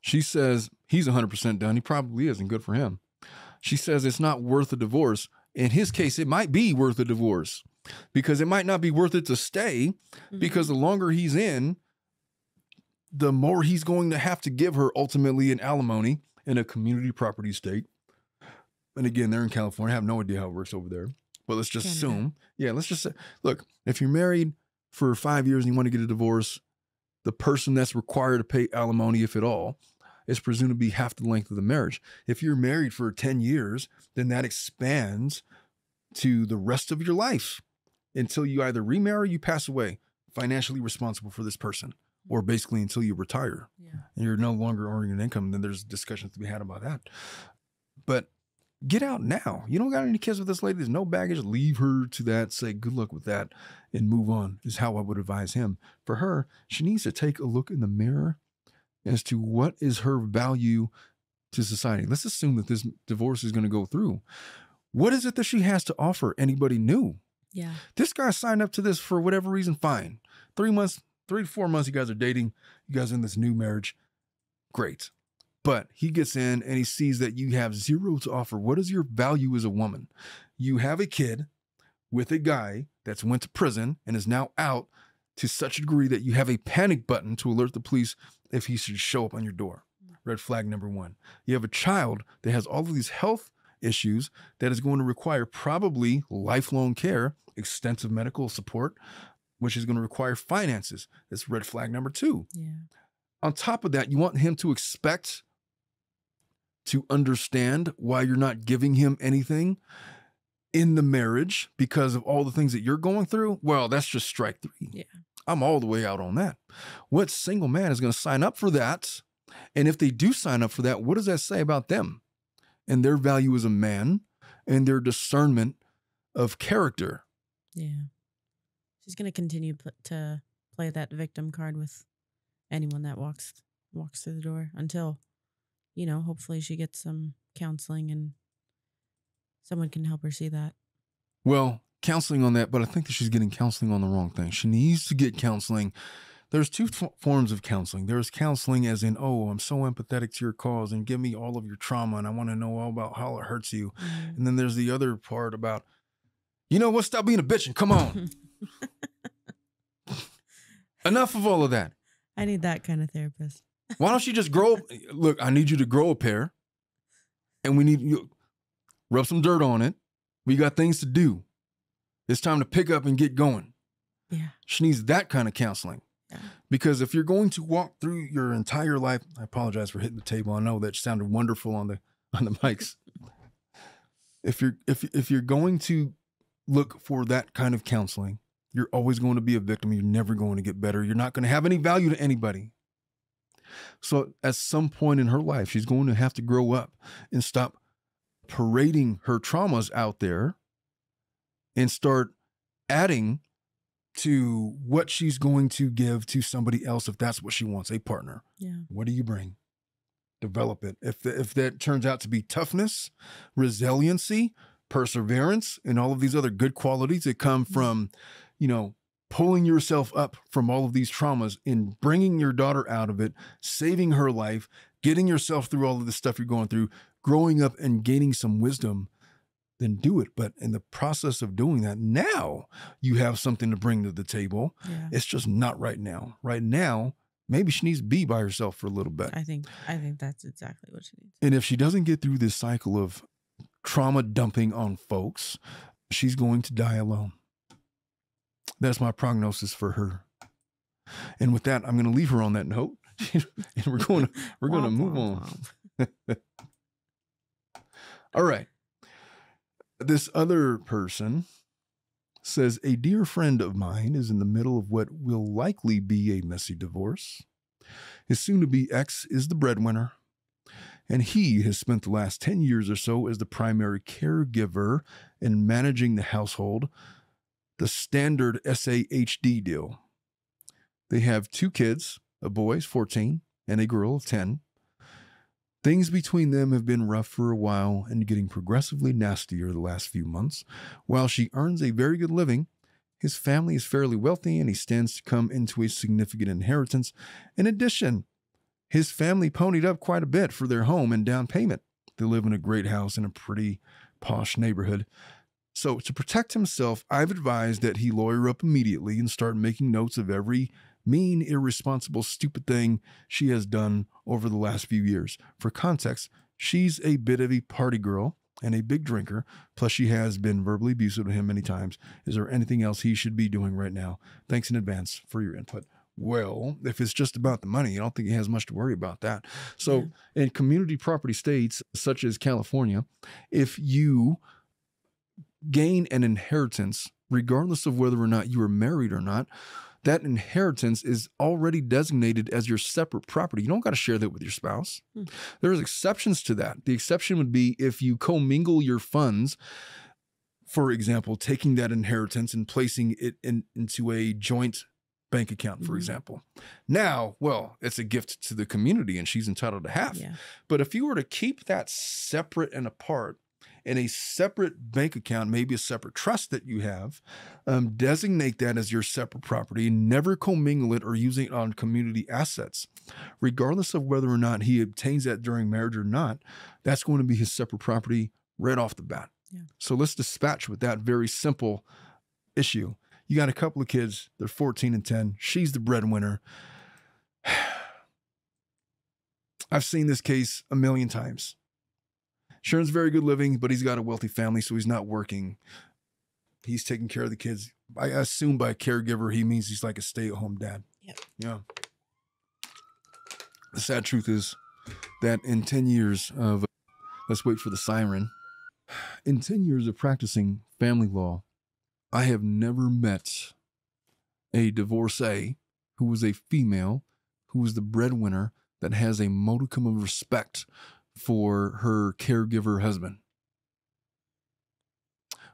she says he's 100% done. He probably is, and good for him. She says it's not worth a divorce. In his case, it might be worth a divorce because it might not be worth it to stay Mhm. because the longer he's in, the more he's going to have to give her ultimately in alimony in a community property state. And again, they're in California. I have no idea how it works over there. But let's just Canada. assume. Yeah, let's just say, look, if you're married for five years and you want to get a divorce, the person that's required to pay alimony, if at all, is presumed to be half the length of the marriage. If you're married for 10 years, then that expands to the rest of your life until you either remarry or you pass away, financially responsible for this person, or basically until you retire yeah. and you're no longer earning an income, then there's discussions to be had about that. But get out now. You don't got any kids with this lady. There's no baggage. Leave her to that. Say good luck with that and move on, is how I would advise him. For her, she needs to take a look in the mirror as to what is her value to society. Let's assume that this divorce is going to go through. What is it that she has to offer anybody new? Yeah. This guy signed up to this for whatever reason, fine. Three months, three to four months, you guys are dating, you guys are in this new marriage. Great. But he gets in and he sees that you have zero to offer. What is your value as a woman? You have a kid with a guy that's went to prison and is now out to such a degree that you have a panic button to alert the police if he should show up on your door. Red flag number one. You have a child that has all of these health issues that is going to require probably lifelong care, extensive medical support, which is going to require finances. That's red flag number two. Yeah. On top of that, you want him to expect to understand why you're not giving him anything in the marriage because of all the things that you're going through. Well, that's just strike three. Yeah. I'm all the way out on that. What single man is going to sign up for that? And if they do sign up for that, what does that say about them and their value as a man and their discernment of character? Yeah. She's going to continue pl- to play that victim card with anyone that walks walks through the door until you know, hopefully she gets some counseling and someone can help her see that. Well, counseling on that, but I think that she's getting counseling on the wrong thing. She needs to get counseling. There's two f- forms of counseling. There's counseling as in, oh, I'm so empathetic to your cause and give me all of your trauma and I want to know all about how it hurts you. Mhm. And then there's the other part about, you know what, stop being a bitch and come on. <laughs> Enough of all of that. I need that kind of therapist. Why don't you just grow? Look, I need you to grow a pair, and we need you rub some dirt on it. We got things to do. It's time to pick up and get going. Yeah. She needs that kind of counseling. Yeah. Because if you're going to walk through your entire life, I apologize for hitting the table. I know that sounded wonderful on the on the mics. if you're if if you're going to look for that kind of counseling, you're always going to be a victim. You're never going to get better. You're not going to have any value to anybody. So at some point in her life, she's going to have to grow up and stop parading her traumas out there and start adding to what she's going to give to somebody else if that's what she wants a partner. Yeah. What do you bring? Develop it. If the, if that turns out to be toughness, resiliency, perseverance, and all of these other good qualities that come mm-hmm. from, you know, pulling yourself up from all of these traumas and bringing your daughter out of it, saving her life, getting yourself through all of the stuff you're going through, growing up and gaining some wisdom, then do it. But in the process of doing that, now you have something to bring to the table. Yeah. It's just not right now. Right now, maybe she needs to be by herself for a little bit. I think I think that's exactly what she needs. And if she doesn't get through this cycle of trauma dumping on folks, she's going to die alone. That's my prognosis for her. And with that, I'm going to leave her on that note. <laughs> and we're going to we're going to move on. <laughs> All right. This other person says a dear friend of mine is in the middle of what will likely be a messy divorce. His soon to be ex is the breadwinner, and he has spent the last 10 years or so as the primary caregiver in managing the household, the standard SAHD deal. They have two kids, a boy, 14, and a girl of 10. Things between them have been rough for a while and getting progressively nastier the last few months. While she earns a very good living, his family is fairly wealthy and he stands to come into a significant inheritance. In addition, his family ponied up quite a bit for their home and down payment. They live in a great house in a pretty posh neighborhood. So, to protect himself, I've advised that he lawyer up immediately and start making notes of every mean, irresponsible, stupid thing she has done over the last few years. For context, she's a bit of a party girl and a big drinker, plus she has been verbally abusive to him many times. Is there anything else he should be doing right now? Thanks in advance for your input. Well, if it's just about the money, I don't think he has much to worry about that. So, in community property states such as California, if you gain an inheritance, regardless of whether or not you are married or not, that inheritance is already designated as your separate property. You don't got to share that with your spouse. Hmm. There's exceptions to that. The exception would be if you commingle your funds, for example, taking that inheritance and placing it in, into a joint bank account, for Mhm. example. Now, well, it's a gift to the community and she's entitled to half. Yeah. But if you were to keep that separate and apart in a separate bank account, maybe a separate trust that you have, um, designate that as your separate property, never commingle it or using it on community assets, regardless of whether or not he obtains that during marriage or not, that's going to be his separate property right off the bat. Yeah. So let's dispatch with that very simple issue. You got a couple of kids, they're 14 and 10. She's the breadwinner. <sighs> I've seen this case a million times. Sharon's very good living, but he's got a wealthy family, so he's not working. He's taking care of the kids. I assume by caregiver, he means he's like a stay at home dad. Yep. Yeah. The sad truth is that in 10 years of, let's wait for the siren, in 10 years of practicing family law, I have never met a divorcee who was a female, who was the breadwinner, that has a modicum of respect for her caregiver husband.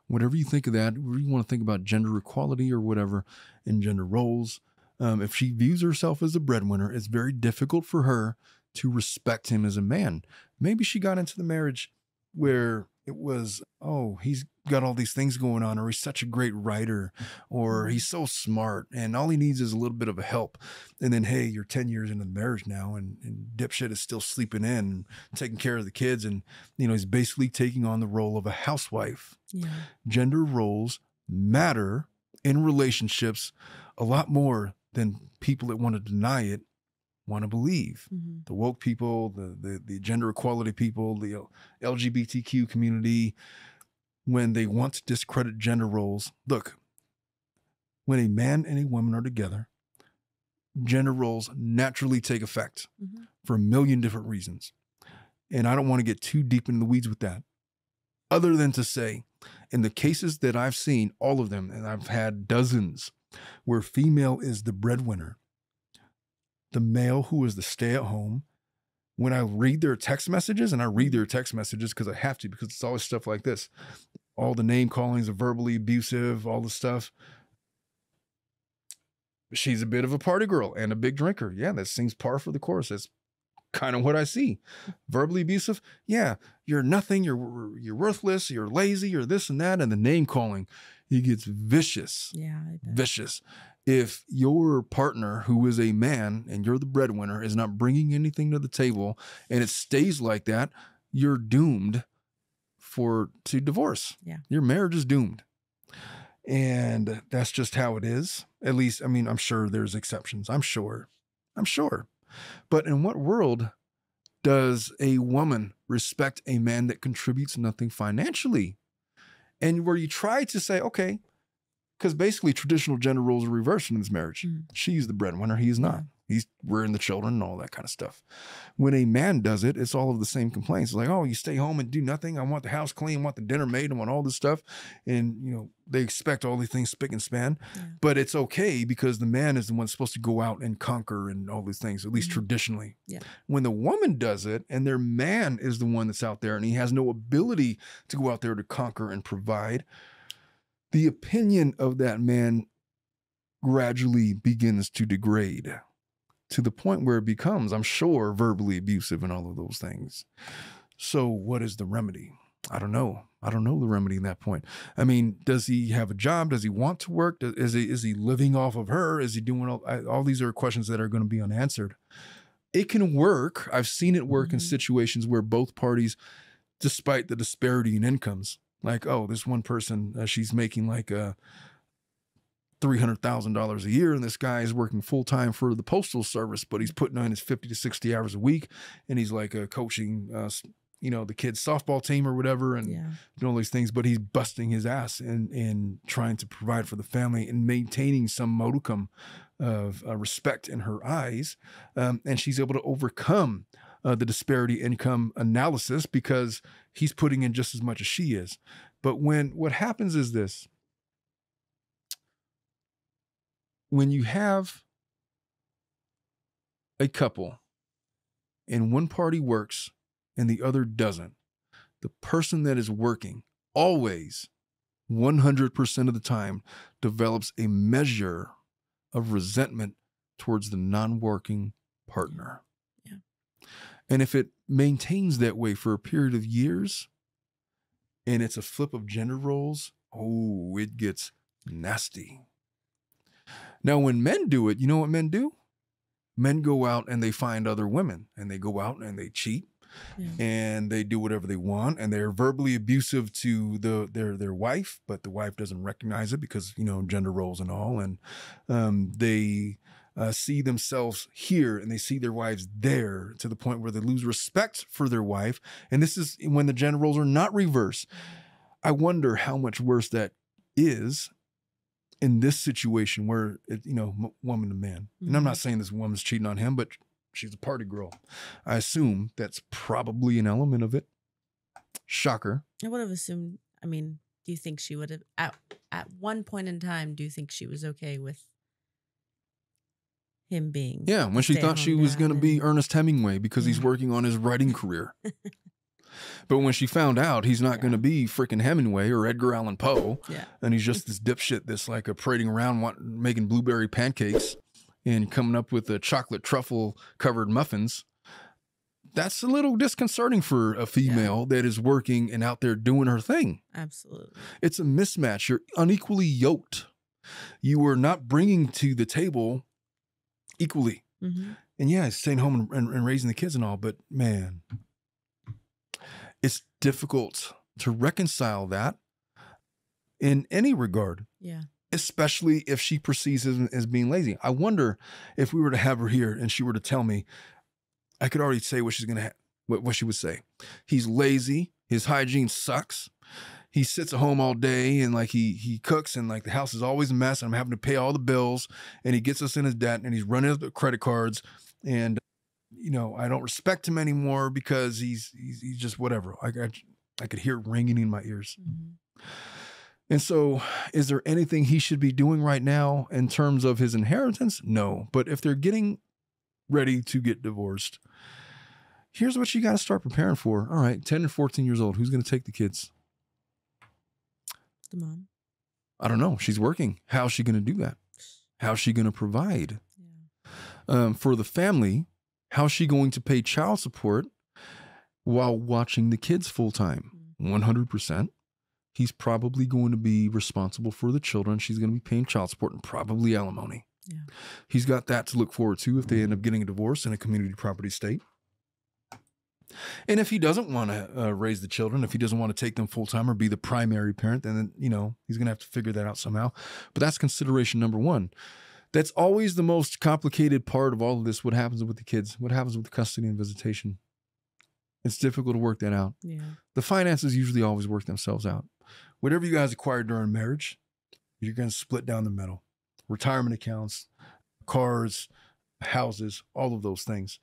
Whatever you think of that, you want to think about gender equality or whatever in gender roles, um, if she views herself as a breadwinner, it's very difficult for her to respect him as a man. Maybe she got into the marriage where it was, oh, he's got all these things going on, or he's such a great writer, or mm-hmm. he's so smart, and all he needs is a little bit of a help. And then, hey, you're 10 years into the marriage now, and, and dipshit is still sleeping in and taking care of the kids. And, you know, he's basically taking on the role of a housewife. Yeah. Gender roles matter in relationships a lot more than people that want to deny it want to believe hmm the woke people, the, the the gender equality people, the LGBTQ community, when they want to discredit gender roles. Look, when a man and a woman are together, gender roles naturally take effect Mhm. for a million different reasons. And I don't want to get too deep into the weeds with that. Other than to say, in the cases that I've seen, all of them, and I've had dozens, where female is the breadwinner, the male who is the stay at home, when I read their text messages, and I read their text messages because I have to, because it's always stuff like this all the name callings are verbally abusive, all the stuff. She's a bit of a party girl and a big drinker. Yeah, that seems par for the course. That's kind of what I see. Verbally abusive. Yeah, you're nothing. You're you're worthless. You're lazy. You're this and that. And the name calling, he gets vicious Yeah. Vicious. If your partner, who is a man and you're the breadwinner, is not bringing anything to the table and it stays like that, you're doomed for to divorce. Yeah. Your marriage is doomed. And that's just how it is. At least, I mean, I'm sure there's exceptions. I'm sure. I'm sure. But in what world does a woman respect a man that contributes nothing financially? And where you try to say, okay, because basically traditional gender roles are reversed in this marriage. Mm. She's the breadwinner, he's is not. He's rearing the children and all that kind of stuff. When a man does it, it's all of the same complaints. It's like, oh, you stay home and do nothing. I want the house clean, I want the dinner made, I want all this stuff. And, you know, they expect all these things spick and span. Yeah. But it's okay because the man is the one supposed to go out and conquer and all these things, at least Mhm. traditionally. Yeah. When the woman does it and their man is the one that's out there and he has no ability to go out there to conquer and provide, the opinion of that man gradually begins to degrade to the point where it becomes, I'm sure, verbally abusive and all of those things. So, what is the remedy? I don't know. I don't know the remedy in that point. I mean, does he have a job? Does he want to work? Does- Is he is he living off of her? Is he doing all? I, all these are questions that are going to be unanswered. It can work. I've seen it work in Mhm. situations where both parties, despite the disparity in incomes, like oh, this one person uh, she's making like a three hundred thousand dollars a year, and this guy is working full time for the postal service, but he's putting on his fifty to sixty hours a week, and he's like uh, coaching, uh, you know, the kids' softball team or whatever, and Yeah. doing all these things. But he's busting his ass and and trying to provide for the family and maintaining some modicum of uh, respect in her eyes, um, and she's able to overcome. Uh, the disparity income analysis because he's putting in just as much as she is. But when what happens is this when you have a couple and one party works and the other doesn't, the person that is working always 100% of the time develops a measure of resentment towards the non-working partner. Yeah. And if it maintains that way for a period of years and it's a flip of gender roles, oh, it gets nasty. Now, when men do it, you know what men do? Men go out and they find other women and they go out and they cheat Yeah. and they do whatever they want and they're verbally abusive to the their their wife but the wife doesn't recognize it because you know gender roles and all and um, they uh, see themselves here and they see their wives there to the point where they lose respect for their wife and this is when the gender roles are not reversed i wonder how much worse that is in this situation where it, you know m- woman to man and i'm not mm-hmm. saying this woman's cheating on him but she's a party girl I assume that's probably an element of it. Shocker. I would have assumed. I mean, do you think she would have at at one point in time? Do you think she was okay with him being? Yeah, when she thought she was going to be Ernest Hemingway because he's working on his writing career. <laughs> but when she found out he's not going to be freaking Hemingway or Edgar Allan Poe, Yeah. and he's just this dipshit that's like a parading around making blueberry pancakes and coming up with the chocolate truffle covered muffins. That's a little disconcerting for a female that is working and out there doing her thing. Absolutely. It's a mismatch. You're unequally yoked. You are not bringing to the table equally. hmm And yeah, staying home and, and, and raising the kids and all, but man, it's difficult to reconcile that in any regard, Yeah. especially if she perceives as, as being lazy. I wonder if we were to have her here and she were to tell me, I could already say what she's gonna ha- what, what she would say. He's lazy. His hygiene sucks. He sits at home all day and like he he cooks and like the house is always a mess. And I'm having to pay all the bills and he gets us in his debt and he's running up the credit cards and you know I don't respect him anymore because he's he's, he's just whatever. I, I I could hear it ringing in my ears. hmm And so, is there anything he should be doing right now in terms of his inheritance? No. But if they're getting ready to get divorced, here's what you got to start preparing for. All right, 10 and 14 years old, who's going to take the kids? The mom. I don't know. She's working. How's she going to do that? How's she going to provide? Yeah. Um, for the family, how's she going to pay child support while watching the kids full time? 100%. He's probably going to be responsible for the children. She's going to be paying child support and probably alimony. Yeah. He's got that to look forward to if they end up getting a divorce in a community property state. And if he doesn't want to uh, raise the children, if he doesn't want to take them full time or be the primary parent, then you know he's going to have to figure that out somehow. But that's consideration number one. That's always the most complicated part of all of this. What happens with the kids? What happens with custody and visitation? It's difficult to work that out. Yeah. The finances usually always work themselves out. Whatever you guys acquire during marriage, you're going to split down the middle. Retirement accounts, cars, houses, all of those things.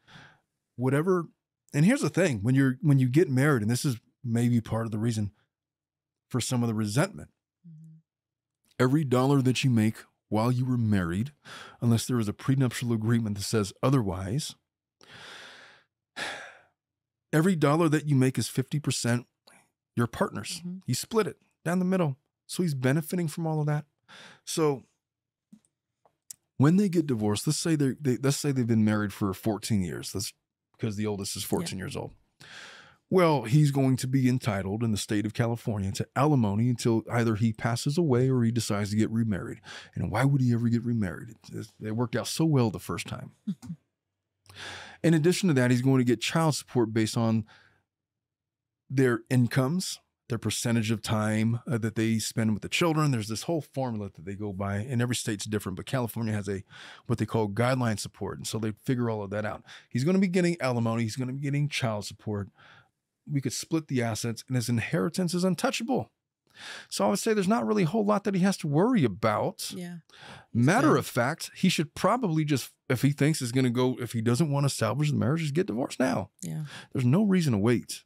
Whatever. And here's the thing: when you're when you get married, and this is maybe part of the reason for some of the resentment. hmm Every dollar that you make while you were married, unless there is a prenuptial agreement that says otherwise, <sighs> every dollar that you make is 50% your partner's. Mhm. You split it down the middle. So he's benefiting from all of that. So when they get divorced, let's say they're, they let's say they've been married for 14 years. That's because the oldest is 14 years old. Well, he's going to be entitled in the state of California to alimony until either he passes away or he decides to get remarried. And why would he ever get remarried? It, worked out so well the first time. in addition to that, he's going to get child support based on their incomes, their percentage of time uh, that they spend with the children. There's this whole formula that they go by, and every state's different. But California has a what they call guideline support, and so they figure all of that out. He's going to be getting alimony. He's going to be getting child support. We could split the assets, and his inheritance is untouchable. So I would say there's not really a whole lot that he has to worry about. Yeah. Matter good. of fact, he should probably just, if he thinks it's going to go, if he doesn't want to salvage the marriage, just get divorced now. Yeah. There's no reason to wait.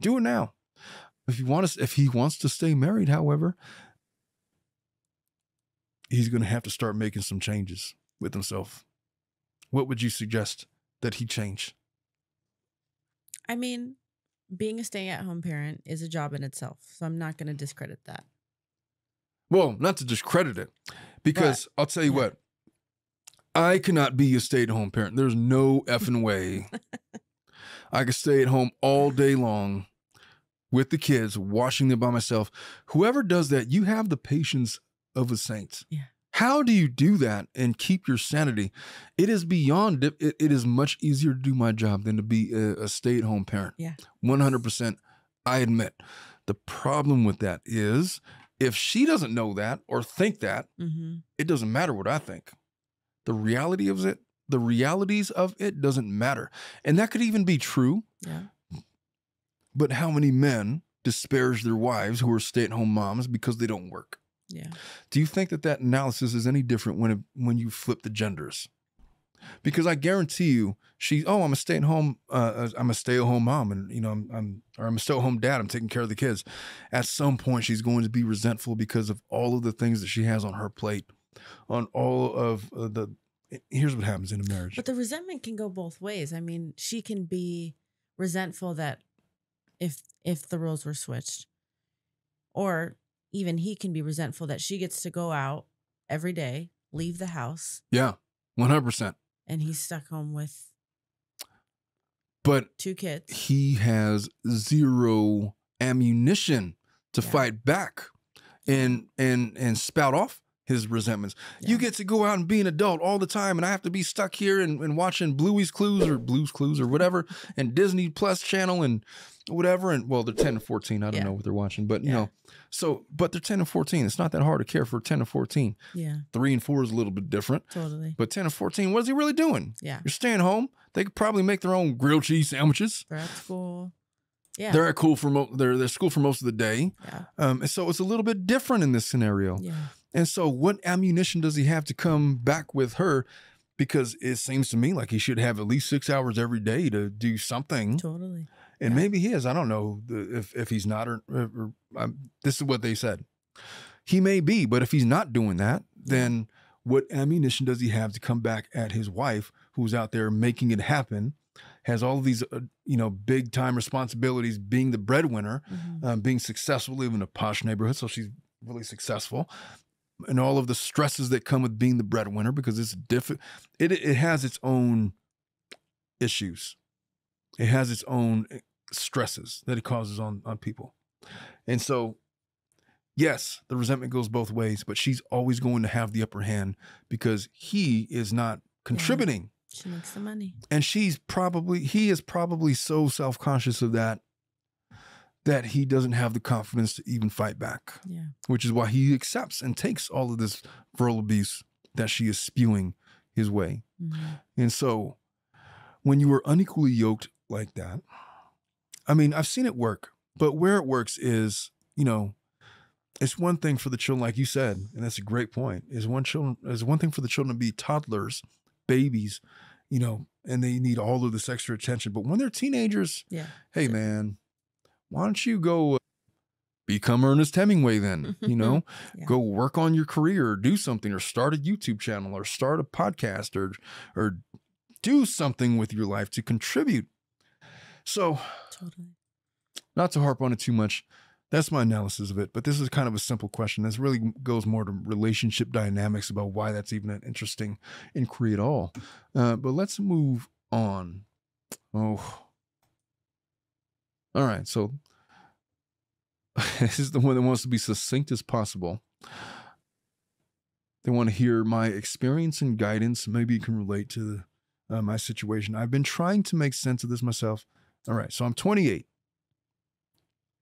Do it now. If you want to, if he wants to stay married, however, he's going to have to start making some changes with himself. What would you suggest that he change? I mean, being a stay at home parent is a job in itself. So I'm not going to discredit that. Well, not to discredit it, because I'll tell you yeah. what, I cannot be a stay at home parent. There's no effing <laughs> way I could stay at home all day long with the kids, washing them by myself. Whoever does that, you have the patience of a saint. Yeah. How do you do that and keep your sanity? It is beyond, it, it is much easier to do my job than to be a, a stay at home parent. Yeah. 100%. I admit. The problem with that is if she doesn't know that or think that, hmm it doesn't matter what I think. The reality of it, the realities of it doesn't matter. And that could even be true, Yeah. but how many men disparage their wives who are stay at home moms because they don't work? Yeah. Do you think that that analysis is any different when it, when you flip the genders? Because I guarantee you, she oh I'm a stay at home uh, I'm a stay at home mom and you know I'm, I'm or I'm a stay at home dad I'm taking care of the kids. At some point, she's going to be resentful because of all of the things that she has on her plate, on all of uh, the. Here's what happens in a marriage. But the resentment can go both ways. I mean, she can be resentful that if if the roles were switched, or even he can be resentful that she gets to go out every day, leave the house, yeah, one hundred percent. and he's stuck home with But two kids. he has zero ammunition to Yeah. fight back and and and spout off his resentments. You get to go out and be an adult all the time, and I have to be stuck here and, and watching Bluey's Clues or Blues Clues or whatever, and Disney Plus channel and whatever. And well, they're 10 to 14. I don't Yeah. know what they're watching, but you know, so but they're 10 to 14. It's not that hard to care for 10 to 14. Yeah, Three and four is a little bit different, totally. but 10 to 14, what is he really doing? Yeah, You're staying home. They could probably make their own grilled cheese sandwiches. they're at school. Yeah, They're at cool for mo- they're they're school for most of the day. yeah, Um, and so it's a little bit different in this scenario. yeah. And so what ammunition does he have to come back with her? Because it seems to me like he should have at least six hours every day to do something. Totally. And yeah. maybe he is. I don't know if if he's not or, or, or um, this is what they said. He may be, but if he's not doing that, then what ammunition does he have to come back at his wife who's out there making it happen? Has all of these, uh, you know, big time responsibilities, being the breadwinner, Mhm. um, being successful, living in a posh neighborhood. So she's really successful. And all of the stresses that come with being the breadwinner because it's different. It, it has its own issues. It has its own eh, stresses that it causes on, on people. And so, yes, the resentment goes both ways, but she's always going to have the upper hand because he is not contributing She makes the money. and she's probably he is probably so self-conscious of that that he doesn't have the confidence to even fight back Yeah. which is why he accepts and takes all of this verbal abuse that she is spewing his way Mhm. and so when you are unequally yoked like that i mean i've seen it work but where it works is you know it's one thing for the children like you said and that's a great point is one children is one thing for the children to be toddlers babies you know and they need all of this extra attention but when they're teenagers Yeah. hey man why don't you go uh, become ernest hemingway then you know? <laughs> Yeah. go work on your career or do something or start a youtube channel or start a podcast or or do something with your life to contribute. So Totally. not to harp on it too much that's my analysis of it but this is kind of a simple question. This really goes more to relationship dynamics about why that's even an interesting inquiry at all. Uh, but let's move on. Oh all right so <laughs> this is the one that wants to be succinct as possible they want to hear my experience and guidance maybe you can relate to uh, my situation i've been trying to make sense of this myself all right so i'm 28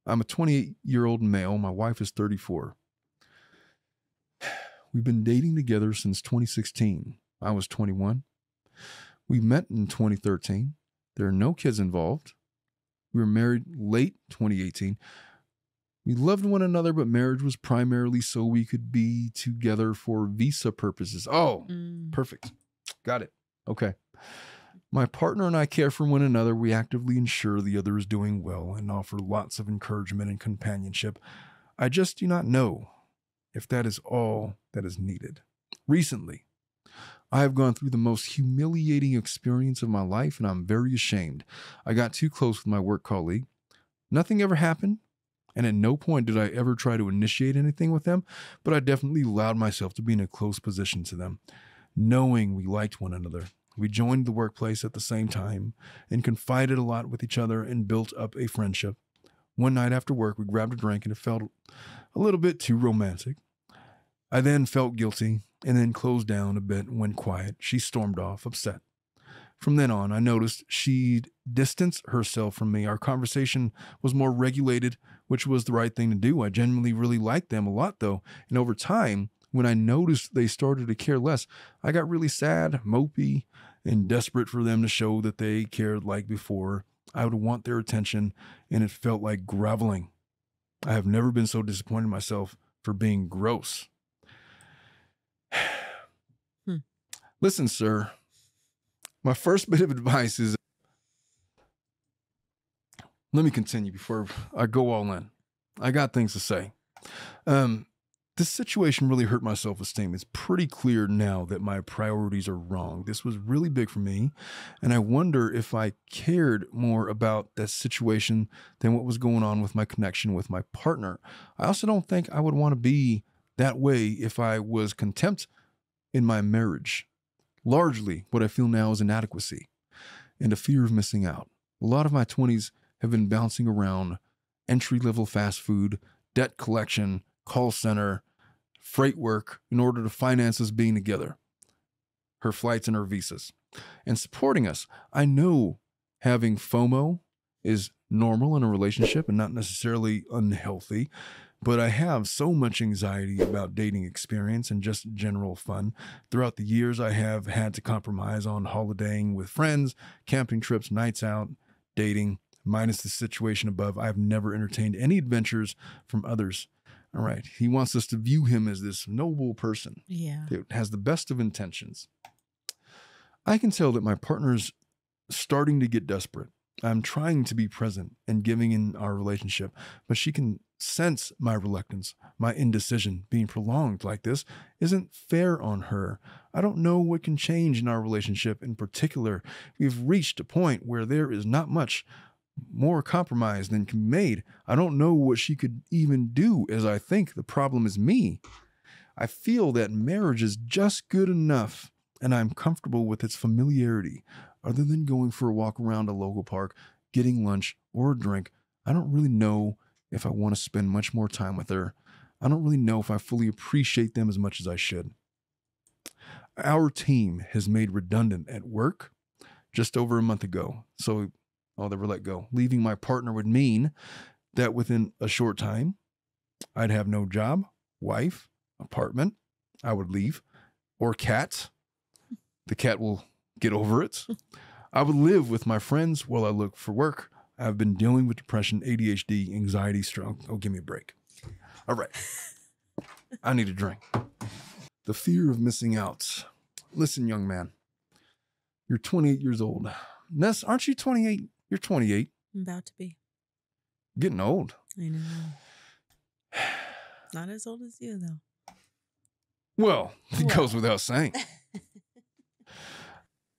I'm a 28 year old male. My wife is 34. <sighs> We've been dating together since 2016. I was 21. We met in 2013. There are no kids involved. We were married late 2018. We loved one another, but marriage was primarily so we could be together for visa purposes. Oh, Mm. Perfect. Got it. Okay. My partner and I care for one another. We actively ensure the other is doing well and offer lots of encouragement and companionship. I just do not know if that is all that is needed. Recently, I have gone through the most humiliating experience of my life and I'm very ashamed. I got too close with my work colleague. Nothing ever happened, and at no point did I ever try to initiate anything with them, but I definitely allowed myself to be in a close position to them, knowing we liked one another. We joined the workplace at the same time and confided a lot with each other and built up a friendship. One night after work, we grabbed a drink and it felt a little bit too romantic. I then felt guilty and then closed down a bit went quiet. She stormed off, upset. From then on, I noticed she'd distanced herself from me. Our conversation was more regulated, which was the right thing to do. I genuinely really liked them a lot, though. And over time, when I noticed they started to care less, I got really sad, mopey, and desperate for them to show that they cared like before. I would want their attention, and it felt like groveling. I have never been so disappointed in myself for being gross. Hmm. Listen, sir, my first bit of advice is let me continue before I go all in. I got things to say. Um, this situation really hurt my self esteem. It's pretty clear now that my priorities are wrong. This was really big for me. And I wonder if I cared more about that situation than what was going on with my connection with my partner. I also don't think I would want to be that way if I was contempt in my marriage. Largely, what I feel now is inadequacy and a fear of missing out. A lot of my 20s have been bouncing around entry level fast food, debt collection, call center, freight work in order to finance us being together, her flights and her visas, and supporting us. I know having FOMO is normal in a relationship and not necessarily unhealthy, but I have so much anxiety about dating experience and just general fun. Throughout the years, I have had to compromise on holidaying with friends, camping trips, nights out, dating. Minus the situation above, I've never entertained any adventures from others. All right. He wants us to view him as this noble person Yeah. that has the best of intentions. I can tell that my partner's starting to get desperate. I'm trying to be present and giving in our relationship, but she can sense my reluctance, my indecision being prolonged like this isn't fair on her. I don't know what can change in our relationship in particular. We've reached a point where there is not much more compromise than can be made. I don't know what she could even do, as I think the problem is me. I feel that marriage is just good enough, and I'm comfortable with its familiarity. Other than going for a walk around a local park, getting lunch or a drink, I don't really know if I want to spend much more time with her. I don't really know if I fully appreciate them as much as I should. Our team has made redundant at work just over a month ago. So, oh, they were let go. Leaving my partner would mean that within a short time, I'd have no job, wife, apartment. I would leave, or cat. The cat will get over it. I would live with my friends while I look for work. I've been dealing with depression, ADHD, anxiety, stroke. Oh, give me a break. All right. <laughs> I need a drink. The fear of missing out. Listen, young man, you're 28 years old. Ness, aren't you 28? You're 28. I'm about to be. Getting old. I know. <sighs> Not as old as you though. Well, it Well. goes without saying. <laughs>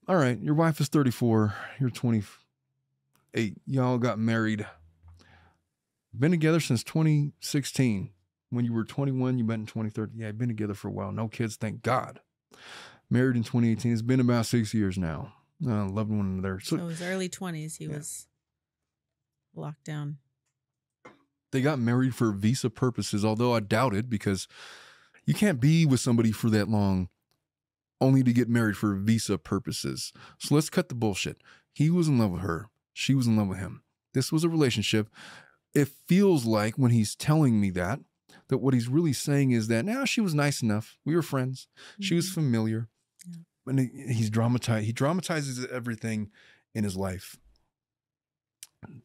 All right, your wife is 34, you're 28. Y'all got married. Been together since 2016. When you were 21, you met in 2013. Yeah, been together for a while. No kids, thank God. Married in 2018. It's been about six years now. Uh, loving one another. So So his early twenties, he Yeah. was locked down. they got married for visa purposes, although I doubt it because you can't be with somebody for that long only to get married for visa purposes. So let's cut the bullshit. He was in love with her, she was in love with him. This was a relationship. It feels like when he's telling me that, that what he's really saying is that now she was nice enough. We were friends. She was Mhm. familiar. Yeah. And he's dramatized. He dramatizes everything in his life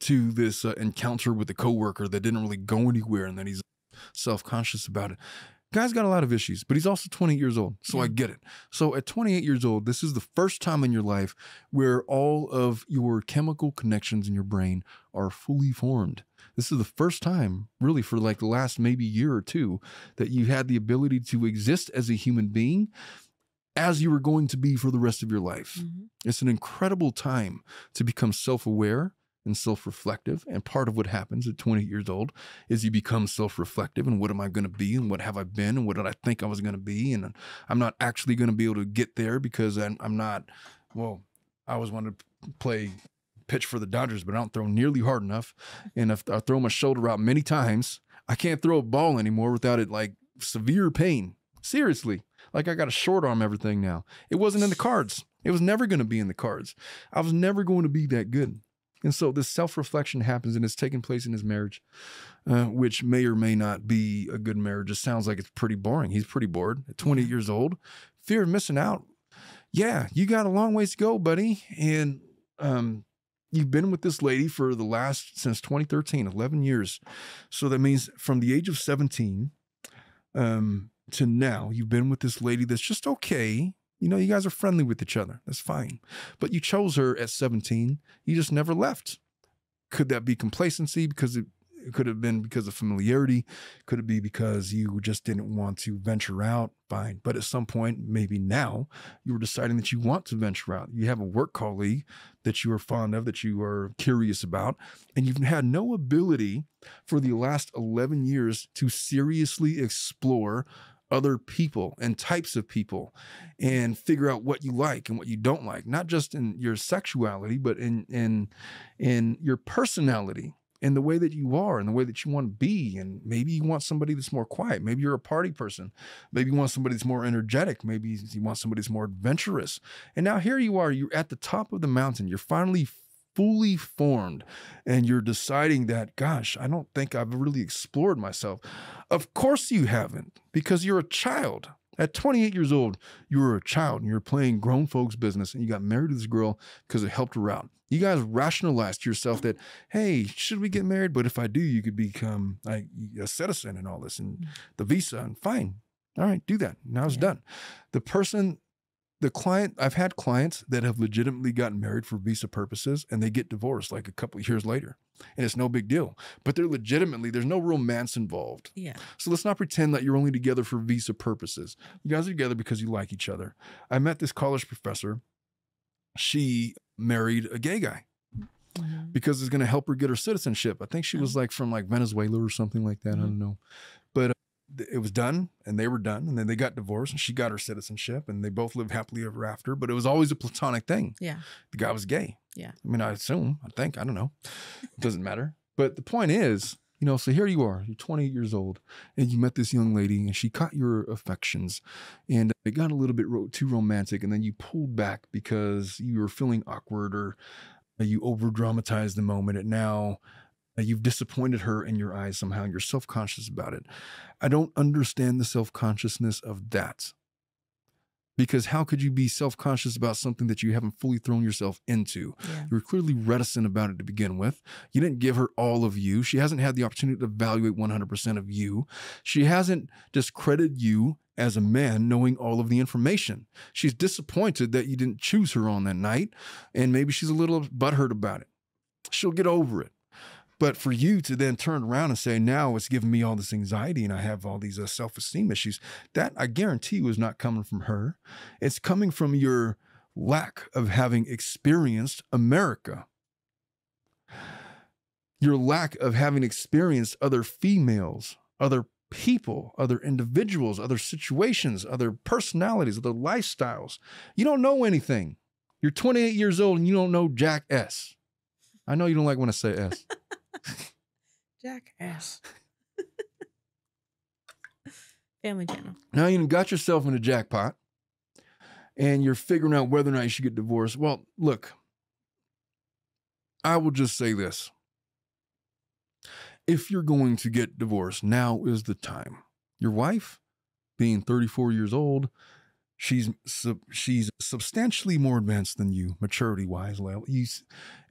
to this uh, encounter with a coworker that didn't really go anywhere, and then he's self conscious about it. Guy's got a lot of issues, but he's also 28 years old. So I get it. So at 28 years old, this is the first time in your life where all of your chemical connections in your brain are fully formed. This is the first time, really, for like the last maybe year or two, that you had the ability to exist as a human being as you were going to be for the rest of your life. Mhm. It's an incredible time to become self aware and self reflective. And part of what happens at 28 years old is you become self reflective and what am I going to be and what have I been and what did I think I was going to be? And I'm not actually going to be able to get there because I'm, I'm not, well, I always wanted to play pitch for the Dodgers, but I don't throw nearly hard enough. And if I throw my shoulder out many times, I can't throw a ball anymore without it like severe pain. Seriously. Like I got a short arm everything now. It wasn't in the cards. It was never going to be in the cards. I was never going to be that good. And so this self reflection happens and it's taking place in his marriage, uh, which may or may not be a good marriage. It sounds like it's pretty boring. He's pretty bored at 20 years old. Fear of missing out. Yeah, you got a long ways to go, buddy. And um, you've been with this lady for the last, since 2013, 11 years. So that means from the age of 17 um, to now, you've been with this lady that's just okay. You know, you guys are friendly with each other. That's fine. But you chose her at 17. You just never left. Could that be complacency? Because it, it could have been because of familiarity. Could it be because you just didn't want to venture out? Fine. But at some point, maybe now, you were deciding that you want to venture out. You have a work colleague that you are fond of, that you are curious about, and you've had no ability for the last 11 years to seriously explore other people and types of people and figure out what you like and what you don't like not just in your sexuality but in in in your personality and the way that you are and the way that you want to be. And maybe you want somebody that's more quiet. Maybe you're a party person. Maybe you want somebody that's more energetic. Maybe you want somebody that's more adventurous. And now here you are you're at the top of the mountain. You're finally fully formed and you're deciding that gosh i don't think i've really explored myself. Of course you haven't because you're a child. At 28 years old you were a child and you're playing grown folks business and you got married to this girl because it helped her out. You guys rationalized to yourself that hey should we get married? But if i do you could become like a citizen and all this and mm. the visa and fine. All right do that. Now it's Yeah. done. The person the client i've had clients that have legitimately gotten married for visa purposes and they get divorced like a couple of years later and it's no big deal but they're legitimately there's no romance involved Yeah. so let's not pretend that you're only together for visa purposes you guys are together because you like each other i met this college professor she married a gay guy Mhm. because it's going to help her get her citizenship. I think she was like from like Venezuela or something like that. I Mhm. don't know. But uh, it was done and they were done and then they got divorced and she got her citizenship and they both lived happily ever after. But it was always a platonic thing. Yeah. The guy was gay. Yeah. I mean, I assume, I think, I don't know. It doesn't matter. But the point is, you know, so here you are, you're 28 years old, and you met this young lady, and she caught your affections, and it got a little bit ro- too romantic, and then you pulled back because you were feeling awkward or you over dramatized the moment, and now you've disappointed her in your eyes somehow, you're self conscious about it. I don't understand the self consciousness of that. Because how could you be self conscious about something that you haven't fully thrown yourself into? Yeah. You were clearly reticent about it to begin with. You didn't give her all of you. She hasn't had the opportunity to evaluate 100% of you. She hasn't discredited you as a man knowing all of the information. She's disappointed that you didn't choose her on that night, and maybe she's a little butthurt about it. She'll get over it. But for you to then turn around and say, now it's giving me all this anxiety and I have all these uh, self esteem issues, that I guarantee was not coming from her. It's coming from your lack of having experienced America. Your lack of having experienced other females, other people, other individuals, other situations, other personalities, other lifestyles. You don't know anything. You're 28 years old and you don't know Jack S. I know you don't like when I say S. <laughs> <laughs> Jackass. <laughs> Family channel. Now you got yourself in a jackpot and you're figuring out whether or not you should get divorced. Well, look, I will just say this. If you're going to get divorced, now is the time. Your wife, being 34 years old, she's sub, she's substantially more advanced than you, maturity wise. You,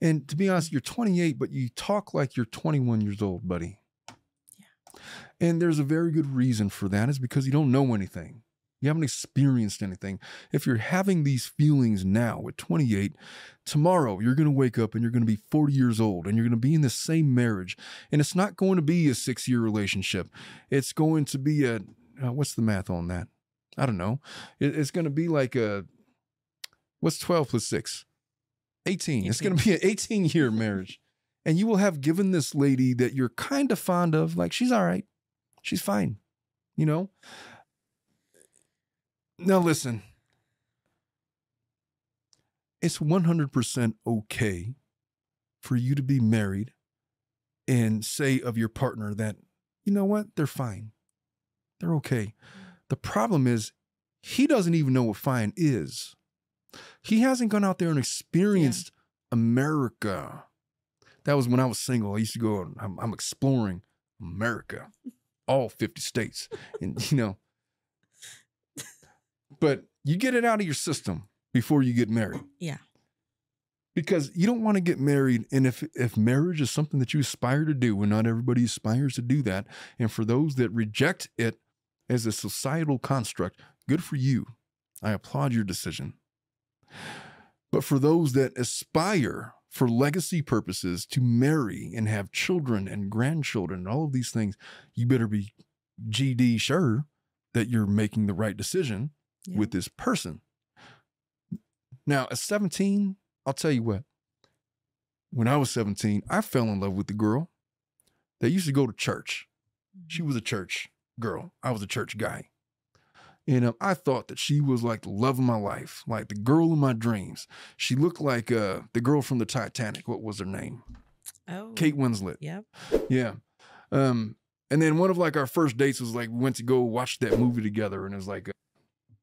and to be honest, you're 28, but you talk like you're 21 years old, buddy. Yeah. And there's a very good reason for that is because you don't know anything. You haven't experienced anything. If you're having these feelings now at 28, tomorrow you're going to wake up and you're going to be 40 years old and you're going to be in the same marriage. And it's not going to be a six year relationship. It's going to be a, uh, what's the math on that? I don't know. It, it's going to be like a, what's 12 plus six? 18. It's going to be an 18 year marriage. And you will have given this lady that you're kind of fond of, like, she's all right. She's fine. You know? Now, listen, it's 100% okay for you to be married and say of your partner that, you know what, they're fine. They're okay. The problem is, he doesn't even know what fine is. He hasn't gone out there and experienced America. That was when I was single. I used to go, I'm, I'm exploring America, all 50 states. <laughs> And, you know, but you get it out of your system before you get married. Yeah. Because you don't want to get married. And if if marriage is something that you aspire to do, and not everybody aspires to do that, and for those that reject it as a societal construct, good for you. I applaud your decision. But for those that aspire for legacy purposes to marry and have children and grandchildren and all of these things, you better be GD sure that you're making the right decision Yeah. with this person. Now, at 17, I'll tell you what, when I was 17, I fell in love with the girl that used to go to church. She mm-hmm. was a church girl. I was a church guy. And um, I thought that she was like the love of my life, like the girl of my dreams. She looked like uh, the girl from the Titanic. What was her name? Oh. Kate Winslet. Yep. Yeah. Um, and then one of like our first dates was like we went to go watch that movie together, and it was like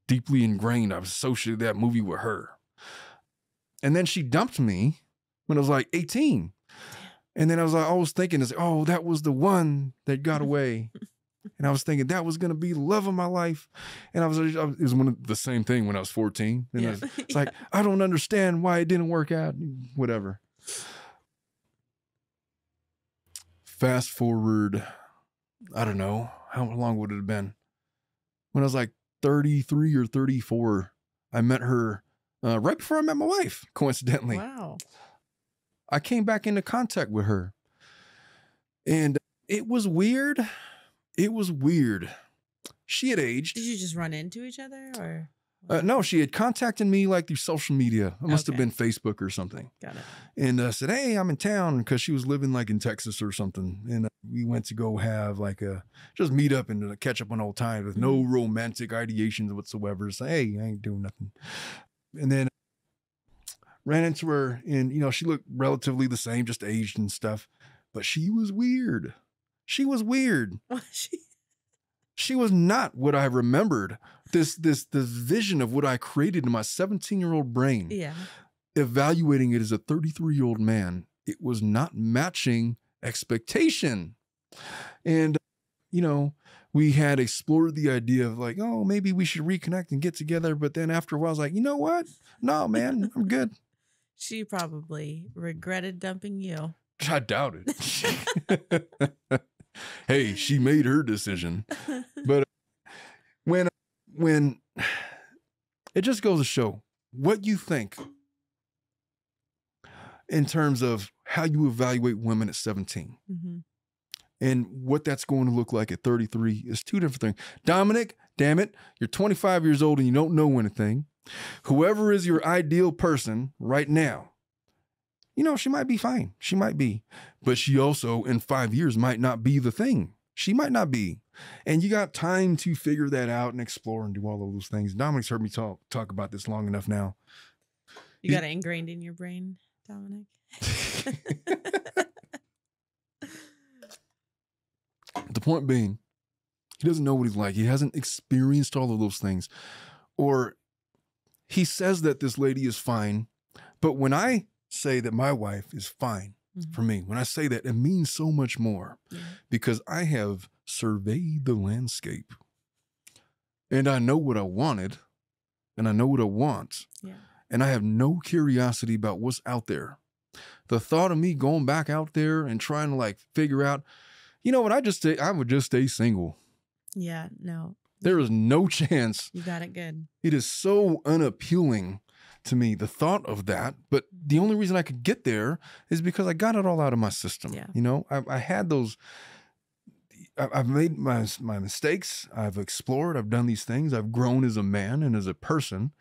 deeply ingrained. I associated that movie with her. And then she dumped me when I was like 18. And then I was like, I was thinking, is oh, that was the one that got <laughs> away. And I was thinking that was gonna be the love of my life. And I was, I was it was one of the same thing when I was 14. And I Yeah. was- <laughs> it's like, I don't understand why it didn't work out. Whatever. Fast forward, I don't know, how long would it have been? When I was like 33 or 34, I met her uh, right before I met my wife, coincidentally. wow. I came back into contact with her. And it was weird. It was weird. She had aged. Did you just run into each other or? Uh, no, she had contacted me like through social media. It must have been Facebook or something. Got it. and uh, said, "Hey, I'm in town," because she was living like in Texas or something, and uh, we went to go have like a just meet up and uh, catch up on old times with no romantic ideations whatsoever. Say, "Hey, I ain't doing nothing," and then ran into her, and you know she looked relatively the same, just aged and stuff, but she was weird. She was weird. <laughs> She? She was not what I remembered. This this this vision of what I created in my 17 year old brain Yeah. evaluating it as a 33 year old man, it was not matching expectation. And, you know, we had explored the idea of like, oh, maybe we should reconnect and get together. But then after a while, I was like, you know what? No, man, I'm good. She probably regretted dumping you. <laughs> I doubt it. <laughs> hey, she made her decision. <laughs> But when, when it just goes to show what you think in terms of how you evaluate women at 17 hmm and what that's going to look like at 33 is two different things. Dominic, damn it, you're 25 years old and you don't know anything. Whoever is your ideal person right now, you know, she might be fine. She might be. But she also, in five years, might not be the thing. She might not be. And you got time to figure that out and explore and do all of those things. Dominic's heard me talk talk about this long enough now. You got it ingrained in your brain, Dominic. <laughs> The point being, he doesn't know what he's like. He hasn't experienced all of those things. Or he says that this lady is fine. But when I say that my wife is fine Mhm. for me, when I say that, it means so much more Yeah. because I have surveyed the landscape and I know what I wanted and I know what I want. Yeah. And I have no curiosity about what's out there. The thought of me going back out there and trying to like figure out, You know what? I just stay, I would just stay single. Yeah, no, There is no <laughs> chance. you got it good. It is so unappealing to me, the thought of that. But the only reason I could get there is because I got it all out of my system. Yeah. You know, I, I had those. I've made my my mistakes. I've explored. I've done these things. I've grown as a man and as a person,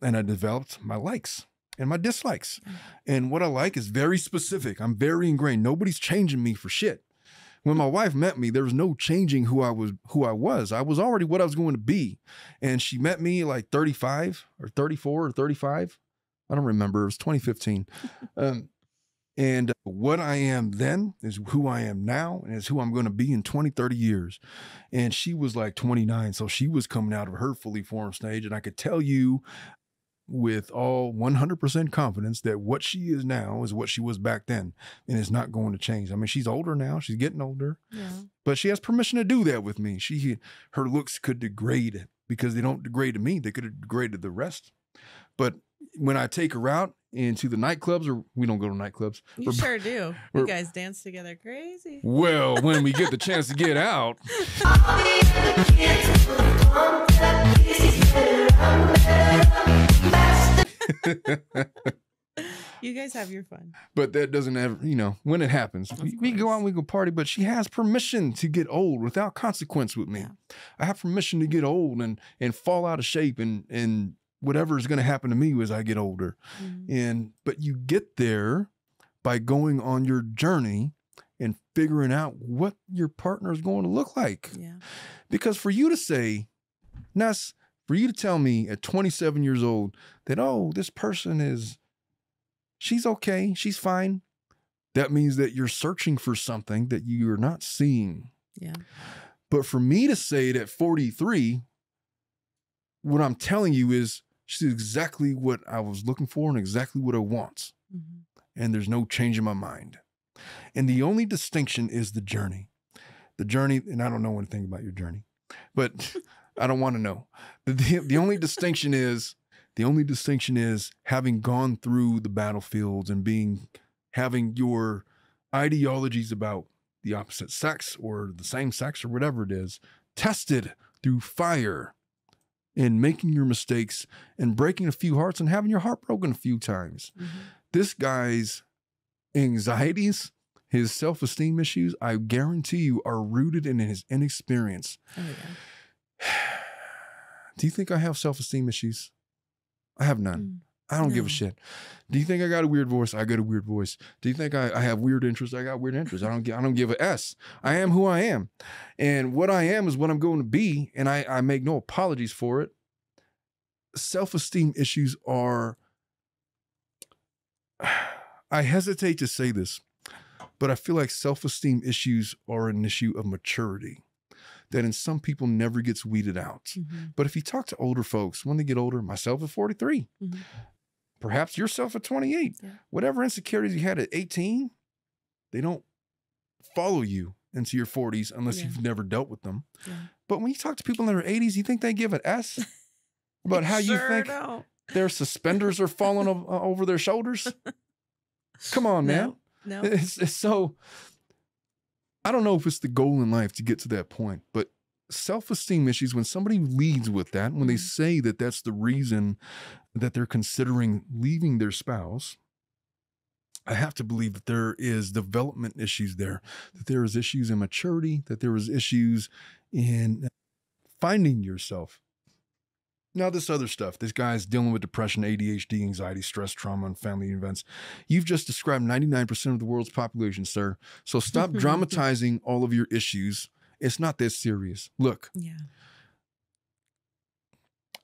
and I developed my likes and my dislikes. Mm. And what I like is very specific. I'm very ingrained. Nobody's changing me for shit. When my wife met me, there was no changing who I was. Who I was. I was already what I was going to be. And she met me like 35 or 34 or 35. I don't remember. It was 2015. <laughs> um, and what I am then is who I am now and is who I'm going to be in 20, 30 years. And she was like 29. So she was coming out of her fully formed stage. And I could tell you with all 100% confidence that what she is now is what she was back then. And it's not going to change. I mean, she's older now. She's getting older Yeah. but she has permission to do that with me. She her looks could degrade because they don't degrade to me; they could have degraded the rest. But when I take her out into the nightclubs, or we don't go to nightclubs. You We're- sure do. <laughs> You guys dance together crazy. Well, when we get the chance to get out, <laughs> <laughs> You guys have your fun. but that doesn't ever, you know, when it happens, we, we go out and we go party. But she has permission to get old without consequence with me. Yeah. I have permission to get old and and fall out of shape and and whatever is going to happen to me as I get older. Mhm. And but you get there by going on your journey and figuring out what your partner is going to look like. Yeah. Because for you to say, Ness, for you to tell me at 27 years old that, oh, this person is, she's okay, she's fine, that means that you're searching for something that you're not seeing. Yeah. But for me to say it at 43, what I'm telling you is she's exactly what I was looking for and exactly what I want. Mhm. And there's no change in my mind. And the only distinction is the journey. The journey, and I don't know anything about your journey, but <laughs> I don't want to know. The, the, the only distinction is the only distinction is having gone through the battlefields and being having your ideologies about the opposite sex or the same sex or whatever it is tested through fire and making your mistakes and breaking a few hearts and having your heart broken a few times. Mhm. This guy's anxieties, his self esteem issues, I guarantee you are rooted in his inexperience. Oh. <sighs> Do you think I have self esteem issues? I have none. Mm. I don't give a shit. Do you think I got a weird voice? I got a weird voice. Do you think I, I have weird interests? I got weird interests. I don't I don't give a S. I am who I am. And what I am is what I'm going to be. And I, I make no apologies for it. Self-esteem issues are <sighs> I hesitate to say this, but I feel like self-esteem issues are an issue of maturity that in some people never gets weeded out. Mhm. But if you talk to older folks, when they get older, myself at 43, Mhm. perhaps yourself at 28, Yeah. whatever insecurities you had at 18, they don't follow you into your 40s unless Yeah. you've never dealt with them. Yeah. But when you talk to people in their 80s, you think they give an S <laughs> about how you think don't. their suspenders are falling <laughs> uh, over their shoulders? Come on, man. No. No. It's, it's so. I don't know if it's the goal in life to get to that point, but self esteem issues, when somebody leads with that, when they Mhm. say that that's the reason that they're considering leaving their spouse, I have to believe that there is development issues there, that there is issues in maturity, that there is issues in finding yourself. Now, this other stuff, this guy's dealing with depression, ADHD, anxiety, stress, trauma, and family events. You've just described 99% of the world's population, sir. So stop <laughs> dramatizing all of your issues. It's not that serious. Look, Yeah.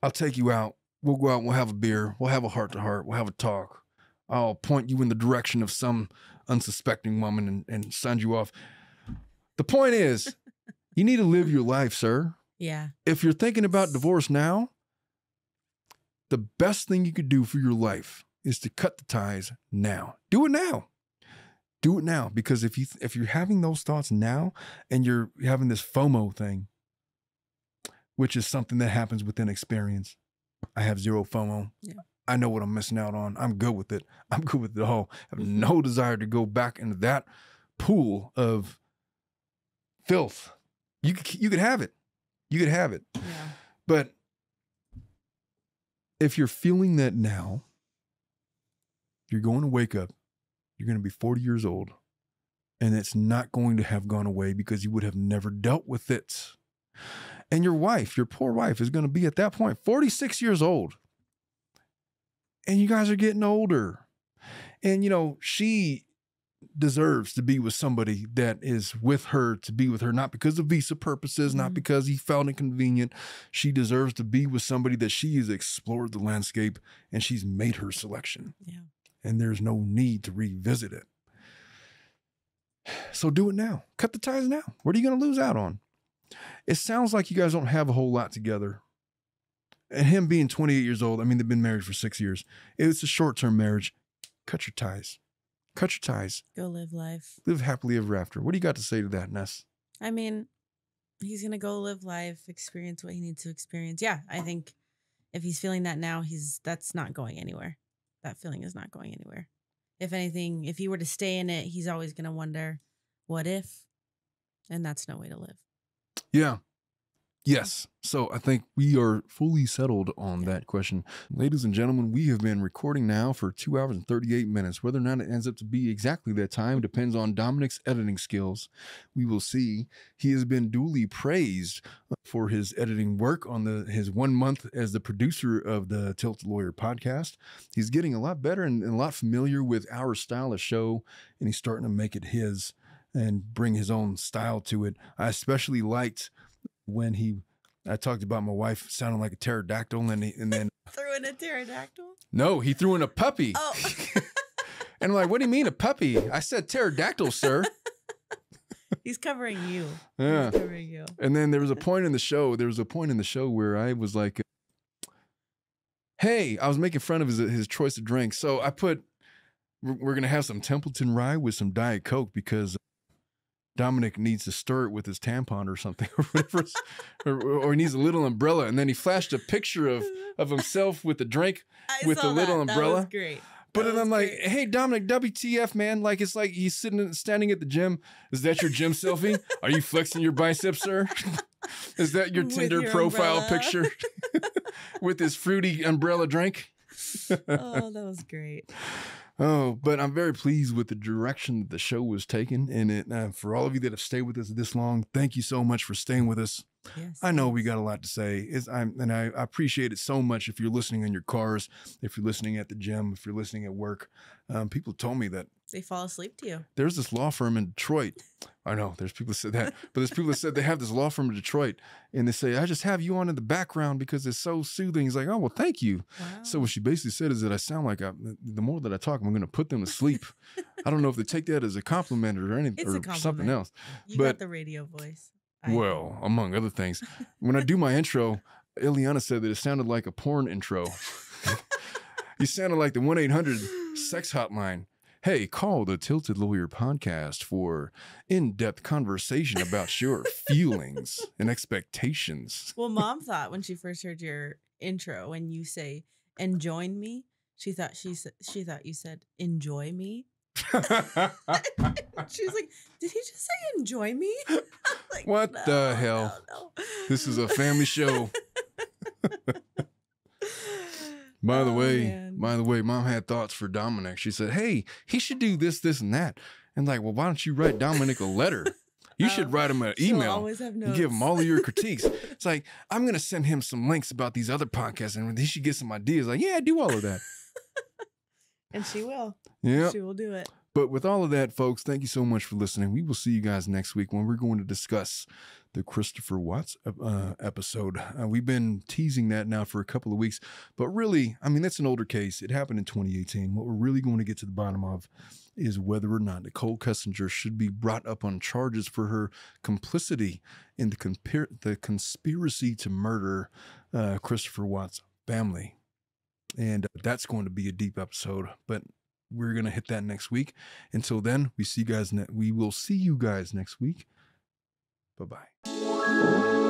I'll take you out. We'll go out, we'll have a beer, we'll have a heart to heart, we'll have a talk. I'll point you in the direction of some unsuspecting woman and, and send you off. The point is, you need to live your life, sir. <laughs> Yeah. If you're thinking about divorce now, the best thing you could do for your life is to cut the ties now. Do it now. Do it now because if you if you're having those thoughts now and you're having this FOMO thing, which is something that happens within experience. I have zero FOMO. Yeah. I know what I'm missing out on. I'm good with it. <laughs> I'm good with it all. I have mm-hmm. no desire to go back into that pool of filth. You could you could have it. You could have it. Yeah. But if you're feeling that now, you're going to wake up, you're going to be 40 years old, and it's not going to have gone away because you would have never dealt with it. And your wife, your poor wife, is going to be at that point 46 years old. And you guys are getting older. And, you know, she deserves to be with somebody that is with her to be with her, not because of visa purposes, not Mhm. because he felt inconvenient. She deserves to be with somebody that she has explored the landscape and she's made her selection. Yeah. And there's no need to revisit it. So do it now. Cut the ties now. What are you going to lose out on? It sounds like you guys don't have a whole lot together. And him being 28 years old, I mean, they've been married for six years. It's a short term marriage. Cut your ties. Cut your ties. Go live life. Live happily ever after. What do you got to say to that, Ness? I mean, he's gonna go live life, experience what he needs to experience. Yeah, I think if he's feeling that now, he's that's not going anywhere. That feeling is not going anywhere. If anything, if he were to stay in it, he's always gonna wonder, what if? And that's no way to live. Yeah. Yes. So I think we are fully settled on that question. Ladies and gentlemen, we have been recording now for two hours and 38 minutes. Whether or not it ends up to be exactly that time depends on Dominic's editing skills. We will see. He has been duly praised for his editing work on the his one month as the producer of the Tilt Lawyer podcast. He's getting a lot better and, and a lot familiar with our style of show, and he's starting to make it his and bring his own style to it. I especially liked when he I talked about my wife sounding like a pterodactyl and he, and then <laughs> Threw in a pterodactyl. no, he threw in a puppy. Oh, <laughs> And I'm like, what do you mean a puppy? I said pterodactyl, sir. <laughs> he's covering you. Yeah. He's covering you. And then there was a point in the show, there was a point in the show where I was like, hey, I was making fun of his his choice of drinks. So I put we're, we're gonna have some Templeton rye with some Diet Coke because Dominic needs to stir it with his tampon or something, <laughs> or whatever, or, or he needs a little umbrella. And then he flashed a picture of of himself with the drink. I with the little that. umbrella. That was great. But That then I'm was like, great. hey Dominic, WTF, man? Like it's like he's sitting standing at the gym. Is that your gym selfie? Are you flexing your biceps, sir? <laughs> Is that your With Tinder your profile umbrella. picture <laughs> with this fruity umbrella drink? oh, that was great. Oh, but I'm very pleased with the direction that the show was taken. And it, uh, for all of you that have stayed with us this long, thank you so much for staying with us. Yes. I know we got a lot to say. It's, I'm, and I, I appreciate it so much if you're listening in your cars, if you're listening at the gym, if you're listening at work. Um, people told me that They fall asleep to you. there's this law firm in Detroit. I know there's people that said that, <laughs> but there's people that said they have this law firm in Detroit and they say, I just have you on in the background because it's so soothing. He's like, oh, well, thank you. Wow. So what she basically said is that I sound like I, the more that I talk, I'm going to put them to sleep. <laughs> I don't know if they take that as a compliment or anything or something else. you but- got the radio voice. I. Well, among other things, when I do my intro, Ileana said that it sounded like a porn intro. <laughs> you sounded like the 1 800 sex hotline. Hey, call the Tilted Lawyer podcast for in depth conversation about your <laughs> feelings and expectations. Well, <laughs> mom thought when she first heard your intro and you say "and join me," she thought she said she thought you said "enjoy me." <laughs> She was like, "Did he just say enjoy me?" Like, What the hell? no, no." this is a family show. By the Oh, way, man. by the way, mom had thoughts for Dominic. She said, "Hey, he should do this, this, and that." And like, well, why don't you write Dominic a letter? <laughs> You oh, should Oh, write him an email. give him all of your critiques. <laughs> It's like I'm gonna send him some links about these other podcasts, and he should get some ideas. Like, yeah, do all of that. <laughs> and she will. Yeah. She will do it. But with all of that, folks, thank you so much for listening. We will see you guys next week when we're going to discuss the Christopher Watts uh, episode. Uh, we've been teasing that now for a couple of weeks, but really, I mean, that's an older case. It happened in 2018. What we're really going to get to the bottom of is whether or not Nichol Kessinger should be brought up on charges for her complicity in the, the conspiracy to murder uh, Christopher Watts' family. And uh, that's going to be a deep episode, but we're gonna hit that next week. Until then, we see you guys. We will see you guys next week. Bye bye.